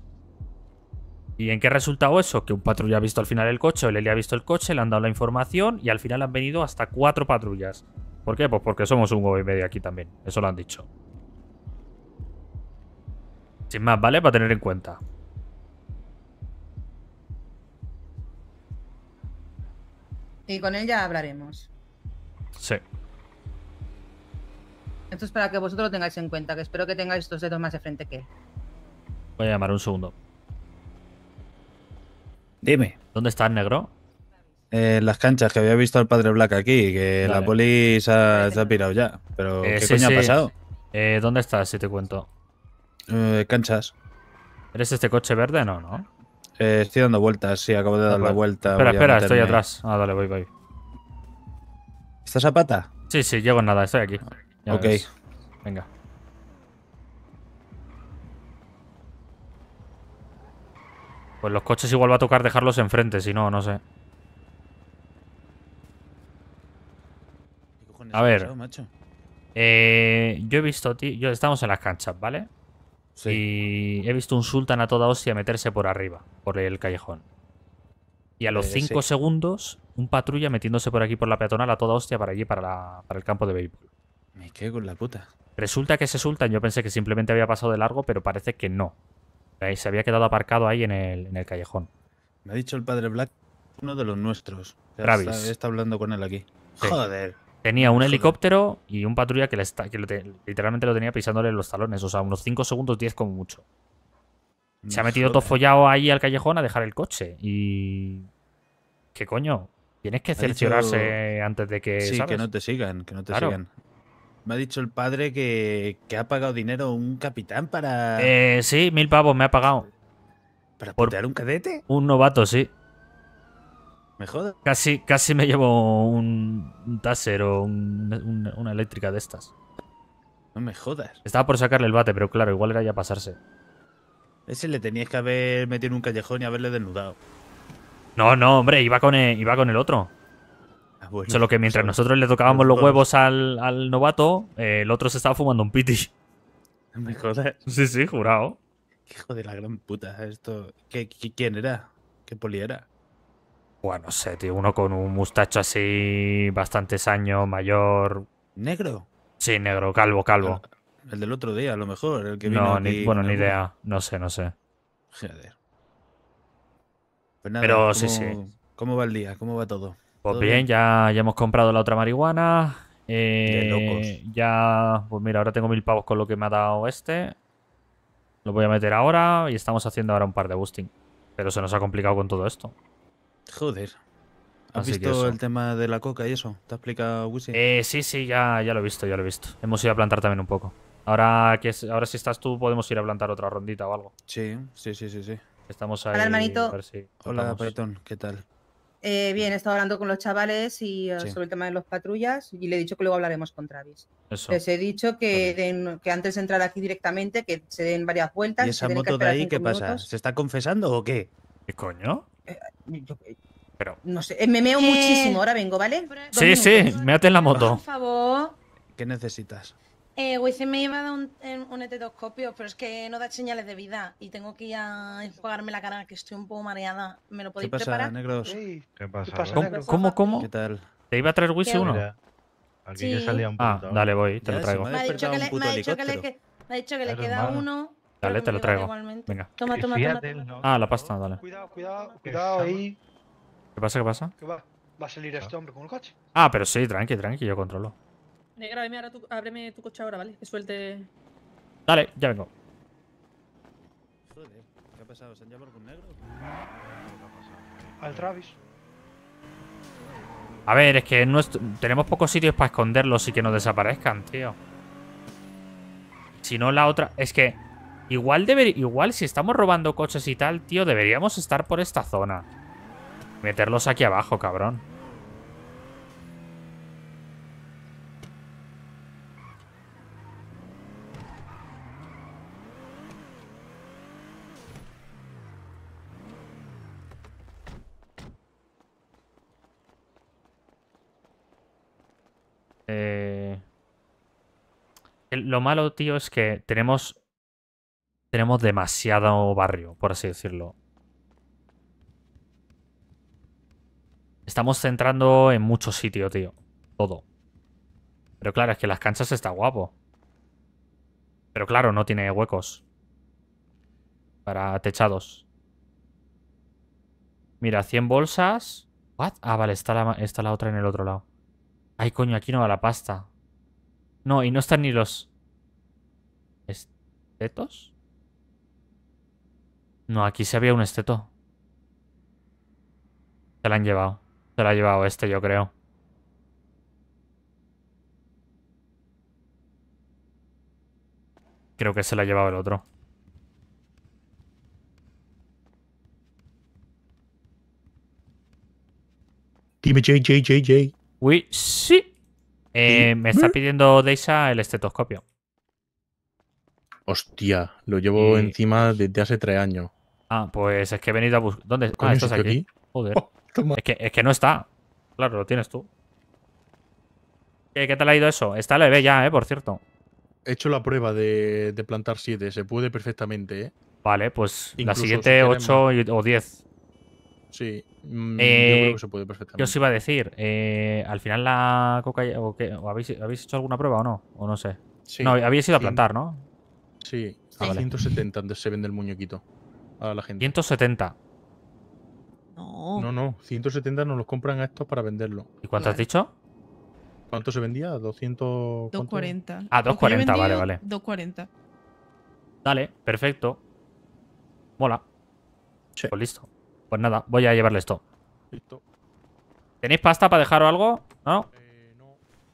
¿Y en qué ha resultado eso? Que un patrulla ha visto al final el coche, o el Eli ha visto el coche, le han dado la información y al final han venido hasta cuatro patrullas. ¿Por qué? Pues porque somos un huevo y medio aquí también. Eso lo han dicho. Sin más, ¿vale? Para tener en cuenta. Y con él ya hablaremos. Sí. Esto es para que vosotros lo tengáis en cuenta, que espero que tengáis estos dedos más de frente que él. Voy a llamar un segundo. Dime. ¿Dónde estás, negro? Eh, las canchas, que había visto al padre Black aquí, que Vale. la poli se ha, se ha pirado ya. Pero, Eh, ¿qué sí, coño sí. ha pasado? Eh, ¿Dónde estás, si te cuento? Eh, canchas. ¿Eres este coche verde? No, ¿no? Eh, estoy dando vueltas, sí, acabo de dar la vuelta. Espera, espera, estoy atrás. Ah, dale, voy, voy. ¿Estás a pata? Sí, sí, llego en nada, estoy aquí. Ya Ok. ves. Venga. Pues los coches igual va a tocar dejarlos enfrente, si no, no sé. A ver. pasado, macho? Eh, yo he visto, tío, yo estamos en las canchas, ¿vale? Y he visto un sultán a toda hostia meterse por arriba, por el callejón. Y a los Eh, 5 sí. segundos, un patrulla metiéndose por aquí por la peatonal a toda hostia para allí, para, la- para el campo de béisbol. Me cago en la puta. Resulta que ese sultán yo pensé que simplemente había pasado de largo, pero parece que no. Eh, Se había quedado aparcado ahí en el, en el callejón. Me ha dicho el padre Black, uno de los nuestros. Travis. Está, está hablando con él aquí. Sí. Joder. Tenía un helicóptero y un patrulla que, le está- que lo te- literalmente lo tenía pisándole los talones. O sea, unos 5 segundos, 10 como mucho. Se ha metido todo follado ahí al callejón a dejar el coche. Y. ¿Qué coño? Tienes que dicho- cerciorarse antes de que. Sí, ¿sabes? que no te sigan, que no te Claro. sigan. Me ha dicho el padre que, que ha pagado dinero un capitán para, Eh, sí, mil pavos me ha pagado. para por- putear un cadete. Un novato, sí. Me jodas. Casi, casi me llevo un, un taser o un- un- una eléctrica de estas. No me jodas. Estaba por sacarle el bate, pero claro, igual era ya pasarse. Ese le tenías que haber metido en un callejón y haberle desnudado. No, no, hombre, iba con el, iba con el otro. Ah, bueno, Solo que mientras solo- nosotros le tocábamos los los huevos al, al novato, eh, el otro se estaba fumando un piti. No me jodas. Sí, sí, jurado. Hijo de la gran puta. Esto. ¿Qué, qué- quién era? ¿Qué poli era? Bueno, no sé, tío, uno con un mustacho así, bastantes años, mayor. ¿Negro? Sí, negro, calvo, calvo. El del otro día, a lo mejor. El que vino No, aquí ni, bueno, ni idea. No sé, no sé. Joder. Pues nada, Pero ¿cómo, sí, sí. ¿Cómo va el día? ¿Cómo va todo? Pues ¿Todo bien, ya, ya hemos comprado la otra marihuana. eh, locos. Ya, pues mira, ahora tengo mil pavos con lo que me ha dado este. Lo voy a meter ahora y estamos haciendo ahora un par de boosting. Pero se nos ha complicado con todo esto. Joder. ¿Has Así visto el tema de la coca y eso? ¿Te ha explicado Wisi? Eh, sí, sí, ya, ya lo he visto, ya lo he visto. Hemos ido a plantar también un poco. Ahora que ahora si estás tú, podemos ir a plantar otra rondita o algo. Sí, sí, sí, sí, sí. Estamos ahí. Hola, hermanito. a ver si Hola. Python, ¿qué tal? Eh, bien, he estado hablando con los chavales y eh, Sí. sobre el tema de los patrullas y le he dicho que luego hablaremos con Travis. Eso. Les he dicho que, den- que antes de entrar aquí directamente, que se den varias vueltas. ¿Y se esa moto de ahí qué pasa? ¿Se está confesando o qué? ¿Qué coño? Yo- Pero. No sé, eh, me meo Eh, muchísimo, ahora vengo, ¿vale? Sí, sí, méate en la moto. Por favor. ¿Qué necesitas? Eh, Wisin me iba a dar un, un estetoscopio, pero es que no da señales de vida y tengo que ir a enjuagarme la cara, que estoy un poco mareada. ¿Me lo ¿Qué podéis pasa, preparar? negros? ¿Qué pasa? ¿Cómo, cómo, cómo? ¿Qué tal? ¿Te iba a traer ¿Qué uno? Mira, aquí que Sí. salía un Ah, poquito. dale, voy, te Ya, lo traigo. me ha dicho que le, puto me ha dicho que le, helicóptero. que- me ha dicho que le Claro, queda uno. Dale, te lo traigo. igualmente. Venga. Toma, toma, toma. Ah, la pasta, dale. Cuidado, cuidado, cuidado ahí. ¿Qué pasa? ¿Qué pasa? Que va, va a salir este hombre con el coche. Ah, pero sí, tranqui, tranqui, yo controlo. Negra, ábreme, ahora tu, ábreme tu coche ahora, ¿vale? Que suelte. Dale, ya vengo. Joder, ¿qué ha pasado? ¿Se han llevado algún negro? Al Travis. A ver, es que no est- tenemos pocos sitios para esconderlos y que no desaparezcan, tío. Si no, la otra. Es que. Igual deber... igual si estamos robando coches y tal, tío, deberíamos estar por esta zona. Meterlos aquí abajo, cabrón. Eh, lo malo, tío, es que tenemos. Tenemos demasiado barrio, por así decirlo. Estamos centrando en mucho sitio, tío. Todo. Pero claro, es que las canchas está guapo. Pero claro, no tiene huecos. Para techados. Mira, 100 bolsas. ¿What? Ah, vale, está la, está la otra en el otro lado. Ay, coño, aquí no va la pasta. No, y no están ni los... ¿Estetos? No, aquí se había un esteto. Se la han llevado. Se la ha llevado este, yo creo. Creo que se la ha llevado el otro. Dime J, J, J, J. Uy, sí. Eh, me está pidiendo Deisa el estetoscopio. Hostia, lo llevo Y- encima desde hace tres años. Ah, pues es que he venido a buscar. ¿Dónde? Ah, ¿sí estás aquí. aquí? Joder. Oh. Es que, es que no está. Claro, lo tienes tú. ¿Qué, qué tal ha ido eso? Está leve ya, eh, por cierto. He hecho la prueba de, de plantar 7, se puede perfectamente, ¿eh? Vale, pues la Incluso siguiente quieres 8 o 10. Sí, mm, yo Eh, creo que se puede ¿Qué perfectamente. os iba a decir? Eh, al final la coca... ¿O, qué? ¿O habéis, habéis hecho alguna prueba o no? O no sé. Sí, no, habéis ido a plantar, ¿no? Sí, Ah, a vale. 170 antes se vende el muñequito a la gente. 170. No. No, no, 170 nos los compran a estos para venderlo. ¿Y cuánto has dicho? ¿Cuánto se vendía? 200. ¿cuánto? 240. Ah, Lo que yo he 240, vale, vale. 240. Dale, perfecto. Mola. Pues listo. Pues nada, voy a llevarle esto. Listo. ¿Tenéis pasta para dejar o algo? ¿No?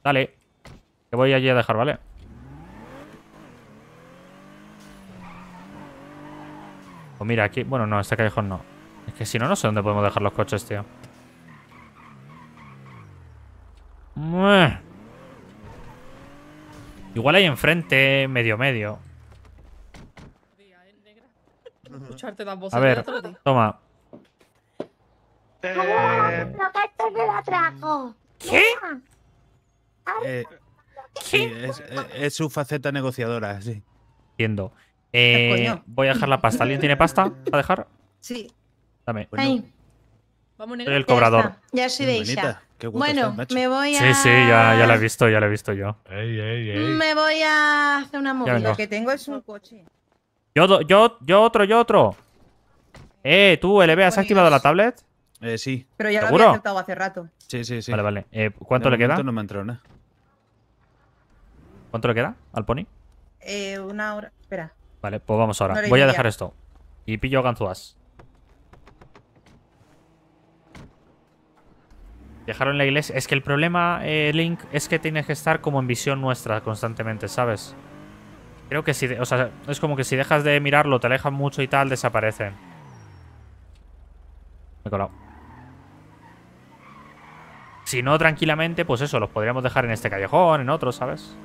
Dale. Que voy allí a dejar, ¿vale? Pues mira, aquí... Bueno, no, este callejón no. Es que si no, no sé dónde podemos dejar los coches, tío. Mueh. Igual ahí enfrente, medio medio. Escucharte las voces A de ver, toma. Eh, ¿Qué? Eh, sí, es, es- es su faceta negociadora, sí. Entiendo. Eh, coño? voy a dejar la pasta. ¿Alguien tiene pasta para dejar? Sí. Dame. Ay, Vamos, Soy el cobrador. ya soy de Isha. Bueno, estás, me voy a. Sí, sí, ya, ya la he visto, ya la he visto yo. Me voy a hacer una movida. Lo que tengo es un coche. Yo, yo, yo otro, yo otro. Eh, tú, LB, ¿has activado la tablet? Eh, sí. Pero ya lo ¿Seguro? había aceptado hace rato. Sí, sí, sí. Vale, vale. Eh, ¿Cuánto De le queda? no me entrado nada. ¿Cuánto le queda al pony? Eh, una hora. Espera. Vale, pues vamos ahora. Voy a dejar esto. Y pillo ganzúas. Dejaron la iglesia. Es que el problema, eh, Link, es que tienes que estar como en visión nuestra constantemente, ¿sabes? Creo que si... O sea, es como que si dejas de mirarlo, te alejan mucho y tal, desaparecen. Me he colado. Si no, tranquilamente, pues eso, los podríamos dejar en este callejón, en otro, ¿sabes?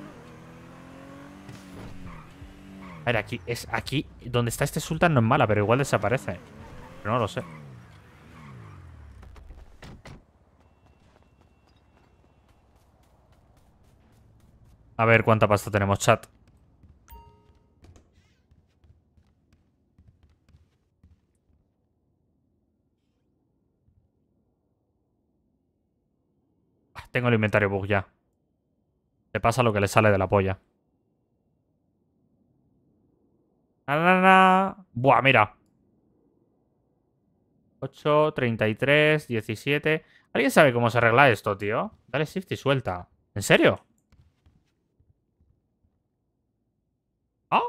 A ver, aquí, es aquí, donde está este sultán no es mala, pero igual desaparece. Pero no lo sé. A ver cuánta pasta tenemos, chat. Ah, Tengo el inventario bug ya. Le pasa lo que le sale de la polla. Buah, mira. 8, 33, 17. ¿Alguien sabe cómo se arregla esto, tío? Dale shift y suelta. ¿En serio? ¿Ah?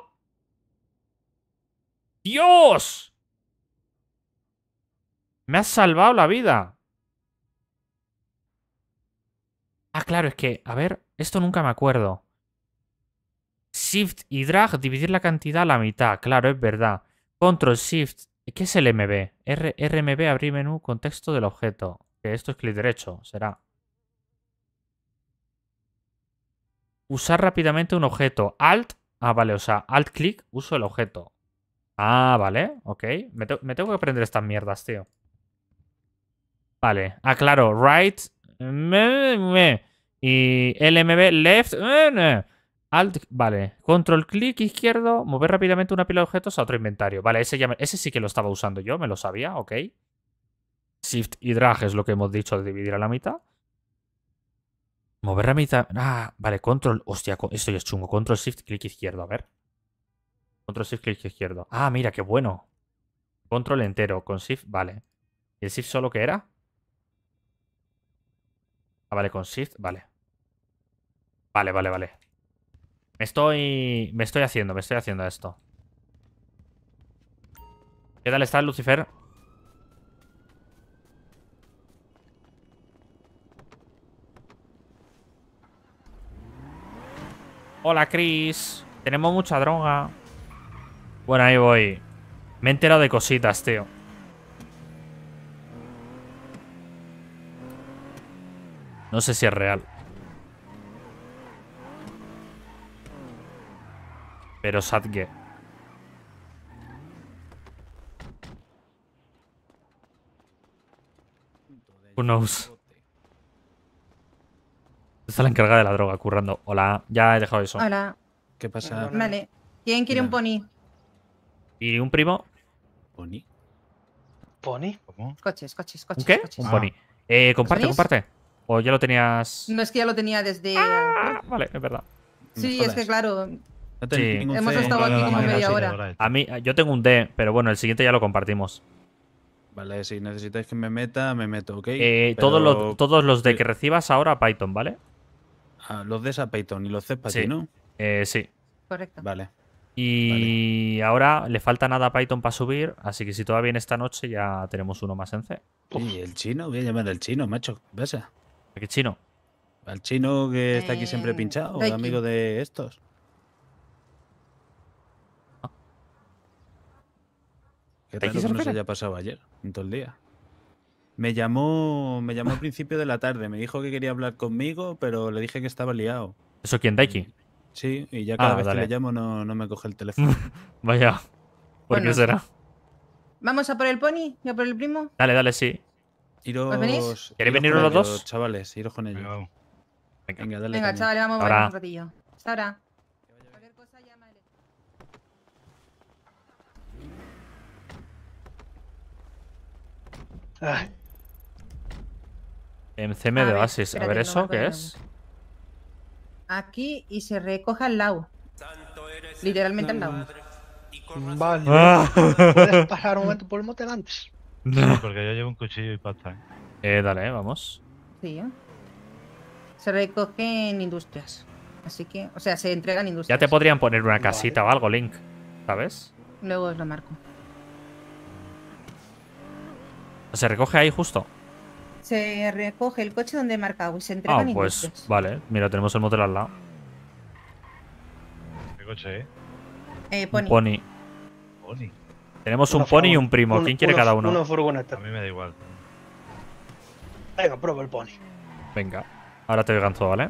¡Dios! Me has salvado la vida. Ah, claro, es que, a ver, esto nunca me acuerdo. Shift y drag, dividir la cantidad a la mitad. Claro, es verdad. Control Shift. ¿Qué es el MB? R RMB, abrir menú, contexto del objeto. Que esto es clic derecho, será. Usar rápidamente un objeto. Alt. Ah, vale, o sea, Alt clic, uso el objeto. Ah, vale, ok. Me, te- me tengo que aprender estas mierdas, tío. Vale. Ah, claro. Right. me, Y LMB left. Alt, vale. Control clic izquierdo, mover rápidamente una pila de objetos a otro inventario. Vale, ese, ya ese sí que lo estaba usando yo, me lo sabía, ok. Shift y drag es lo que hemos dicho de dividir a la mitad. Mover la mitad. Ah, vale, control. Hostia, esto ya es chungo. Control shift clic izquierdo, a ver. Control shift clic izquierdo. Ah, mira, qué bueno. Control entero, con shift, vale. ¿Y el shift solo qué era? Ah, vale, con shift, vale. Vale, vale, vale. Me estoy. Me estoy haciendo, me estoy haciendo esto. ¿Qué tal está Lucifer? Hola, Chris. Tenemos mucha droga. Bueno, ahí voy. Me he enterado de cositas, tío. No sé si es real. Pero Sadge. Who knows? Está la encargada de la droga, currando. Hola, ya he dejado eso. Hola. ¿Qué pasa? Vale. ¿Quién quiere un pony? ¿Y un primo? ¿Pony? ¿Pony? Coches, coches, coches. ¿Un qué? coches. Un pony. Eh, comparte, comparte. O ya lo tenías. No es que ya lo tenía desde. Vale, es verdad. Sí, es que claro. No tenéis Sí. ningún Hemos C. estado aquí como media hora. A mí, yo tengo un D, pero bueno, el siguiente ya lo compartimos. Vale, si necesitáis que me meta, me meto, ¿ok? Eh, Pero- todos, los, todos los D que recibas ahora Python, ¿vale? Ah, los Ds a Python y los C para Sí. ti, ¿no? Eh, sí. Correcto. Vale. Y ahora le falta nada a Python para subir, así que si todo va bien esta noche ya tenemos uno más en C. Y el chino, voy a llamar al chino, macho. ¿Ves? ¿A qué chino? Al chino que está aquí siempre Eh, pinchado, Reiki. amigo de estos. Qué ¿Reiki raro que no se haya pasado ayer, en todo el día. Me llamó, me llamó al principio de la tarde, me dijo que quería hablar conmigo, pero le dije que estaba liado. ¿Eso quién, Daiki? Sí, y ya cada Ah, vez dale. que le llamo no, no me coge el teléfono. Vaya. ¿Por Bueno. qué será? ¿Vamos a por el pony? ¿Y a por el primo? Dale, dale, sí. Iros, venís? ¿Queréis venir los dos? Chavales, iros con ellos. Venga, dale Venga, chavales, vamos a bailar un ratillo. Hasta ahora. Ay, MCM A de Oasis. A ver, no ¿eso qué es? Aquí y se recoge al lado. Literalmente al lado. Vale. Ah. ¿Puedes parar un momento por el motel antes? Porque yo llevo un cuchillo y pasta. ¿eh? Eh, dale, vamos. Sí, ¿eh? Se recoge en industrias. Así que, o sea, se entrega en industrias. Ya te podrían poner una casita o algo, Link. ¿Sabes? Luego os lo marco. Se recoge ahí justo. Se recoge el coche donde he marcado y se entrega Ah, pues industrias. vale. Mira, tenemos el motel al lado. ¿Qué coche, eh? Eh, pony. pony. Pony. Tenemos un pony y un primo. ¿Quién quiere una- cada uno? Una furgoneta. A mí me da igual. Venga, prueba el pony. Venga. Ahora te oigan todo, ¿vale?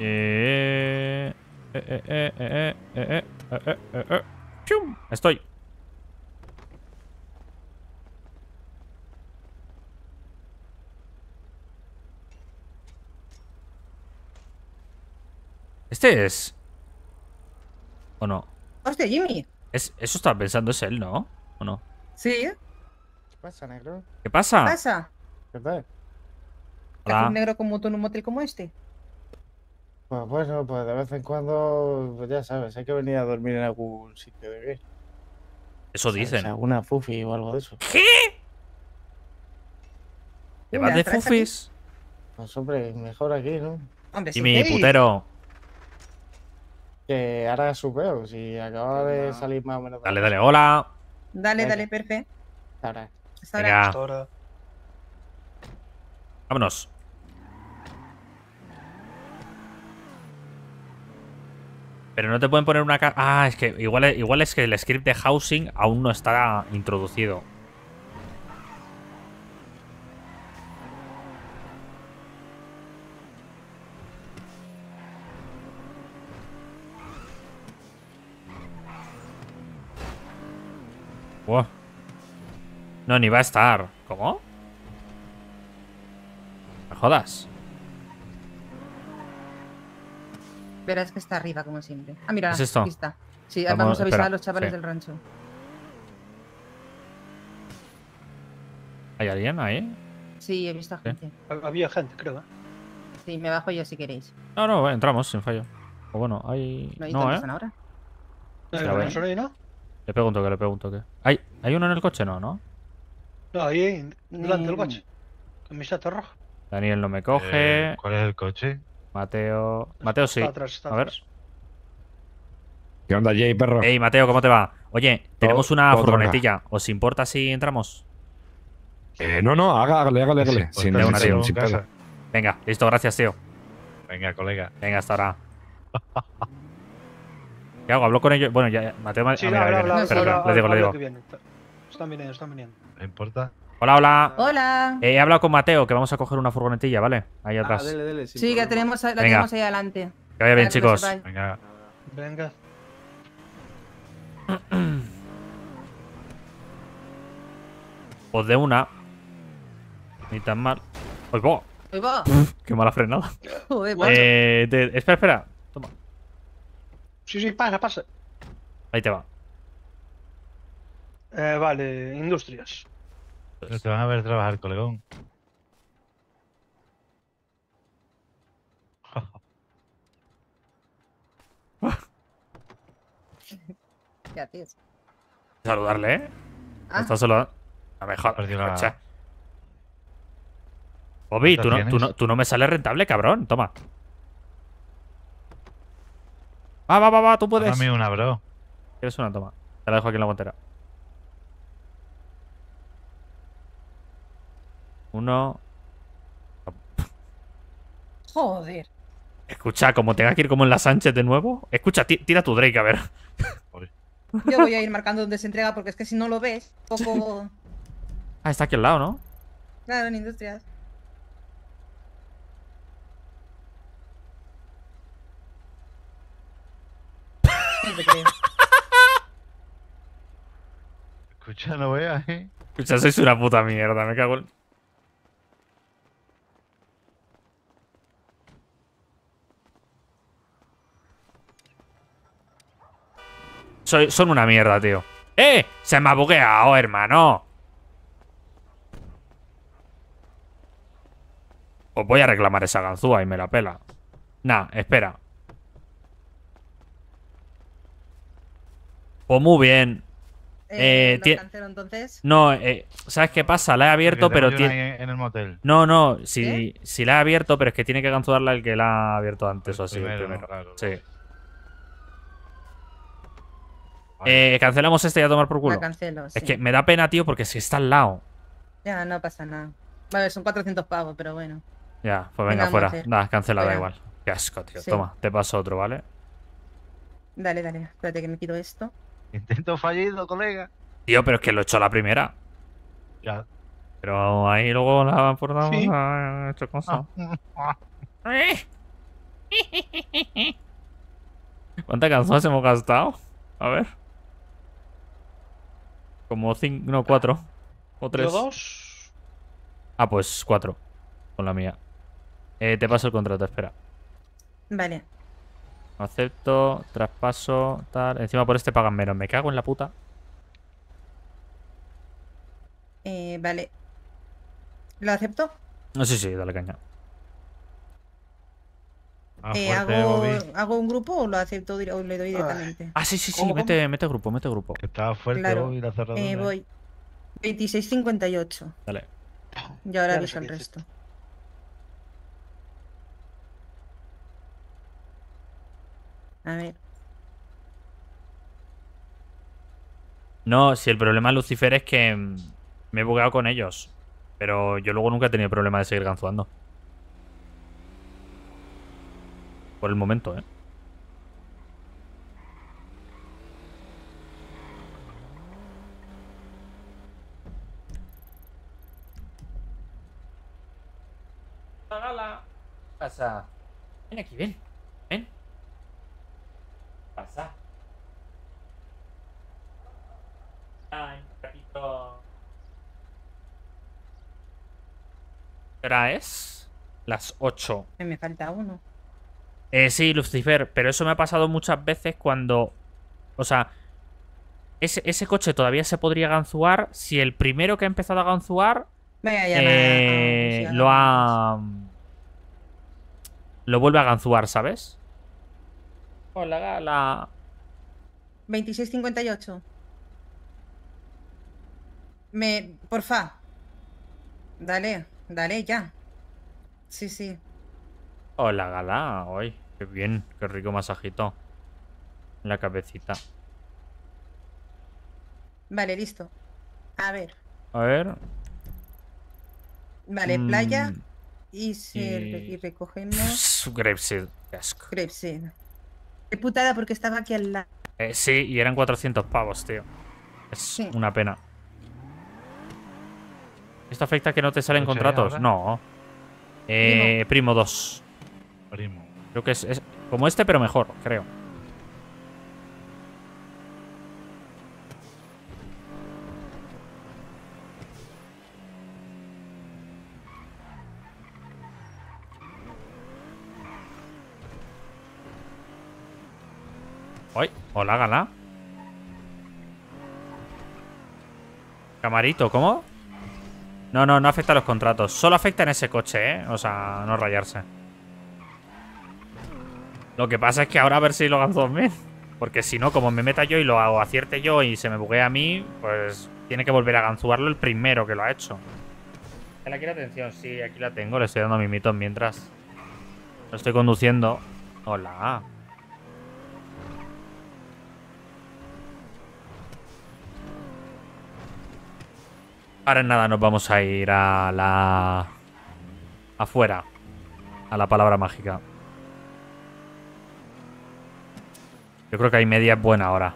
Eh, eh, eh, eh, eh, eh, eh, eh, eh, eh, eh. ¡Pium! Estoy. Este es. ¿O no? Hostia, Jimmy. Es, eso estaba pensando, es él, ¿no? ¿O no? Sí. ¿Qué pasa, negro? ¿Qué ¿Qué pasa? pasa? ¿Qué tal? ¿Te haces Hola. un negro como tú en un motel como este? Pues bueno, pues de vez en cuando, pues ya sabes, hay que venir a dormir en algún sitio de gay. Eso dicen. alguna fufi o algo de eso. ¿Qué? ¿Te vas de traes aquí- fufis? Pues hombre, mejor aquí, ¿no? Hombre, Y mi putero. Que ahora supeo, si acaba de salir más o menos. Dale, dale, hola. Dale, dale, perfecto. Ahora. Venga. ahora. Vámonos. Pero no te pueden poner una. Ah, es que igual, igual es que el script de housing aún no está introducido. Buah. No, ni va a estar. ¿Cómo? ¿Me jodas? Verás que está arriba, como siempre. Ah, mira, ¿Es esto? aquí está. Sí, Vamos, vamos, a avisar espera, a los chavales sí. del rancho. ¿Hay alguien ahí? Sí, he visto a ¿Sí? gente. Había gente, creo. ¿eh? Sí, me bajo yo si queréis. No, no, entramos sin fallo. O bueno, hay. ¿No, ¿Y No, ¿eh? están ahora? No, a no, Le pregunto que le pregunto que. ¿Hay, ¿Hay uno en el coche? No, ¿no? No, ahí, delante del Mm. coche. Camiseta roja. Daniel no me coge. Eh, ¿Cuál es el coche? Mateo. Mateo sí. Está atrás, está A ver. ¿Qué onda, Jay, perro? Ey, Mateo, ¿cómo te va? Oye, tenemos una furgonetilla. ¿Os importa si entramos? Eh, no, no, hágale, hágale, hágale. Sí, Sin, una, sin- tío, sin. Venga, listo, gracias, tío. Venga, colega. Venga, hasta ahora. ¿Qué hago? ¿Hablo con ellos? Bueno, ya, Mateo. ma- Sí, ah, no, mira, habla, viene. habla, Espera, habla, espera, le digo, le habla digo. que viene. Están viniendo, están viniendo. ¿No importa? Hola, hola. Hola. Eh, he hablado con Mateo, que vamos a coger una furgonetilla, ¿vale? Ahí atrás. dele, dele, sin Sí, que la problema. tenemos, la Venga. tenemos ahí adelante. Que vaya bien, que chicos. Venga. Venga. Pues de una. Ni tan mal. ¡Ay, va! Ahí va. ¡Qué mala frenada! Joder, va. Eh, te- espera, espera. Sí, sí, pasa, pasa. Ahí te va. Eh, vale, industrias. Pero te van a ver trabajar, colegón. ¿Qué haces? Saludarle, ¿eh? Ah. Está solo. A mejor. ¿Cuántas tú no, tú, no, tú no me sales rentable, cabrón. Toma. Va, va, va, va, tú puedes. Dame una, bro. ¿Quieres una toma? Te la dejo aquí en la guantera. Uno. Joder. Escucha, como tenga que ir como en la Sánchez de nuevo. Escucha, ti- tira tu Drake, a ver. Yo voy a ir marcando donde se entrega porque es que si no lo ves, poco. Ah, está aquí al lado, ¿no? Claro, en industrias. No te creo. Escucha, no veas, eh. Escucha, sois una puta mierda, me cago en. Soy, son una mierda, tío. ¡Eh! Se me ha bugueado, hermano. Os voy a reclamar esa ganzúa y me la pela. Nah, espera. Pues muy bien. Eh, Eh, ¿lo tie- cancelo entonces? No, eh, ¿sabes qué pasa? La he abierto, pero tiene. ahí en el motel. No, no, si, si la he abierto, pero es que tiene que ganzuarla el que la ha abierto antes o así. el primero, primero. claro. Sí. Eh, cancelamos este y a tomar por culo. La cancelo, Es que me da pena, tío, porque si está al lado. Ya, no pasa nada. Vale, son 400 pavos, pero bueno. Ya, pues Venga, venga, fuera. Nada, cancelada Fuera. igual. Qué asco, tío. Sí. Toma, te paso otro, ¿vale? Dale, dale. Espérate que me quito esto. Intento fallido, colega. Tío, pero es que lo he hecho a la primera. Ya. Pero ahí luego la por Sí. ha hecho cosas. ¿Cuántas canciones hemos gastado? A ver. Como cinco, no, cuatro. O tres. Yo dos. Ah, pues cuatro. Con la mía. Eh, te paso el contrato, espera. Vale. Acepto, traspaso, tal. Encima por este pagan menos. Me cago en la puta. Eh, vale. ¿Lo acepto? No, sí, sí, dale caña. Ah, Eh, ¿hago, ¿Hago un grupo o lo acepto o le doy directamente? Ah, sí, sí, sí. Mete, mete grupo, mete grupo. Que estaba fuerte Claro. hoy la cerradura. Eh, voy. 26.58. Dale. Y ahora aviso el resto. A ver. No, si el problema Lucifer es que mm, me he bugueado con ellos. Pero yo luego nunca he tenido problema de seguir ganzuando. Por el momento, ¿eh? Pasa. Pasa. Ven aquí. Ven. Pasa. Ay, un ratito. ¿Qué hora es? Las 8. Eh, Me falta uno. Eh, sí, Lucifer, pero eso me ha pasado muchas veces cuando. O sea, ese, ese coche todavía se podría ganzuar si el primero que ha empezado a ganzuar eh, a- lo ha. Lo vuelve a ganzuar, ¿sabes? Hola, gala. 26.58. Me. Porfa. Dale, dale ya. Sí, sí. Hola, gala. Hoy, qué bien, qué rico masajito. En la cabecita. Vale, listo. A ver. A ver. Vale, Mm, playa. Y, se- y- y recogemos. Grapeseed. Qué putada porque estaba aquí al lado. Eh, sí, y eran 400 pavos, tío. Es una pena. ¿Esto afecta a que no te salen ¿Coche contratos? ahora? No. Eh, primo 2. Primo. Creo que es, es como este, pero mejor, creo. ¡Ay! Hola, gala. Camarito, ¿cómo? No, no, no afecta a los contratos. Solo afecta en ese coche, ¿eh? O sea, no rayarse. Lo que pasa es que ahora a ver si lo ganzo bien. Porque si no, como me meta yo y lo hago, acierte yo y se me buguea a mí, pues tiene que volver a ganzuarlo el primero que lo ha hecho. ¿Le quiero atención? Sí, aquí la tengo. Le estoy dando mimitos mientras. Lo estoy conduciendo. Hola. Ahora en nada nos vamos a ir a la... Afuera. A la palabra mágica. Yo creo que hay media es buena ahora.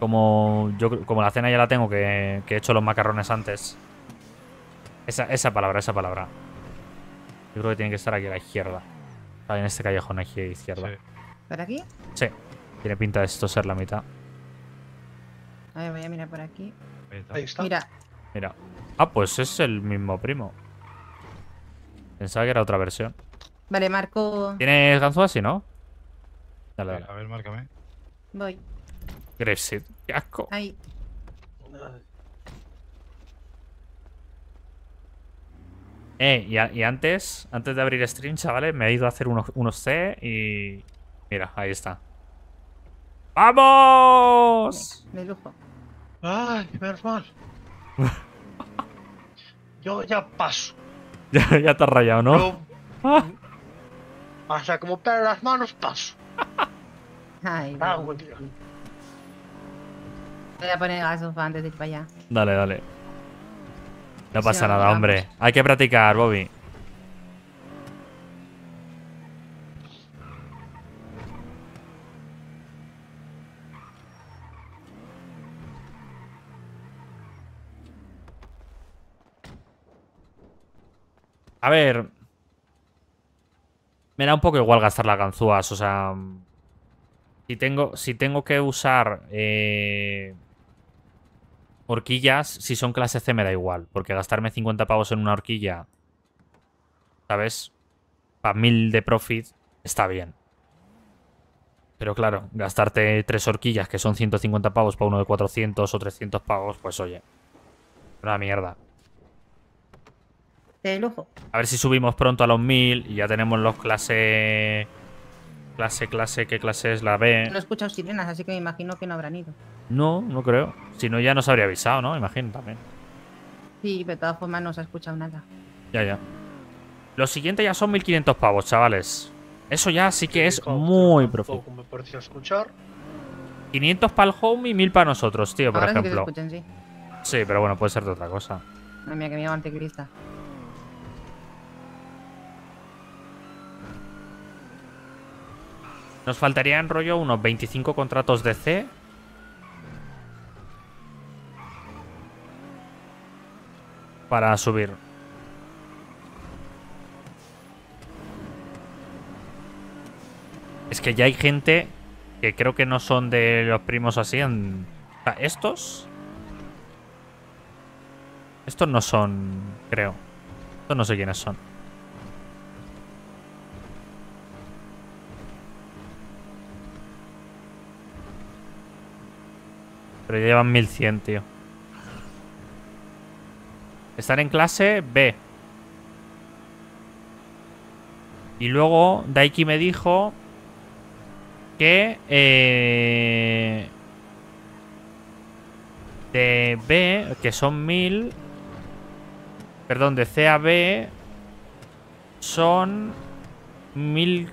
Como, yo, como la cena ya la tengo, que, que he hecho los macarrones antes. Esa, esa palabra, esa palabra. Yo creo que tiene que estar aquí a la izquierda. Ah, en este callejón aquí a la izquierda. ¿Por aquí? Sí. Tiene pinta de esto ser la mitad. A ver, voy a mirar por aquí. Ahí está. Mira, Mira. Ah, pues es el mismo primo. Pensaba que era otra versión. vale, marco. ¿Tienes ganzúas? Sí, ¿no? Dale, dale. A ver, márcame. Voy. Graveseed. Qué asco. Ahí. Eh, y, a- y antes, antes de abrir stream, chavales, me he ido a hacer unos, unos C y... Mira, ahí está. ¡Vamos! De lujo. Ay, menos mal. Yo ya paso. ya, ya te has rayado, ¿no? Yo- Hasta como pelo las manos paso. Ay, Ah. Voy a poner gasofa antes de ir para allá. Dale, dale. No Sí, pasa nada, vamos. hombre. Hay que practicar, Bobby. A ver. Me da un poco igual gastar las ganzúas, o sea. Si tengo, si tengo que usar eh, horquillas, si son clase C me da igual. Porque gastarme 50 pavos en una horquilla, ¿sabes? Para 1000 de profit, está bien. Pero claro, gastarte tres horquillas que son 150 pavos para uno de 400 o 300 pavos, pues oye. Una mierda. De lujo. A ver si subimos pronto a los 1000 y ya tenemos los clase... Clase, clase, ¿qué clase es la B? No he escuchado sirenas, así que me imagino que no habrán ido. No, no creo. Si no, ya nos habría avisado, ¿no? Imagino también. Sí, de todas formas no se ha escuchado nada. Ya, ya. Lo siguiente ya son 1500 pavos, chavales. Eso ya sí que es muy. Tampoco me pareció escuchar. 500 para el home y 1000 para nosotros, tío, por Ahora sí que se ejemplo. sí. Sí, pero bueno, puede ser de otra cosa. Ay, mira que me llamo anticrista. Nos faltarían rollo unos 25 contratos de C. Para subir. Es que ya hay gente que creo que no son de los primos así. En... estos. Estos no son, creo. Estos no sé quiénes son. Pero ya llevan 1100, tío. Están en clase B. Y luego Daiki me dijo que eh, de B, que son 1000, perdón, de C a B son 1000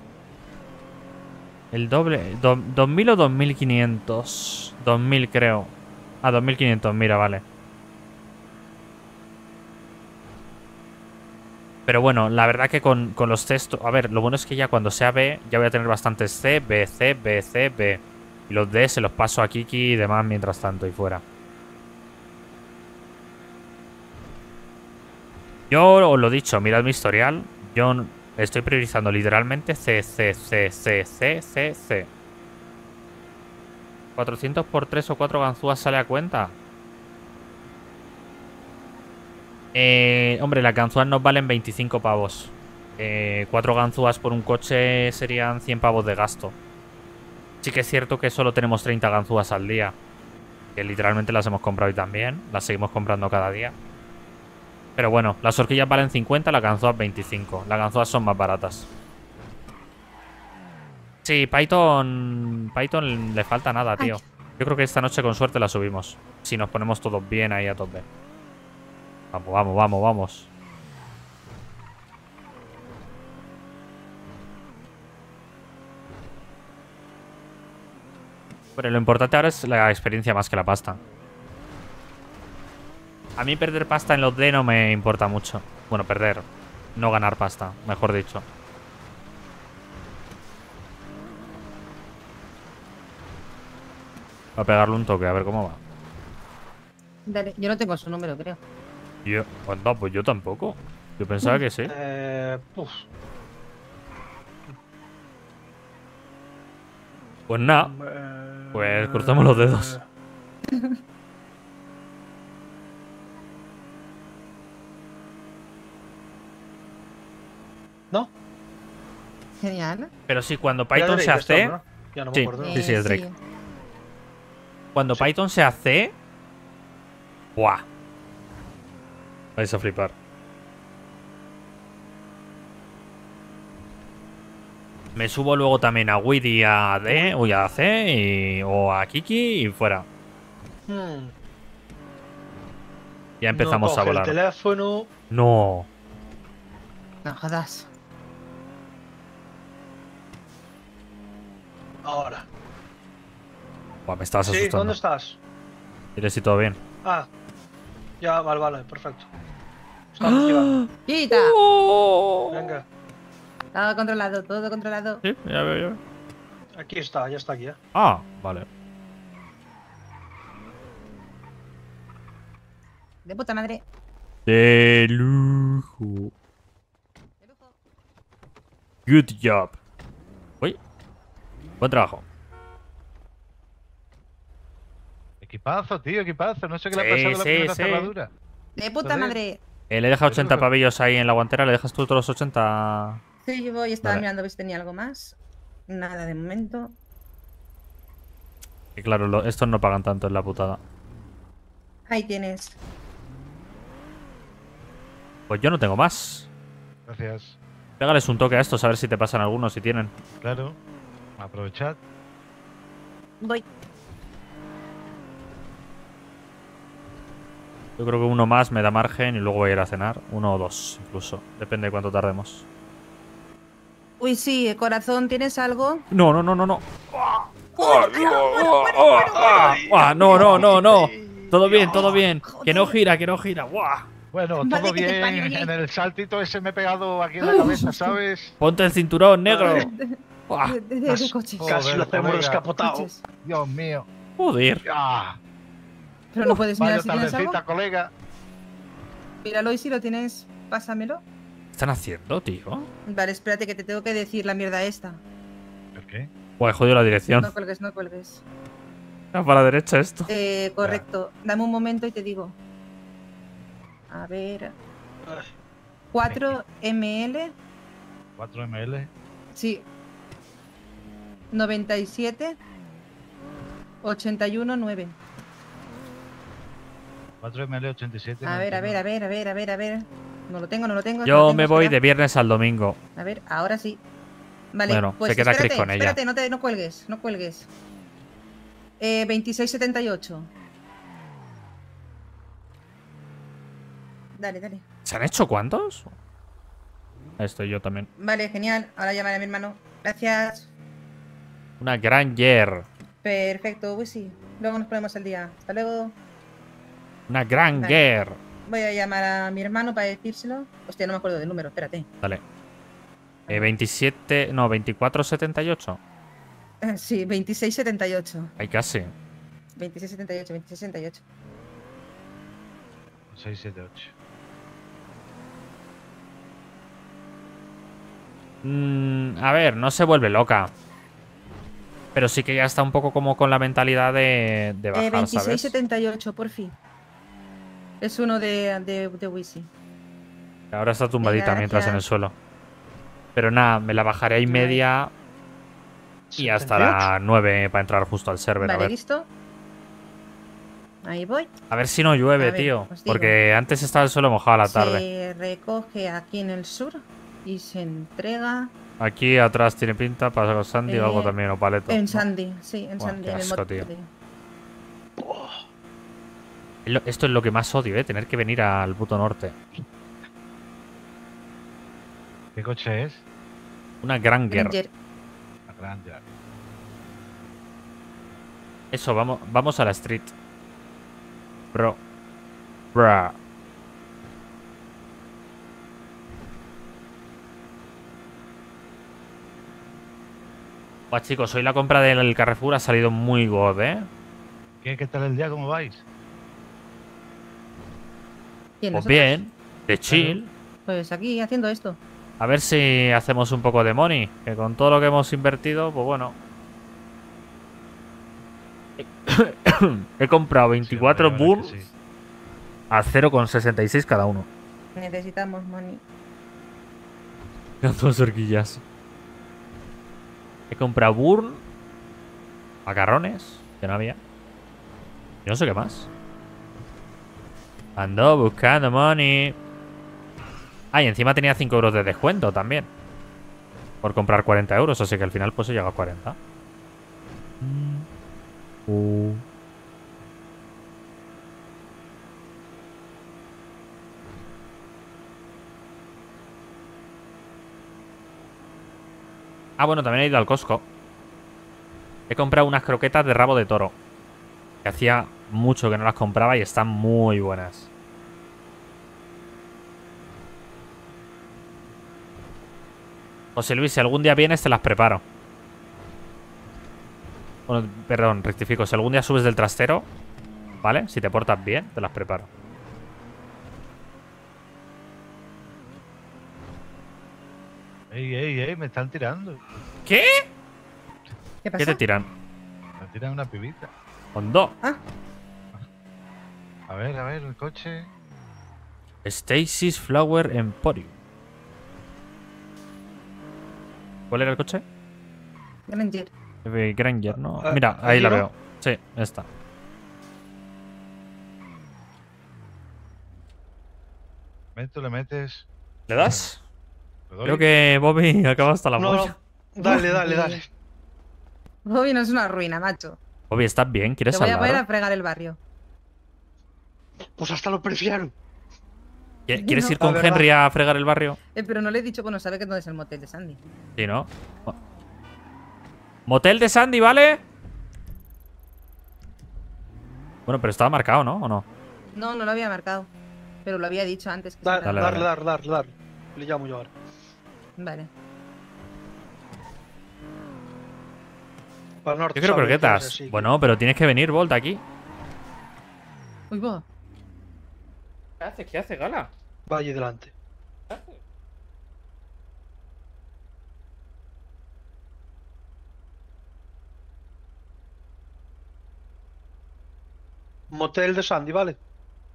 el doble, do- 2000 o 2500, 2000 creo. Ah, 2500, mira, vale. Pero bueno, la verdad que con, con los textos... A ver, lo bueno es que ya cuando sea B, ya voy a tener bastantes C, B, C, B, C, B. Y los D se los paso a Kiki y demás mientras tanto y fuera. Yo os lo he dicho, mirad mi historial. Yo estoy priorizando literalmente C, C, C, C, C, C, C. 400 por 3 o 4 ganzúas sale a cuenta. Eh, hombre, las ganzúas nos valen 25 pavos. Eh, 4 ganzúas por un coche serían 100 pavos de gasto. Sí que es cierto que solo tenemos 30 ganzúas al día. Que literalmente las hemos comprado hoy también. Las seguimos comprando cada día. Pero bueno, las horquillas valen 50, las ganzúas 25. Las ganzúas son más baratas. Sí, Python. Python le falta nada, tío. Yo creo que esta noche con suerte la subimos. Si nos ponemos todos bien ahí a tope. Vamos, vamos, vamos, vamos. Pero lo importante ahora es la experiencia más que la pasta. A mí perder pasta en los D no me importa mucho. Bueno, perder. No ganar pasta, mejor dicho. Va a pegarle un toque, a ver cómo va. Dale, yo no tengo su número, creo. Yo, anda, pues yo tampoco. Yo pensaba que sí. Eh. Pues nada. Pues cruzamos los dedos. Genial. Pero sí, cuando Python Drake se esto, hace. ¿no? Ya no me sí, acuerdo. sí, sí, Eh, es Drake. sí. Cuando Python se hace. ¡Buah! Vais a flipar. Me subo luego también a Widi a D, uy, a C y- o a Kiki y fuera. Hmm. Ya empezamos No a volar. El teléfono. No. No jodas. Ahora. Buah, me estabas Sí, asustando. ¿dónde estás? Dile si todo bien. Ah. Ya, vale, vale, perfecto. Estamos llegando. ¡Quita! Venga, Todo controlado, todo controlado. Sí, ya veo, ya veo. aquí está, ya está aquí, ¿eh? Ah, vale. De puta madre. De lujo. Good job. Buen trabajo. Equipazo, tío, equipazo. No sé qué le ha pasado a la sí, primera sí. cerradura. De puta madre. Eh, le he dejado Eso 80 es- pavillos ahí en la guantera. ¿Le dejas tú todos los 80? Sí, yo voy, estaba Vale. mirando si tenía algo más. Nada de momento. Y claro, lo- estos no pagan tanto en la putada. Ahí tienes. Pues yo no tengo más. Gracias. Pégales un toque a estos a ver si te pasan algunos, si tienen. Claro. Aprovechad. Voy. Yo creo que uno más me da margen y luego voy a ir a cenar. Uno o dos, incluso. Depende de cuánto tardemos. Uy, sí, corazón, ¿tienes algo? No, no, no, no, no. No, no, no, no. Todo bien, todo bien. Que no gira, que no gira. Bueno, todo bien. En el saltito ese me he pegado aquí en la cabeza, ¿sabes? Ponte el cinturón negro. ¡Guau! De, de- de- de coches. Casi lo hacemos descapotado. Dios mío. Joder. Ah, Pero no puedes mirar vaya si tienes algo. colega. Míralo y si lo tienes, pásamelo. ¿Qué están haciendo, tío? Vale, espérate que te tengo que decir la mierda esta. ¿Por qué? Buah, he jodido la dirección. No cuelgues, no cuelgues. Ah, Para la derecha esto. Eh, correcto. Dame un momento y te digo. A ver. 4 ml. 4 ml. Sí. 97. 81, 9. 4 ml 87. A ver, a ver, a ver, a ver, a ver, a ver. No lo tengo, no lo tengo. no lo Yo tengo, me voy espera. de viernes al domingo. A ver, ahora sí. Vale, Bueno, pues se queda Chris espérate, con ella. espérate, no, te, no cuelgues, no cuelgues. Eh, 2678. Dale, dale. ¿Se han hecho cuántos? Estoy yo también. Vale, genial. Ahora llamaré a mi hermano. Gracias. Una Granger. Perfecto, pues sí. Luego nos ponemos el día. Hasta luego. Una Granger. Voy a llamar a mi hermano para decírselo. Hostia, no me acuerdo del número, espérate. Dale. Eh, 27. No, 2478. Eh, Sí, 2678. Hay casi. 2678, 2678. 678. Mm, a ver, no se vuelve loca. Pero sí que ya está un poco como con la mentalidad de, de Eh, bajar, ¿sabes? 2678, por fin. Es uno de, de, de Wisi. Ahora está tumbadita mientras en el suelo. Pero nada, me la bajaré y media. Y hasta las 9 para entrar justo al server. a Vale, ver. listo. Ahí voy. A ver si no llueve, A ver, tío. Porque antes estaba el suelo mojado a la tarde. Se recoge aquí en el sur y se entrega Aquí atrás tiene pinta para los Sandy o algo Eh, también, o paleto. en ¿no? Sandy. Sí, en Buah, Sandy. qué en el asco, tío. Esto es lo que más odio, ¿eh? Tener que venir al puto norte. ¿Qué coche es? Una Granger. Granger. La Granger. Eso, vamos, vamos a la street. Bro. Bruh. Buah, chicos, hoy la compra del Carrefour ha salido muy god, ¿eh? ¿Qué, ¿Qué tal el día? ¿Cómo vais? Bien, Pues nosotros, bien, de chill. Pues aquí haciendo esto. A ver si hacemos un poco de money. Que con todo lo que hemos invertido, pues bueno. He comprado 24 la verdad que burns sí. a 0,66 cada uno. Necesitamos money. Dos horquillas. He comprado burn, macarrones, que no había. Y no sé qué más. Ando buscando money. Ah, encima tenía 5 euros de descuento también. Por comprar 40 euros, así que al final pues he llegado a 40. Uh. Ah, bueno, también he ido al Costco. He comprado unas croquetas de rabo de toro. Que hacía mucho que no las compraba y están muy buenas. José Luis, si algún día vienes te las preparo. Bueno, perdón, rectifico. Si algún día subes del trastero, ¿vale? Si te portas bien, te las preparo. Ey, ey, ey, me están tirando. ¿Qué? ¿Qué ¿Qué te tiran? Me tiran una pibita. Hondo. A ver, a ver, el coche. Stacy's Flower Emporium. ¿Cuál era el coche? Granger. Eh, Granger, ¿no? Ah, Mira, ahí la veo. Sí, esta. Meto, le metes. ¿Le das? Creo que Bobby acaba hasta la No, polla. no. Dale, dale, dale. Bobby no es una ruina, macho. Bobby, ¿estás bien? Te ¿Quieres voy a poner a fregar el barrio. Pues hasta lo prefiero. ¿Qui- ¿Quieres No. ir con. Henry a fregar el barrio? Eh, pero no le he dicho, bueno, sabe que dónde es el motel de Sandy. Sí, ¿no? Mo- Motel de Sandy, ¿vale? Bueno, pero estaba marcado, ¿no? ¿O no? No, no lo había marcado. Pero lo había dicho antes. que Da- se Dale, darle, dale. darle, darle, darle. Le llamo yo ahora. Vale. Para el norte. Yo quiero croquetas. Bueno, pero tienes que venir, Volt, aquí. Uy, va. ¿Qué hace? ¿Qué hace, Gala? Vaya delante. Motel de Sandy, ¿vale?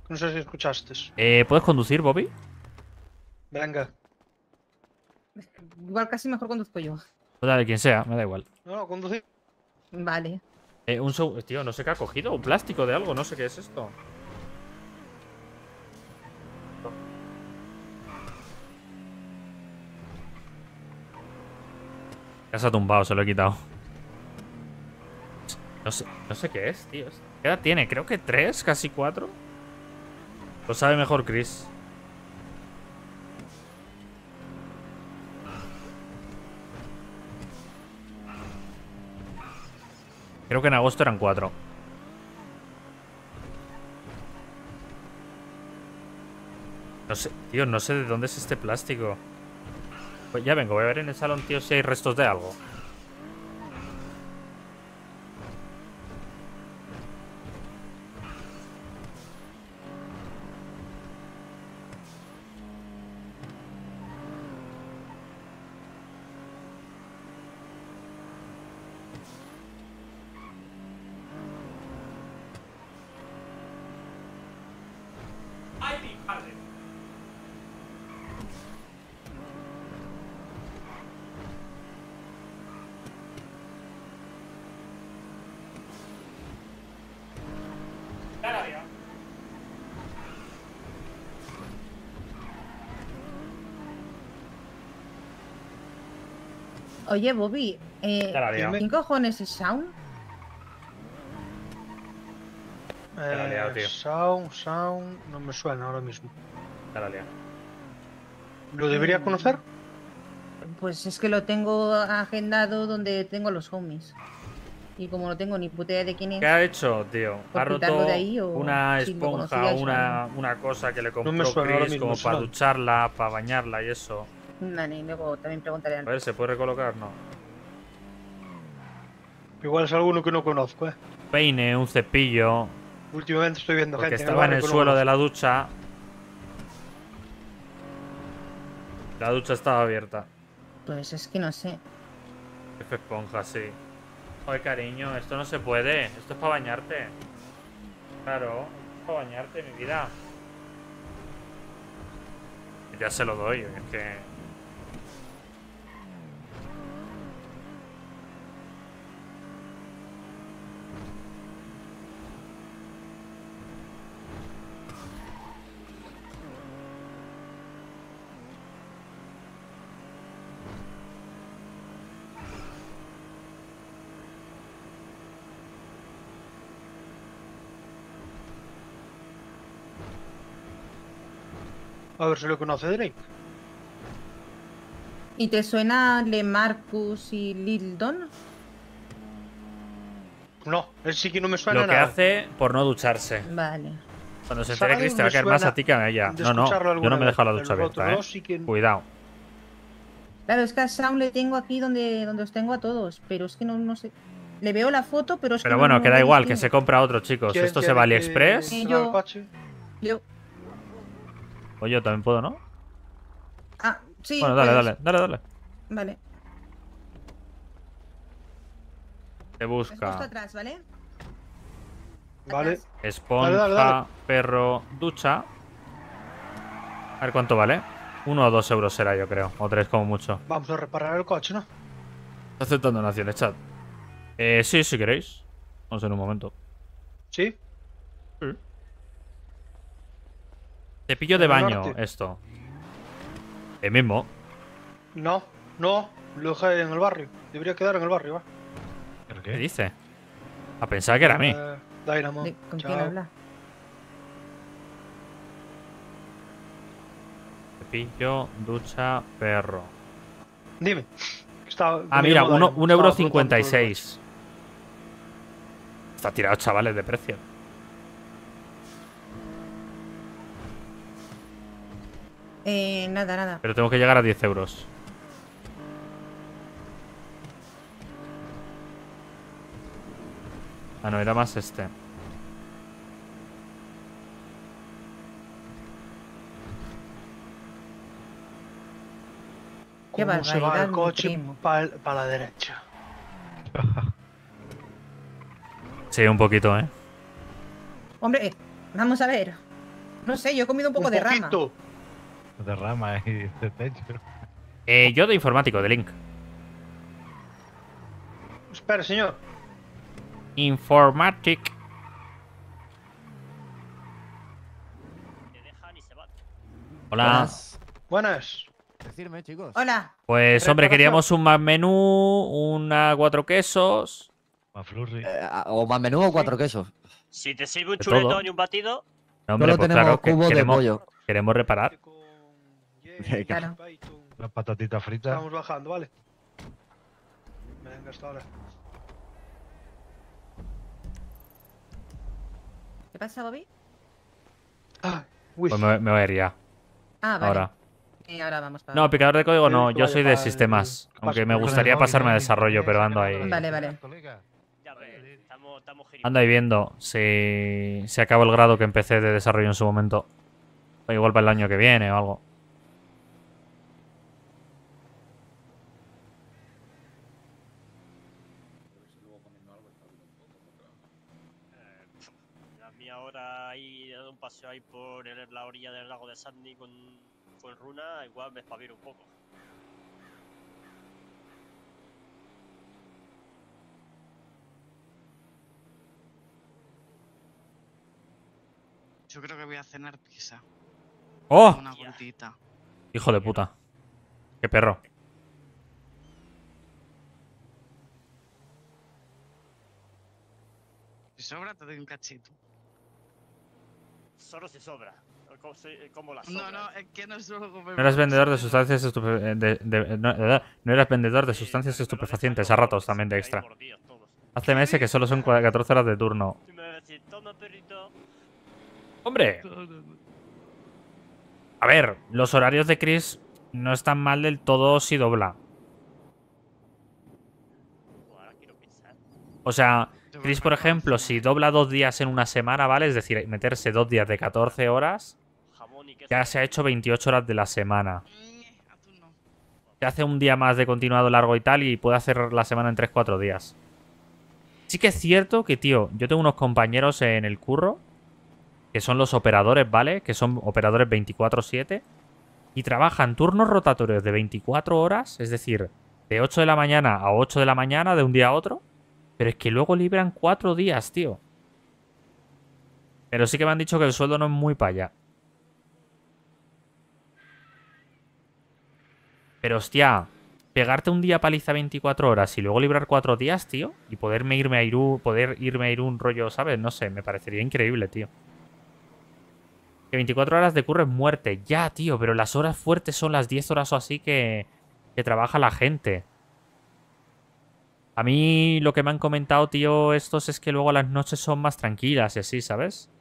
No sé si escuchaste. Eh, ¿Puedes conducir, Bobby? Venga. Igual casi mejor conduzco yo. O dale, quien sea, me da igual. No, no, conducir. Vale. Eh, un seg- Tío, no sé qué ha cogido. Un plástico de algo, no sé qué es esto. Ya se ha tumbado, se lo he quitado. No sé, no sé qué es, tío. ¿Qué edad tiene? Creo que tres, casi cuatro. Lo sabe mejor Chris. Creo que en agosto eran cuatro. No sé, tío, no sé de dónde es este plástico. Pues ya vengo, voy a ver en el salón, tío, si hay restos de algo. Oye, Bobby, eh. ¿quién cojones es liado, Eh, tío. sound, sound. No me suena ahora mismo. La. ¿Lo debería conocer? Pues es que lo tengo agendado donde tengo los homies. Y como no tengo ni puta idea de quién es. ¿Qué ha hecho, tío? ¿Por Ha roto de ahí o una esponja, o una, una cosa que le compró ahora Chris mismo, como para ducharla, para bañarla y eso. Vale, y luego también preguntaré A al ver, ¿se puede recolocar? No. Igual es alguno que no conozco, eh. Peine, un cepillo. Últimamente estoy viendo gente. estaba en el que suelo de la ducha. La ducha estaba abierta. Pues es que no sé. F esponja, sí. Ay, cariño, esto no se puede. Esto es para bañarte. Claro, es para bañarte, mi vida. Ya se lo doy, es que. A ver si lo conoce Drake. ¿Y te suena Le Marcus y Lil Don? No, él sí que no me suena Lo que nada. hace por no ducharse. Vale. Cuando se entere Chris te va a caer más a ti que a ella. No, no, yo no me he dejado la ducha pero abierta, ¿eh? no, sí que- Cuidado. Claro, es que a Sam le tengo aquí donde, donde os tengo a todos, pero es que no, no sé. Le veo la foto, pero es Pero que bueno, no, que da igual, que se compra otro, chicos. ¿Quién Esto se va a AliExpress. Yo- coche? Yo. O yo también puedo, ¿no? Ah, sí. bueno, dale, puedes. dale, dale, dale. Vale. Te Justo busca atrás, ¿vale? Vale. esponja, Dale, dale, dale. perro, ducha. A ver cuánto vale. Uno o dos euros será, yo creo. O tres como mucho. Vamos a reparar el coche, ¿no? Está aceptando donaciones, chat. Eh, sí, si queréis. Vamos en un momento. ¿Sí? Cepillo de baño, norte. esto. El mismo. No, no, lo dejé en el barrio. Debería quedar en el barrio, va. ¿Qué dice? A pensar que era a mí. Eh, Dynamo. ¿Con Chao. quién habla? Cepillo, ducha, perro. Dime. Ah, mira, llamo uno, Dynamo, un euro. Está tirado, chavales, de precio. Eh, nada, nada. Pero tengo que llegar a 10 euros. Ah, no, era más este. Qué ¿Cómo se va el coche para la derecha? Sí, un poquito, ¿eh? Hombre, vamos a ver. No sé, yo he comido un poco de rama. De rama y de techo. Eh, yo de informático, de Link. Espera, señor. Informatic. Hola. Buenas. Buenas. Decirme, chicos. Hola. Pues, hombre, queríamos un más menú, una cuatro quesos. Eh, o más menú o cuatro quesos. Si te sirve un chuletón y un batido, No, hombre, pues tenemos claro, que de queremos, pollo. queremos reparar. Claro. Las patatitas fritas. Estamos bajando, ¿vale? Venga, hasta ahora. ¿Qué pasa, Bobby? Uy. Pues me, me voy a ir ya. Ah, vale. Ahora. Y ahora vamos para. No, picador de código no, yo soy de sistemas. Aunque me gustaría pasarme a desarrollo, pero ando ahí. Vale, vale. Ando ahí viendo si, si acabo el grado que empecé de desarrollo en su momento. O igual para el año que viene o algo. La mía ahora ahí dando un paseo ahí por el- la orilla del lago de Sandy con, con Runa, igual me espabilo un poco. Yo creo que voy a cenar pizza. ¡Oh! Una gordita. Hijo de puta. Qué perro. Si sobra, te doy un cachito. Solo si sobra. Como, la No, sobra. no, es que no suelo comer. No eras vendedor de sustancias estupefacientes. no, no eras vendedor de sustancias estupefacientes a ratos también de extra. Hace meses que solo son cua- 14 horas de turno. ¡Hombre! A ver, los horarios de Chris no están mal del todo si dobla. O sea, Chris, por ejemplo, si dobla dos días en una semana, ¿vale? Es decir, meterse dos días de 14 horas, ya se ha hecho 28 horas de la semana. Se hace un día más de continuado largo y tal y puede hacer la semana en 3-4 días. Sí que es cierto que, tío, yo tengo unos compañeros en el curro que son los operadores, ¿vale? Que son operadores 24-7 y trabajan turnos rotatorios de 24 horas, es decir, de 8 de la mañana a 8 de la mañana de un día a otro, pero es que luego libran 4 días, tío. Pero sí que me han dicho que el sueldo no es muy para allá. Pero hostia, pegarte un día paliza 24 horas y luego librar 4 días, tío, y poderme irme a Irún, poder irme a Irún rollo, ¿sabes? No sé, me parecería increíble, tío. Que 24 horas de curro es muerte. Ya, tío, pero las horas fuertes son las 10 horas o así que, que trabaja la gente. A mí lo que me han comentado, tío, estos es que luego las noches son más tranquilas y así, ¿sabes?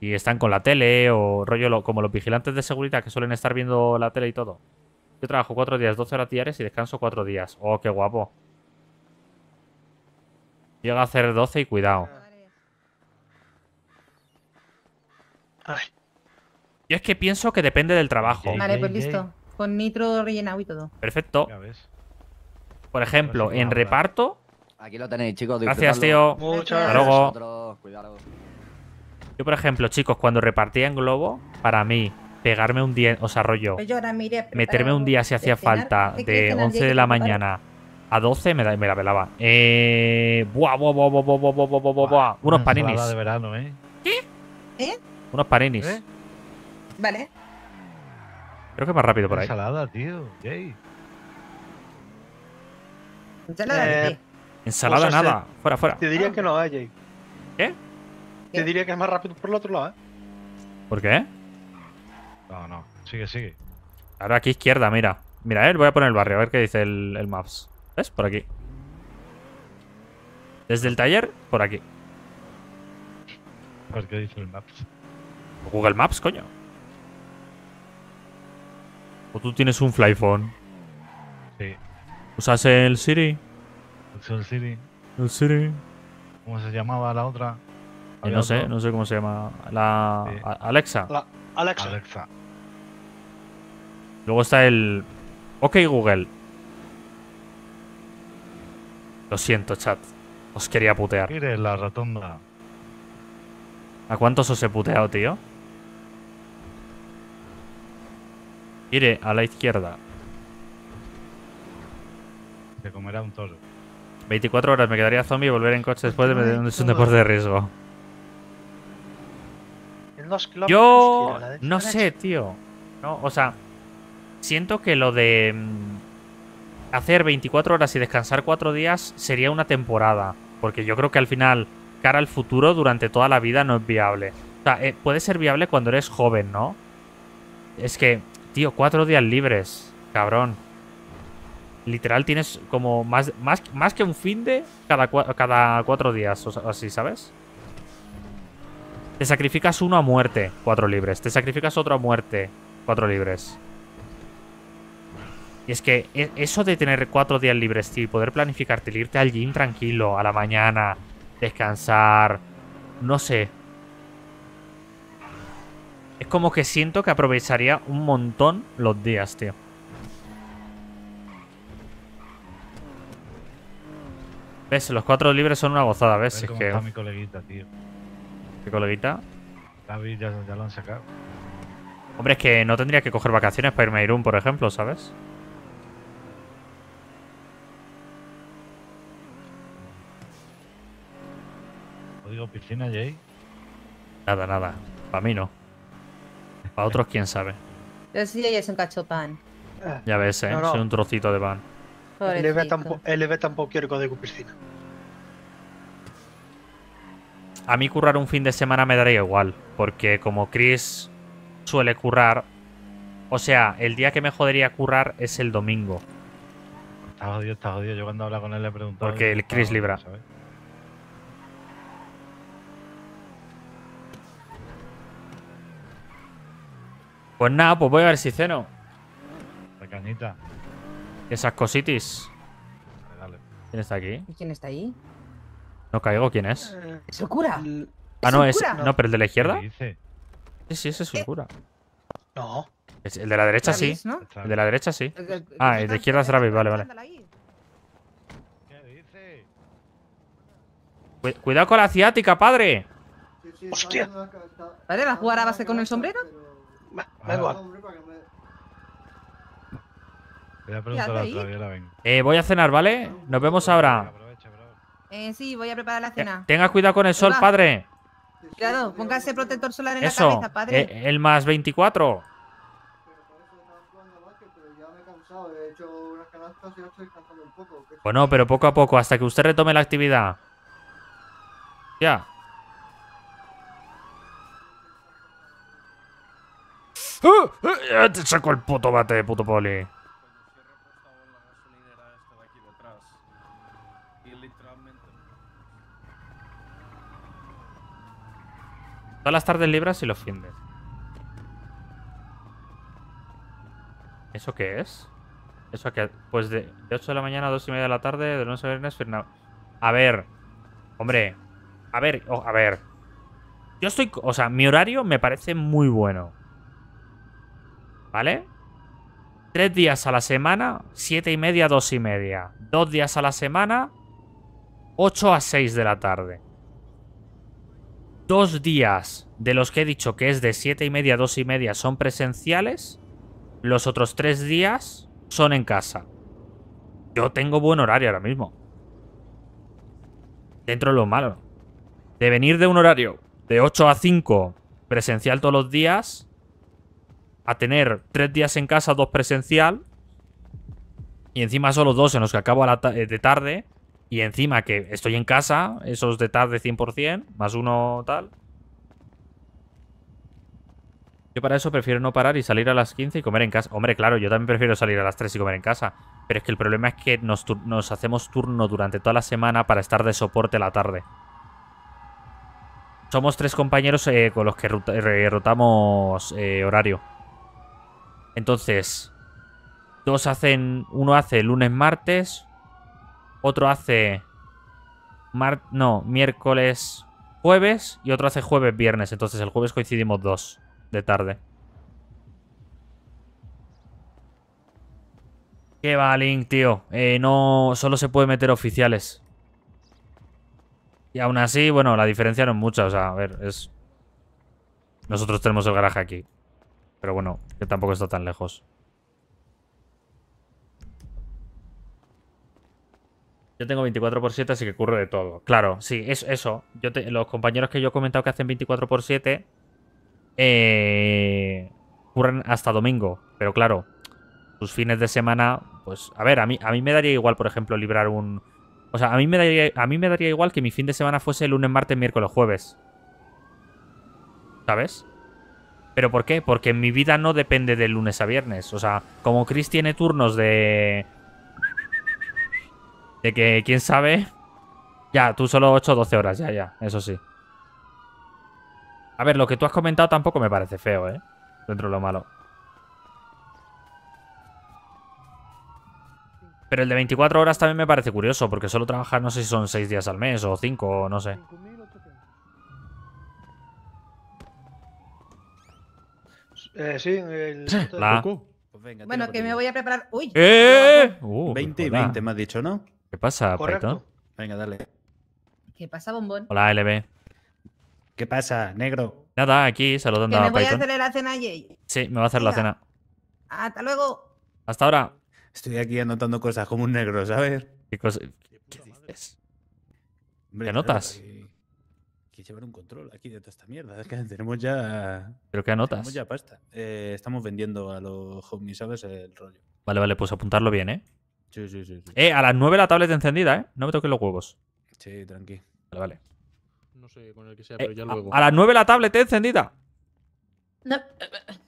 Y están con la tele o rollo lo- como los vigilantes de seguridad que suelen estar viendo la tele y todo. Yo trabajo 4 días, 12 horas diarias y descanso 4 días. Oh, qué guapo. Llega a hacer 12 y cuidado. Yo es que pienso que depende del trabajo. Vale, pues listo. Con nitro rellenado y todo. Perfecto. Por ejemplo, en reparto. Aquí lo tenéis, chicos. Gracias, tío. disfrutadlo. Hasta luego. Vosotros, Cuidado. Yo, por ejemplo, chicos, cuando repartía en globo, para mí, pegarme un día, o sea, rollo, Pues meterme un día si hacía falta ¿Qué de cenar? 11 ¿Qué de la mañana a 12, me, da- me la velaba. Eh. Buah, buah, buah, buah, buah, buah, buah, buah, buah, buah. Unos paninis. de verano, ¿eh? ¿Eh? Unos paninis. Vale. Creo que más rápido por ahí. Ensalada, tío. Jay. Ensalada de Eh, qué? Ensalada ese- nada. Fuera, fuera. Te diría que no, eh, Jay. ¿Qué? Te diría que es más rápido por el otro lado, eh. ¿Por qué? No, no. Sigue, sigue. Ahora aquí izquierda, mira. Mira, eh, voy a poner el barrio, a ver qué dice el, el Maps. ¿Ves? Por aquí. Desde el taller, por aquí. ¿Por qué dice el Maps? Google Maps, coño. ¿O tú tienes un Flyphone? Sí. ¿Usas el Siri? Soul City. El Siri. ¿Cómo se llamaba la otra? Eh, no sé, no sé cómo se llama. La a- Alexa. La Alexa. Alexa. Luego está el OK Google. Lo siento, chat. Os quería putear. Mire la rotonda. ¿A cuántos os he puteado, tío? Iré a la izquierda. Se comerá un toro. 24 horas me quedaría zombie y volver en coche después de es un deporte de riesgo. Yo no sé, tío. No, o sea, siento que lo de mm, hacer 24 horas y descansar 4 días sería una temporada. Porque yo creo que al final, cara al futuro, durante toda la vida no es viable. O sea, eh, puede ser viable cuando eres joven, ¿no? Es que, tío, 4 días libres, cabrón. Literal tienes como más, más, más que un fin de cada, cada 4 días, o así, ¿sabes? Te sacrificas uno a muerte, cuatro libres. Te sacrificas otro a muerte, cuatro libres. Y es que e- eso de tener cuatro días libres, tío, y poder planificarte, el irte al gym tranquilo, a la mañana, descansar, no sé. Es como que siento que aprovecharía un montón los días, tío. ¿Ves? Los cuatro libres son una gozada, ¿ves? Es que... está mi coleguita, tío. ¿Qué coleguita? David ya, ya lo han sacado. Hombre, es que no tendría que coger vacaciones para irme a Irún, por ejemplo, ¿sabes? Código piscina, Jay. Nada, nada. Para mí no. Para otros, quién sabe. Pero sí, ella es un cacho pan. Ya ves, ¿eh? No, no. Soy un trocito de pan. LB tampoco, LB tampoco quiere código piscina. A mí currar un fin de semana me daría igual. Porque como Chris suele currar... O sea, el día que me jodería currar es el domingo. Está jodido, está jodido. Yo cuando habla con él le he preguntado. Porque el Chris libra. ¿sabes? Pues nada, pues voy a ver si ceno. La cañita. Esas cositis. Dale, dale. ¿Quién está aquí? ¿Y quién está ahí? No caigo, ¿quién es? ¿Es el cura? Ah, no, es. No, pero el de la izquierda. ¿Qué dice? Sí, sí, ese es el cura. No. Es- el de la derecha sí. El de la derecha sí. El el Ah, el de izquierda es Travis, vale, vale. Ahí. Cu- Cuidado con la ciática, padre. Hostia. ¿Vale? ¿Va a jugar a base con el sombrero? Voy a preguntar vengo. Eh, voy a cenar, ¿vale? Nos vemos ahora. Eh, sí, voy a preparar la cena. Tenga cuidado con el sol, padre. Cuidado, póngase protector solar en Eso. la cabeza, padre. eh, el más 24. Bueno, pero poco a poco, hasta que usted retome la actividad. Ya. ¡Ah! ¡Ah! Te saco el puto bate, puto poli. Y literalmente. Todas las tardes libras y los fines. ¿Eso qué es? ¿Eso qué? Pues de, de 8 de la mañana a 2 y media de la tarde, de lunes a viernes, firna- A ver. Hombre. A ver, oh, a ver. Yo estoy... O sea, mi horario me parece muy bueno. ¿Vale? Tres días a la semana, siete y media, dos y media. Dos días a la semana, 8 a 6 de la tarde. Dos días de los que he dicho que es de siete y media a dos y media son presenciales. Los otros tres días son en casa. Yo tengo buen horario ahora mismo. Dentro de lo malo. De venir de un horario de 8 a 5 presencial todos los días a tener tres días en casa, dos presencial. Y encima solo dos en los que acabo a eh, de tarde. Y encima que estoy en casa, esos de tarde 100%, más uno tal. Yo para eso prefiero no parar y salir a las 15 y comer en casa. Hombre, claro, yo también prefiero salir a las 3 y comer en casa. Pero es que el problema es que nos, hacemos turno durante toda la semana para estar de soporte la tarde. Somos tres compañeros eh, con los que eh, rotamos horario. Entonces, dos hacen. Uno hace lunes, martes. Otro hace. Mar no, miércoles, jueves. Y otro hace jueves, viernes. Entonces el jueves coincidimos dos de tarde. ¿Qué va, tío? Eh, no. Solo se puede meter oficiales. Y aún así, bueno, la diferencia no es mucha. O sea, a ver, es. Nosotros tenemos el garaje aquí. Pero bueno, que tampoco está tan lejos. Yo tengo 24x7, así que curro de todo. Claro, sí, es eso. Yo te- los compañeros que yo he comentado que hacen 24x7 eh, curran hasta domingo. Pero claro, sus fines de semana, pues a ver, a mí, a mí me daría igual, por ejemplo, librar un... O sea, a mí, me daría, a mí me daría igual que mi fin de semana fuese lunes, martes, miércoles, jueves. ¿Sabes? ¿Pero por qué? Porque mi vida no depende de lunes a viernes. O sea, como Chris tiene turnos de... De que, quién sabe... Ya, tú solo 8 o 12 horas, ya, ya, eso sí. A ver, lo que tú has comentado tampoco me parece feo, ¿eh? Dentro de lo malo. Pero el de 24 horas también me parece curioso, porque solo trabajar no sé si son 6 días al mes o 5 o no sé. Eh, sí, el. La- Pues venga, Bueno, que me voy a preparar. ¡Uy! ¡Eh! Uh, 20 y hola. 20 me has dicho, ¿no? ¿Qué pasa, Correcto. Paito? Venga, dale. ¿Qué pasa, bombón? Hola, LB. ¿Qué pasa, negro? Nada, aquí saludando Que me a voy a Python. hacer la cena, Jay. Sí, me va a hacer la Venga. cena. Hasta luego. Hasta ahora. Estoy aquí anotando cosas como un negro, ¿sabes? ¿Qué, cosa- qué dices? Hombre, hay que llevar un control aquí de toda esta mierda. Es que tenemos ya. ¿Pero qué anotas? Tenemos ya pasta. Eh, estamos vendiendo a los homies, ¿sabes? El rollo. Vale, vale, pues apuntarlo bien, ¿eh? Sí, sí, sí. Sí, Eh, a las 9 la tablet encendida, ¿eh? No me toques los huevos. sí tranqui. Vale, vale. No sé con el que sea, Eh, pero ya a, luego. a las 9 la tablet encendida. No.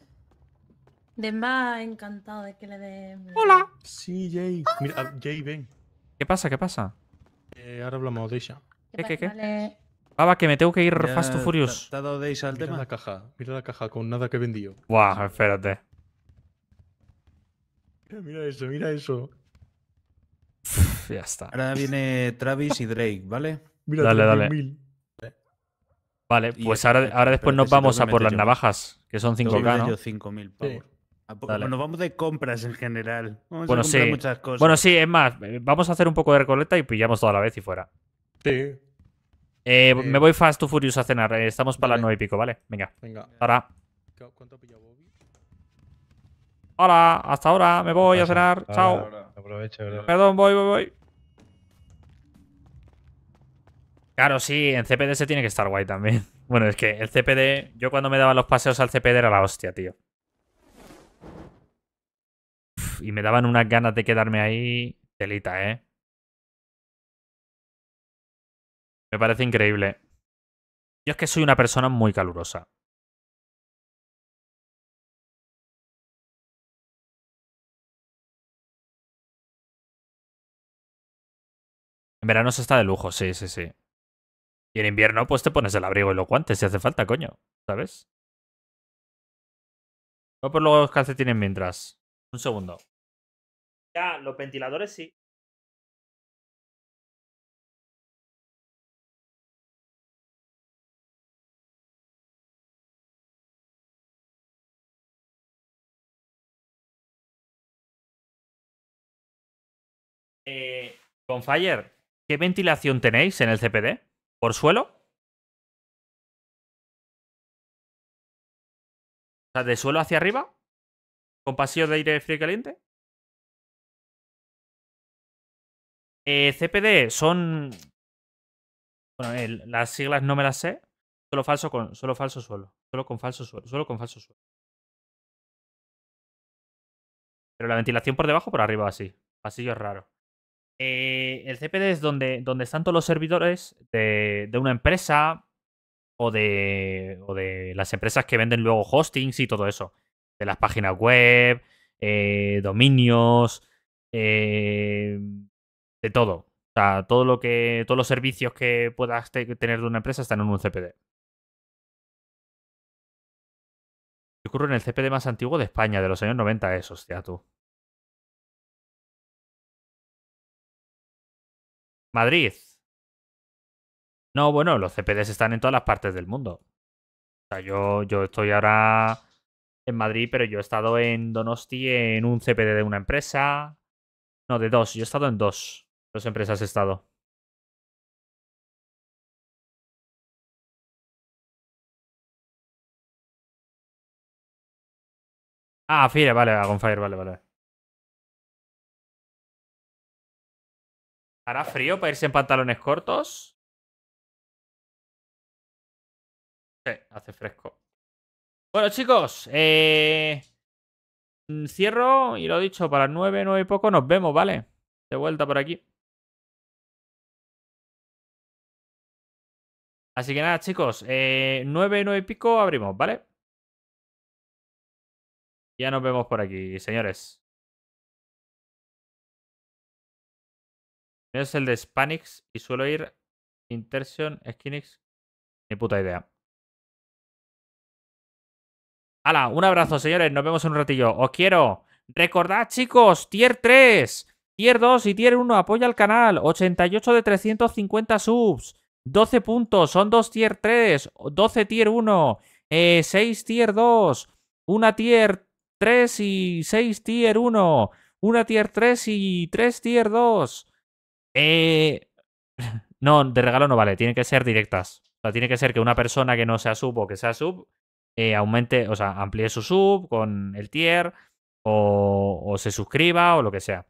Demba encantado de que le dé. Hola. Sí, Jay. Mira, ah, Jay, ven. ¿Qué pasa? ¿Qué pasa? Eh, ahora hablamos de ella. ¿Qué, qué, qué? Vale. Baba, que me tengo que ir Ya Fast to Furious. ¿Te ha dado Days al Mira tema? la caja, mira la caja con nada que vendió. Buah, espérate. Mira eso, mira eso. Ya está. Ahora viene Travis y Drake, ¿vale? Mira, Dale, dale. 3.000. Vale, pues ahora, ahora después nos vamos a por las yo. navajas, que son Tengo que 5K, meter ¿no? yo 5.000 pavos. Ah, Dale. Nos vamos de compras en general. Vamos Bueno, a comprar sí. muchas cosas. Bueno, sí, es más, vamos a hacer un poco de recoleta y pillamos toda la vez y fuera. Sí. Eh, me voy Fast to Furious a cenar. eh, Estamos para las nueve y pico, ¿vale? Venga. Venga. Ahora. ¿Cu- ¿Cuánto ha pillado Bobby? Hola, hasta ahora. Me voy a cenar. Ahora, Chao. ahora. Aprovecha, bro. Perdón, voy, voy, voy. Claro, sí, en CPD se tiene que estar guay también. Bueno, es que el CPD, yo cuando me daba los paseos al CPD era la hostia, tío. Uf, Y me daban unas ganas de quedarme ahí. Telita, ¿eh? Me parece increíble. Yo es que soy una persona muy calurosa. En verano se está de lujo, sí, sí, sí. Y en invierno, pues te pones el abrigo y los guantes si hace falta, coño. ¿Sabes? Voy por los calcetines mientras. Un segundo. Ya, los ventiladores sí. Eh, con Fire, ¿qué ventilación tenéis en el CPD? ¿Por suelo? O sea, ¿de suelo hacia arriba? ¿Con pasillo de aire frío y caliente? Eh, CPD son... Bueno, las siglas no me las sé. Solo falso con solo falso suelo. Solo con falso suelo. Solo con falso suelo. Pero la ventilación por debajo, por arriba, así. Pasillo es raro. Eh, el CPD es donde, donde están todos los servidores de, una empresa o de, o de las empresas que venden luego hostings y todo eso. De las páginas web, eh, dominios, eh, de todo. O sea, todo lo que, todos los servicios que puedas te- tener de una empresa están en un CPD. Ocurre en el CPD más antiguo de España, de los años 90, es, hostia, tú. Madrid. No, bueno, los CPDs están en todas las partes del mundo. O sea, yo, yo estoy ahora en Madrid, pero yo he estado en Donosti en un CPD de una empresa. No, de dos. Yo he estado en dos. Dos empresas he estado. Ah, Fire, vale, a Gunfire, vale, vale. ¿Hará frío para irse en pantalones cortos? Sí, hace fresco. Bueno, chicos, eh... mm, cierro y lo dicho, para las nueve, nueve y poco nos vemos, ¿vale? De vuelta por aquí. Así que nada, chicos, eh, nueve, nueve y pico abrimos, ¿vale? Ya nos vemos por aquí, señores. Es el de Spanix y suelo ir Intersion, Skinix. Ni puta idea. Hala, un abrazo, señores. Nos vemos en un ratillo. Os quiero. Recordad, chicos, tier 3, tier 2 y tier 1. Apoya al canal. 88 de 350 subs. 12 puntos. Son 2 tier 3. 12 tier 1. Eh, 6 tier 2. Una tier 3 y 6 tier 1. Una tier 3 y 3 tier 2. Eh... No, de regalo no vale. Tienen que ser directas. O sea, tiene que ser que una persona que no sea sub o que sea sub eh, aumente, o sea, amplíe su sub con el tier o, o se suscriba o lo que sea.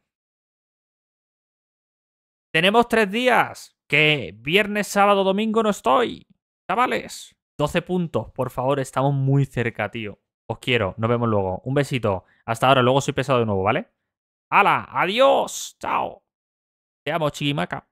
Tenemos tres días. Que viernes, sábado, domingo no estoy. Chavales. 12 puntos, por favor. Estamos muy cerca, tío. Os quiero. Nos vemos luego. Un besito. Hasta ahora. Luego soy pesado de nuevo, ¿vale? ¡Hala! ¡Adiós! ¡Chao! Te amo, chiquimaca.